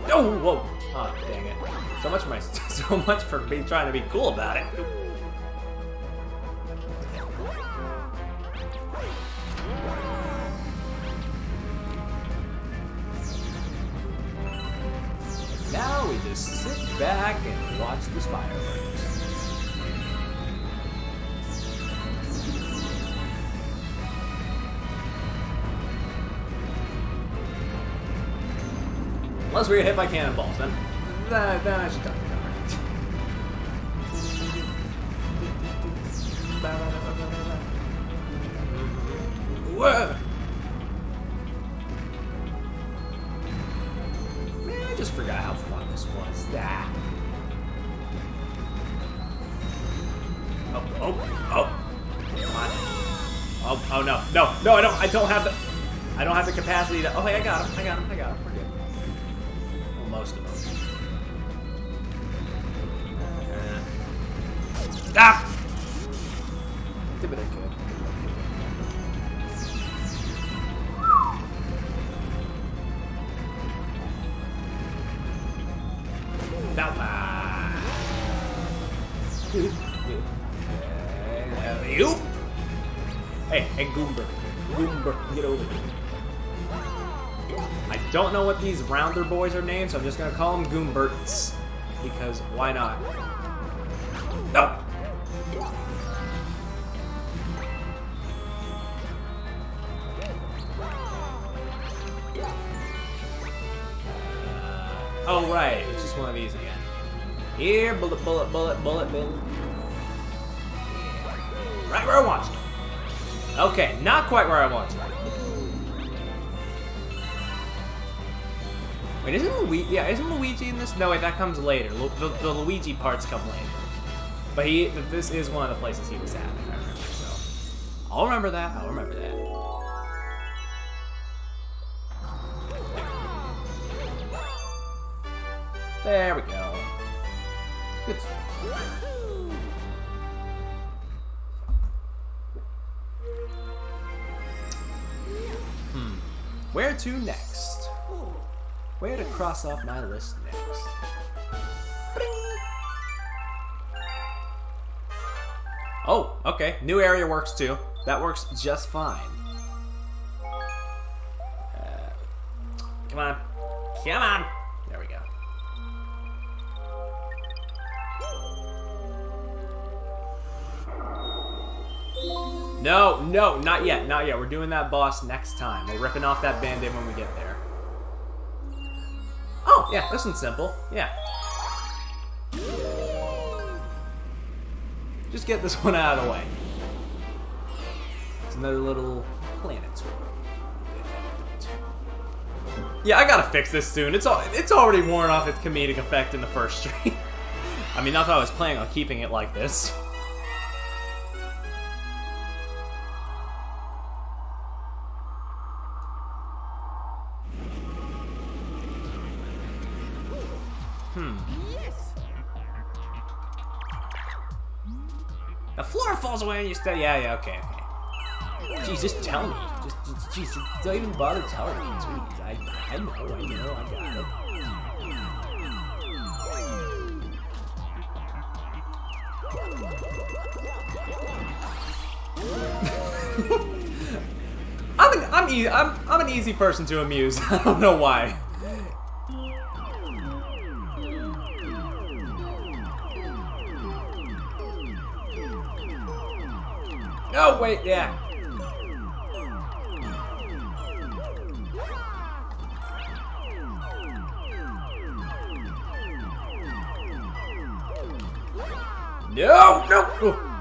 Speaker 1: Oh, whoa! Oh, dang it! So much for my, [LAUGHS] so much for me trying to be cool about it. Now we just sit back and watch the fireworks. Unless we get hit by cannonballs, then then, then I should duck and cover. Whoa! Man, I just forgot how fun this was. Ah. Oh, oh, oh. Come on. Oh, oh no, no, no, I don't, I don't have the, I don't have the capacity to, oh hey, I got him, I got him, I got him, we're good. Well, most of them. Uh, ah! Did what I could. Hey, hey, Goomber. Goomber, get over here. I don't know what these rounder boys are named, so I'm just gonna call them Goomberts. Because why not? No! Oh, right. It's just one of these again. Here, bullet, bullet, bullet, bullet, bullet. Right where I want you. Okay, not quite where I want you. Wait, isn't Luigi? Yeah, isn't Luigi in this? No, wait, that comes later. Lu the, the Luigi parts come later. But he, this is one of the places he was at, if I remember. So, I'll remember that. I'll remember that. There we go. Good. Hmm. Where to next? Where to cross off my list next? Oh, okay. New area works too. That works just fine. Uh, come on. Come on. There we go. No, no, not yet, not yet. We're doing that boss next time. We're ripping off that band-aid when we get there. Oh, yeah, this one's simple. Yeah. Just get this one out of the way. It's another little planet. Yeah, I gotta fix this soon. It's all, it's already worn off its comedic effect in the first [LAUGHS] stream. I mean, not that I was planning on keeping it like this. Falls away and you stay. Yeah, yeah, okay, okay. Jeez, just tell me. Just, just jeez, don't even bother telling me. Jeez, I, I know, I know, I got it. [LAUGHS] I'm, I'm easy. I'm I'm an easy person to amuse. [LAUGHS] I don't know why. No, wait, yeah. No, no. [LAUGHS]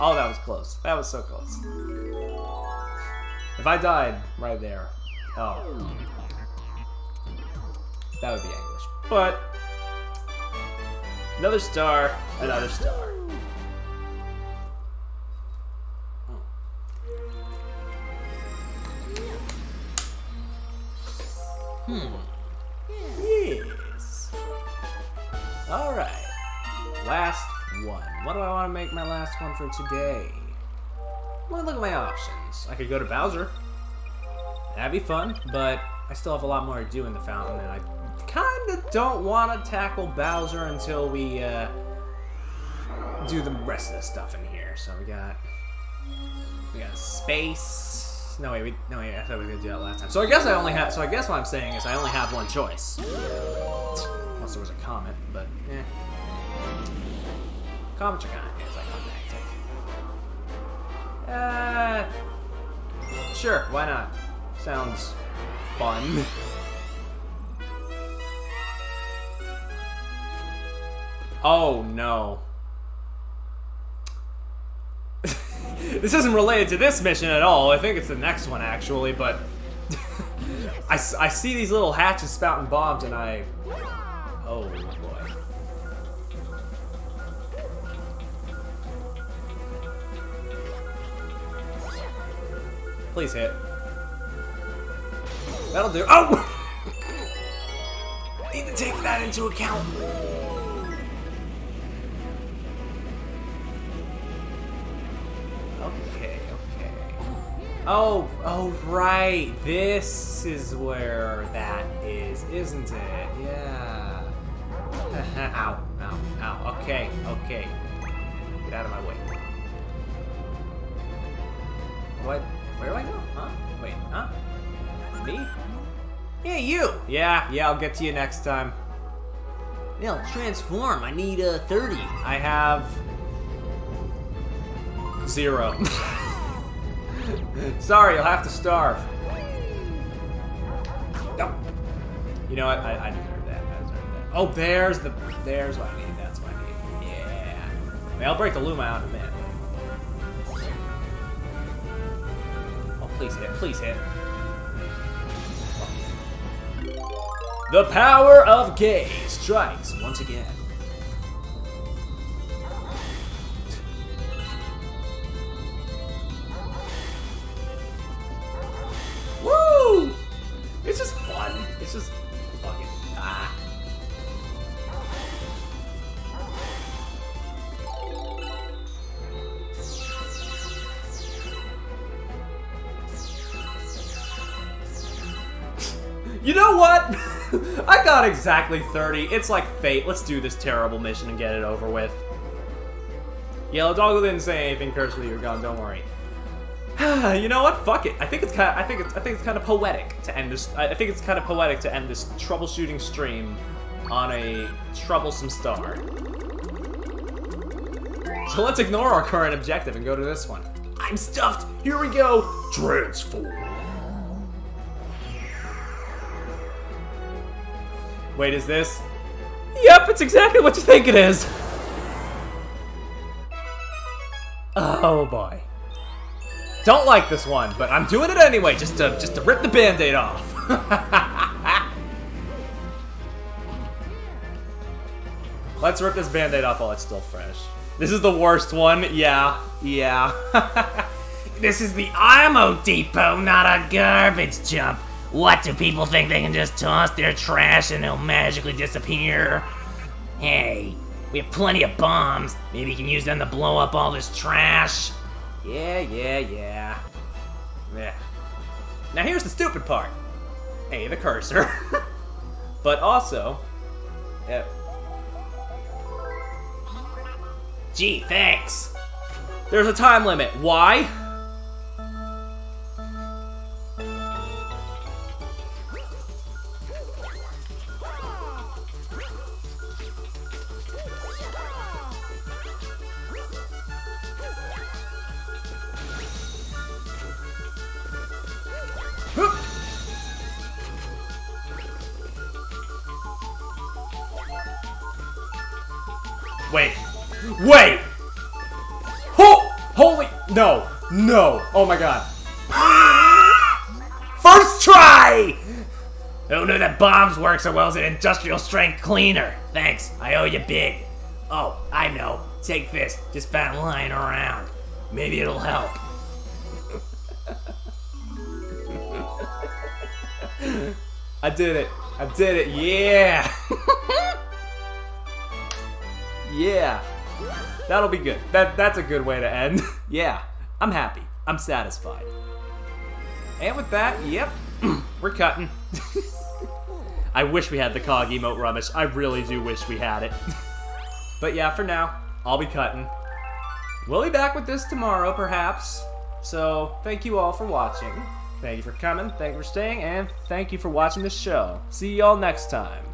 Speaker 1: Oh, that was close. That was so close. If I died right there, oh, that would be English. But another star, another star. Yes. All right. Last one. What do I want to make my last one for today? Let me look at my options. I could go to Bowser. That'd be fun, but I still have a lot more to do in the fountain, and I kind of don't want to tackle Bowser until we uh, do the rest of the stuff in here. So we got we got space. No wait, we no wait. I thought we were gonna do that last time. So I guess I only have. So I guess what I'm saying is I only have one choice. Unless there was a comment, but eh. Comments are kind of anticlimactic. Uh, sure, why not? Sounds fun. [LAUGHS] oh no. [LAUGHS] this isn't related to this mission at all. I think it's the next one actually, but [LAUGHS] I, I see these little hatches spouting bombs and I. Oh boy. Please hit. That'll do. Oh! [LAUGHS] Need to take that into account. Oh, oh, right. This is where that is, isn't it? Yeah. [LAUGHS] ow, ow, ow. Okay, okay. Get out of my way. What? Where do I go? Huh? Wait, huh? Me? Yeah, you! Yeah, yeah, I'll get to you next time. No, transform. I need a uh, 30. I have... Zero. [LAUGHS] Sorry, you'll have to starve. No. You know what? I, I deserve that. I deserve that. Oh, there's the... There's what I need. That's what I need. Yeah. I mean, I'll break the Luma out in a minute. Oh, please hit. Please hit. The power of gay strikes once again. Exactly 30. It's like fate. Let's do this terrible mission and get it over with. Yellow Doggle didn't say anything. Curse you're gone. Don't worry. [SIGHS] you know what? Fuck it. I think it's kind. Of, I think it's. I think it's kind of poetic to end this. I I think it's kind of poetic to end this troubleshooting stream on a troublesome star. So let's ignore our current objective and go to this one. I'm stuffed. Here we go. Transform. Wait, is this? Yep, it's exactly what you think it is. Oh boy. Don't like this one, but I'm doing it anyway, just to just to rip the band-aid off. [LAUGHS] Let's rip this band-aid off while it's still fresh. This is the worst one. Yeah, yeah. [LAUGHS]
Speaker 3: This is the Ammo Depot, not a garbage dump. What do people think they can just toss their trash and it'll magically disappear? Hey, we have plenty of bombs. Maybe you can use them to blow up all this trash.
Speaker 1: Yeah, yeah, yeah. Yeah. Now here's the stupid part. A, the cursor. [LAUGHS] but also, yeah.
Speaker 3: Gee, thanks.
Speaker 1: There's a time limit. Why? Oh my god. [GASPS] First try!
Speaker 3: Who knew that bombs work so well as an industrial strength cleaner? Thanks, I owe you big. Oh, I know. Take this. Just found lying around. Maybe it'll help. [LAUGHS]
Speaker 1: I did it. I did it. Yeah. [LAUGHS] yeah. That'll be good. That that's a good way to end. [LAUGHS] yeah. I'm happy. I'm satisfied. And with that, yep, [CLEARS THROAT] we're cutting. [LAUGHS] I wish we had the cog emote rubbish. I really do wish we had it. [LAUGHS] but yeah, for now, I'll be cutting. We'll be back with this tomorrow, perhaps. So, thank you all for watching. Thank you for coming, thank you for staying, and thank you for watching the show. See y'all next time.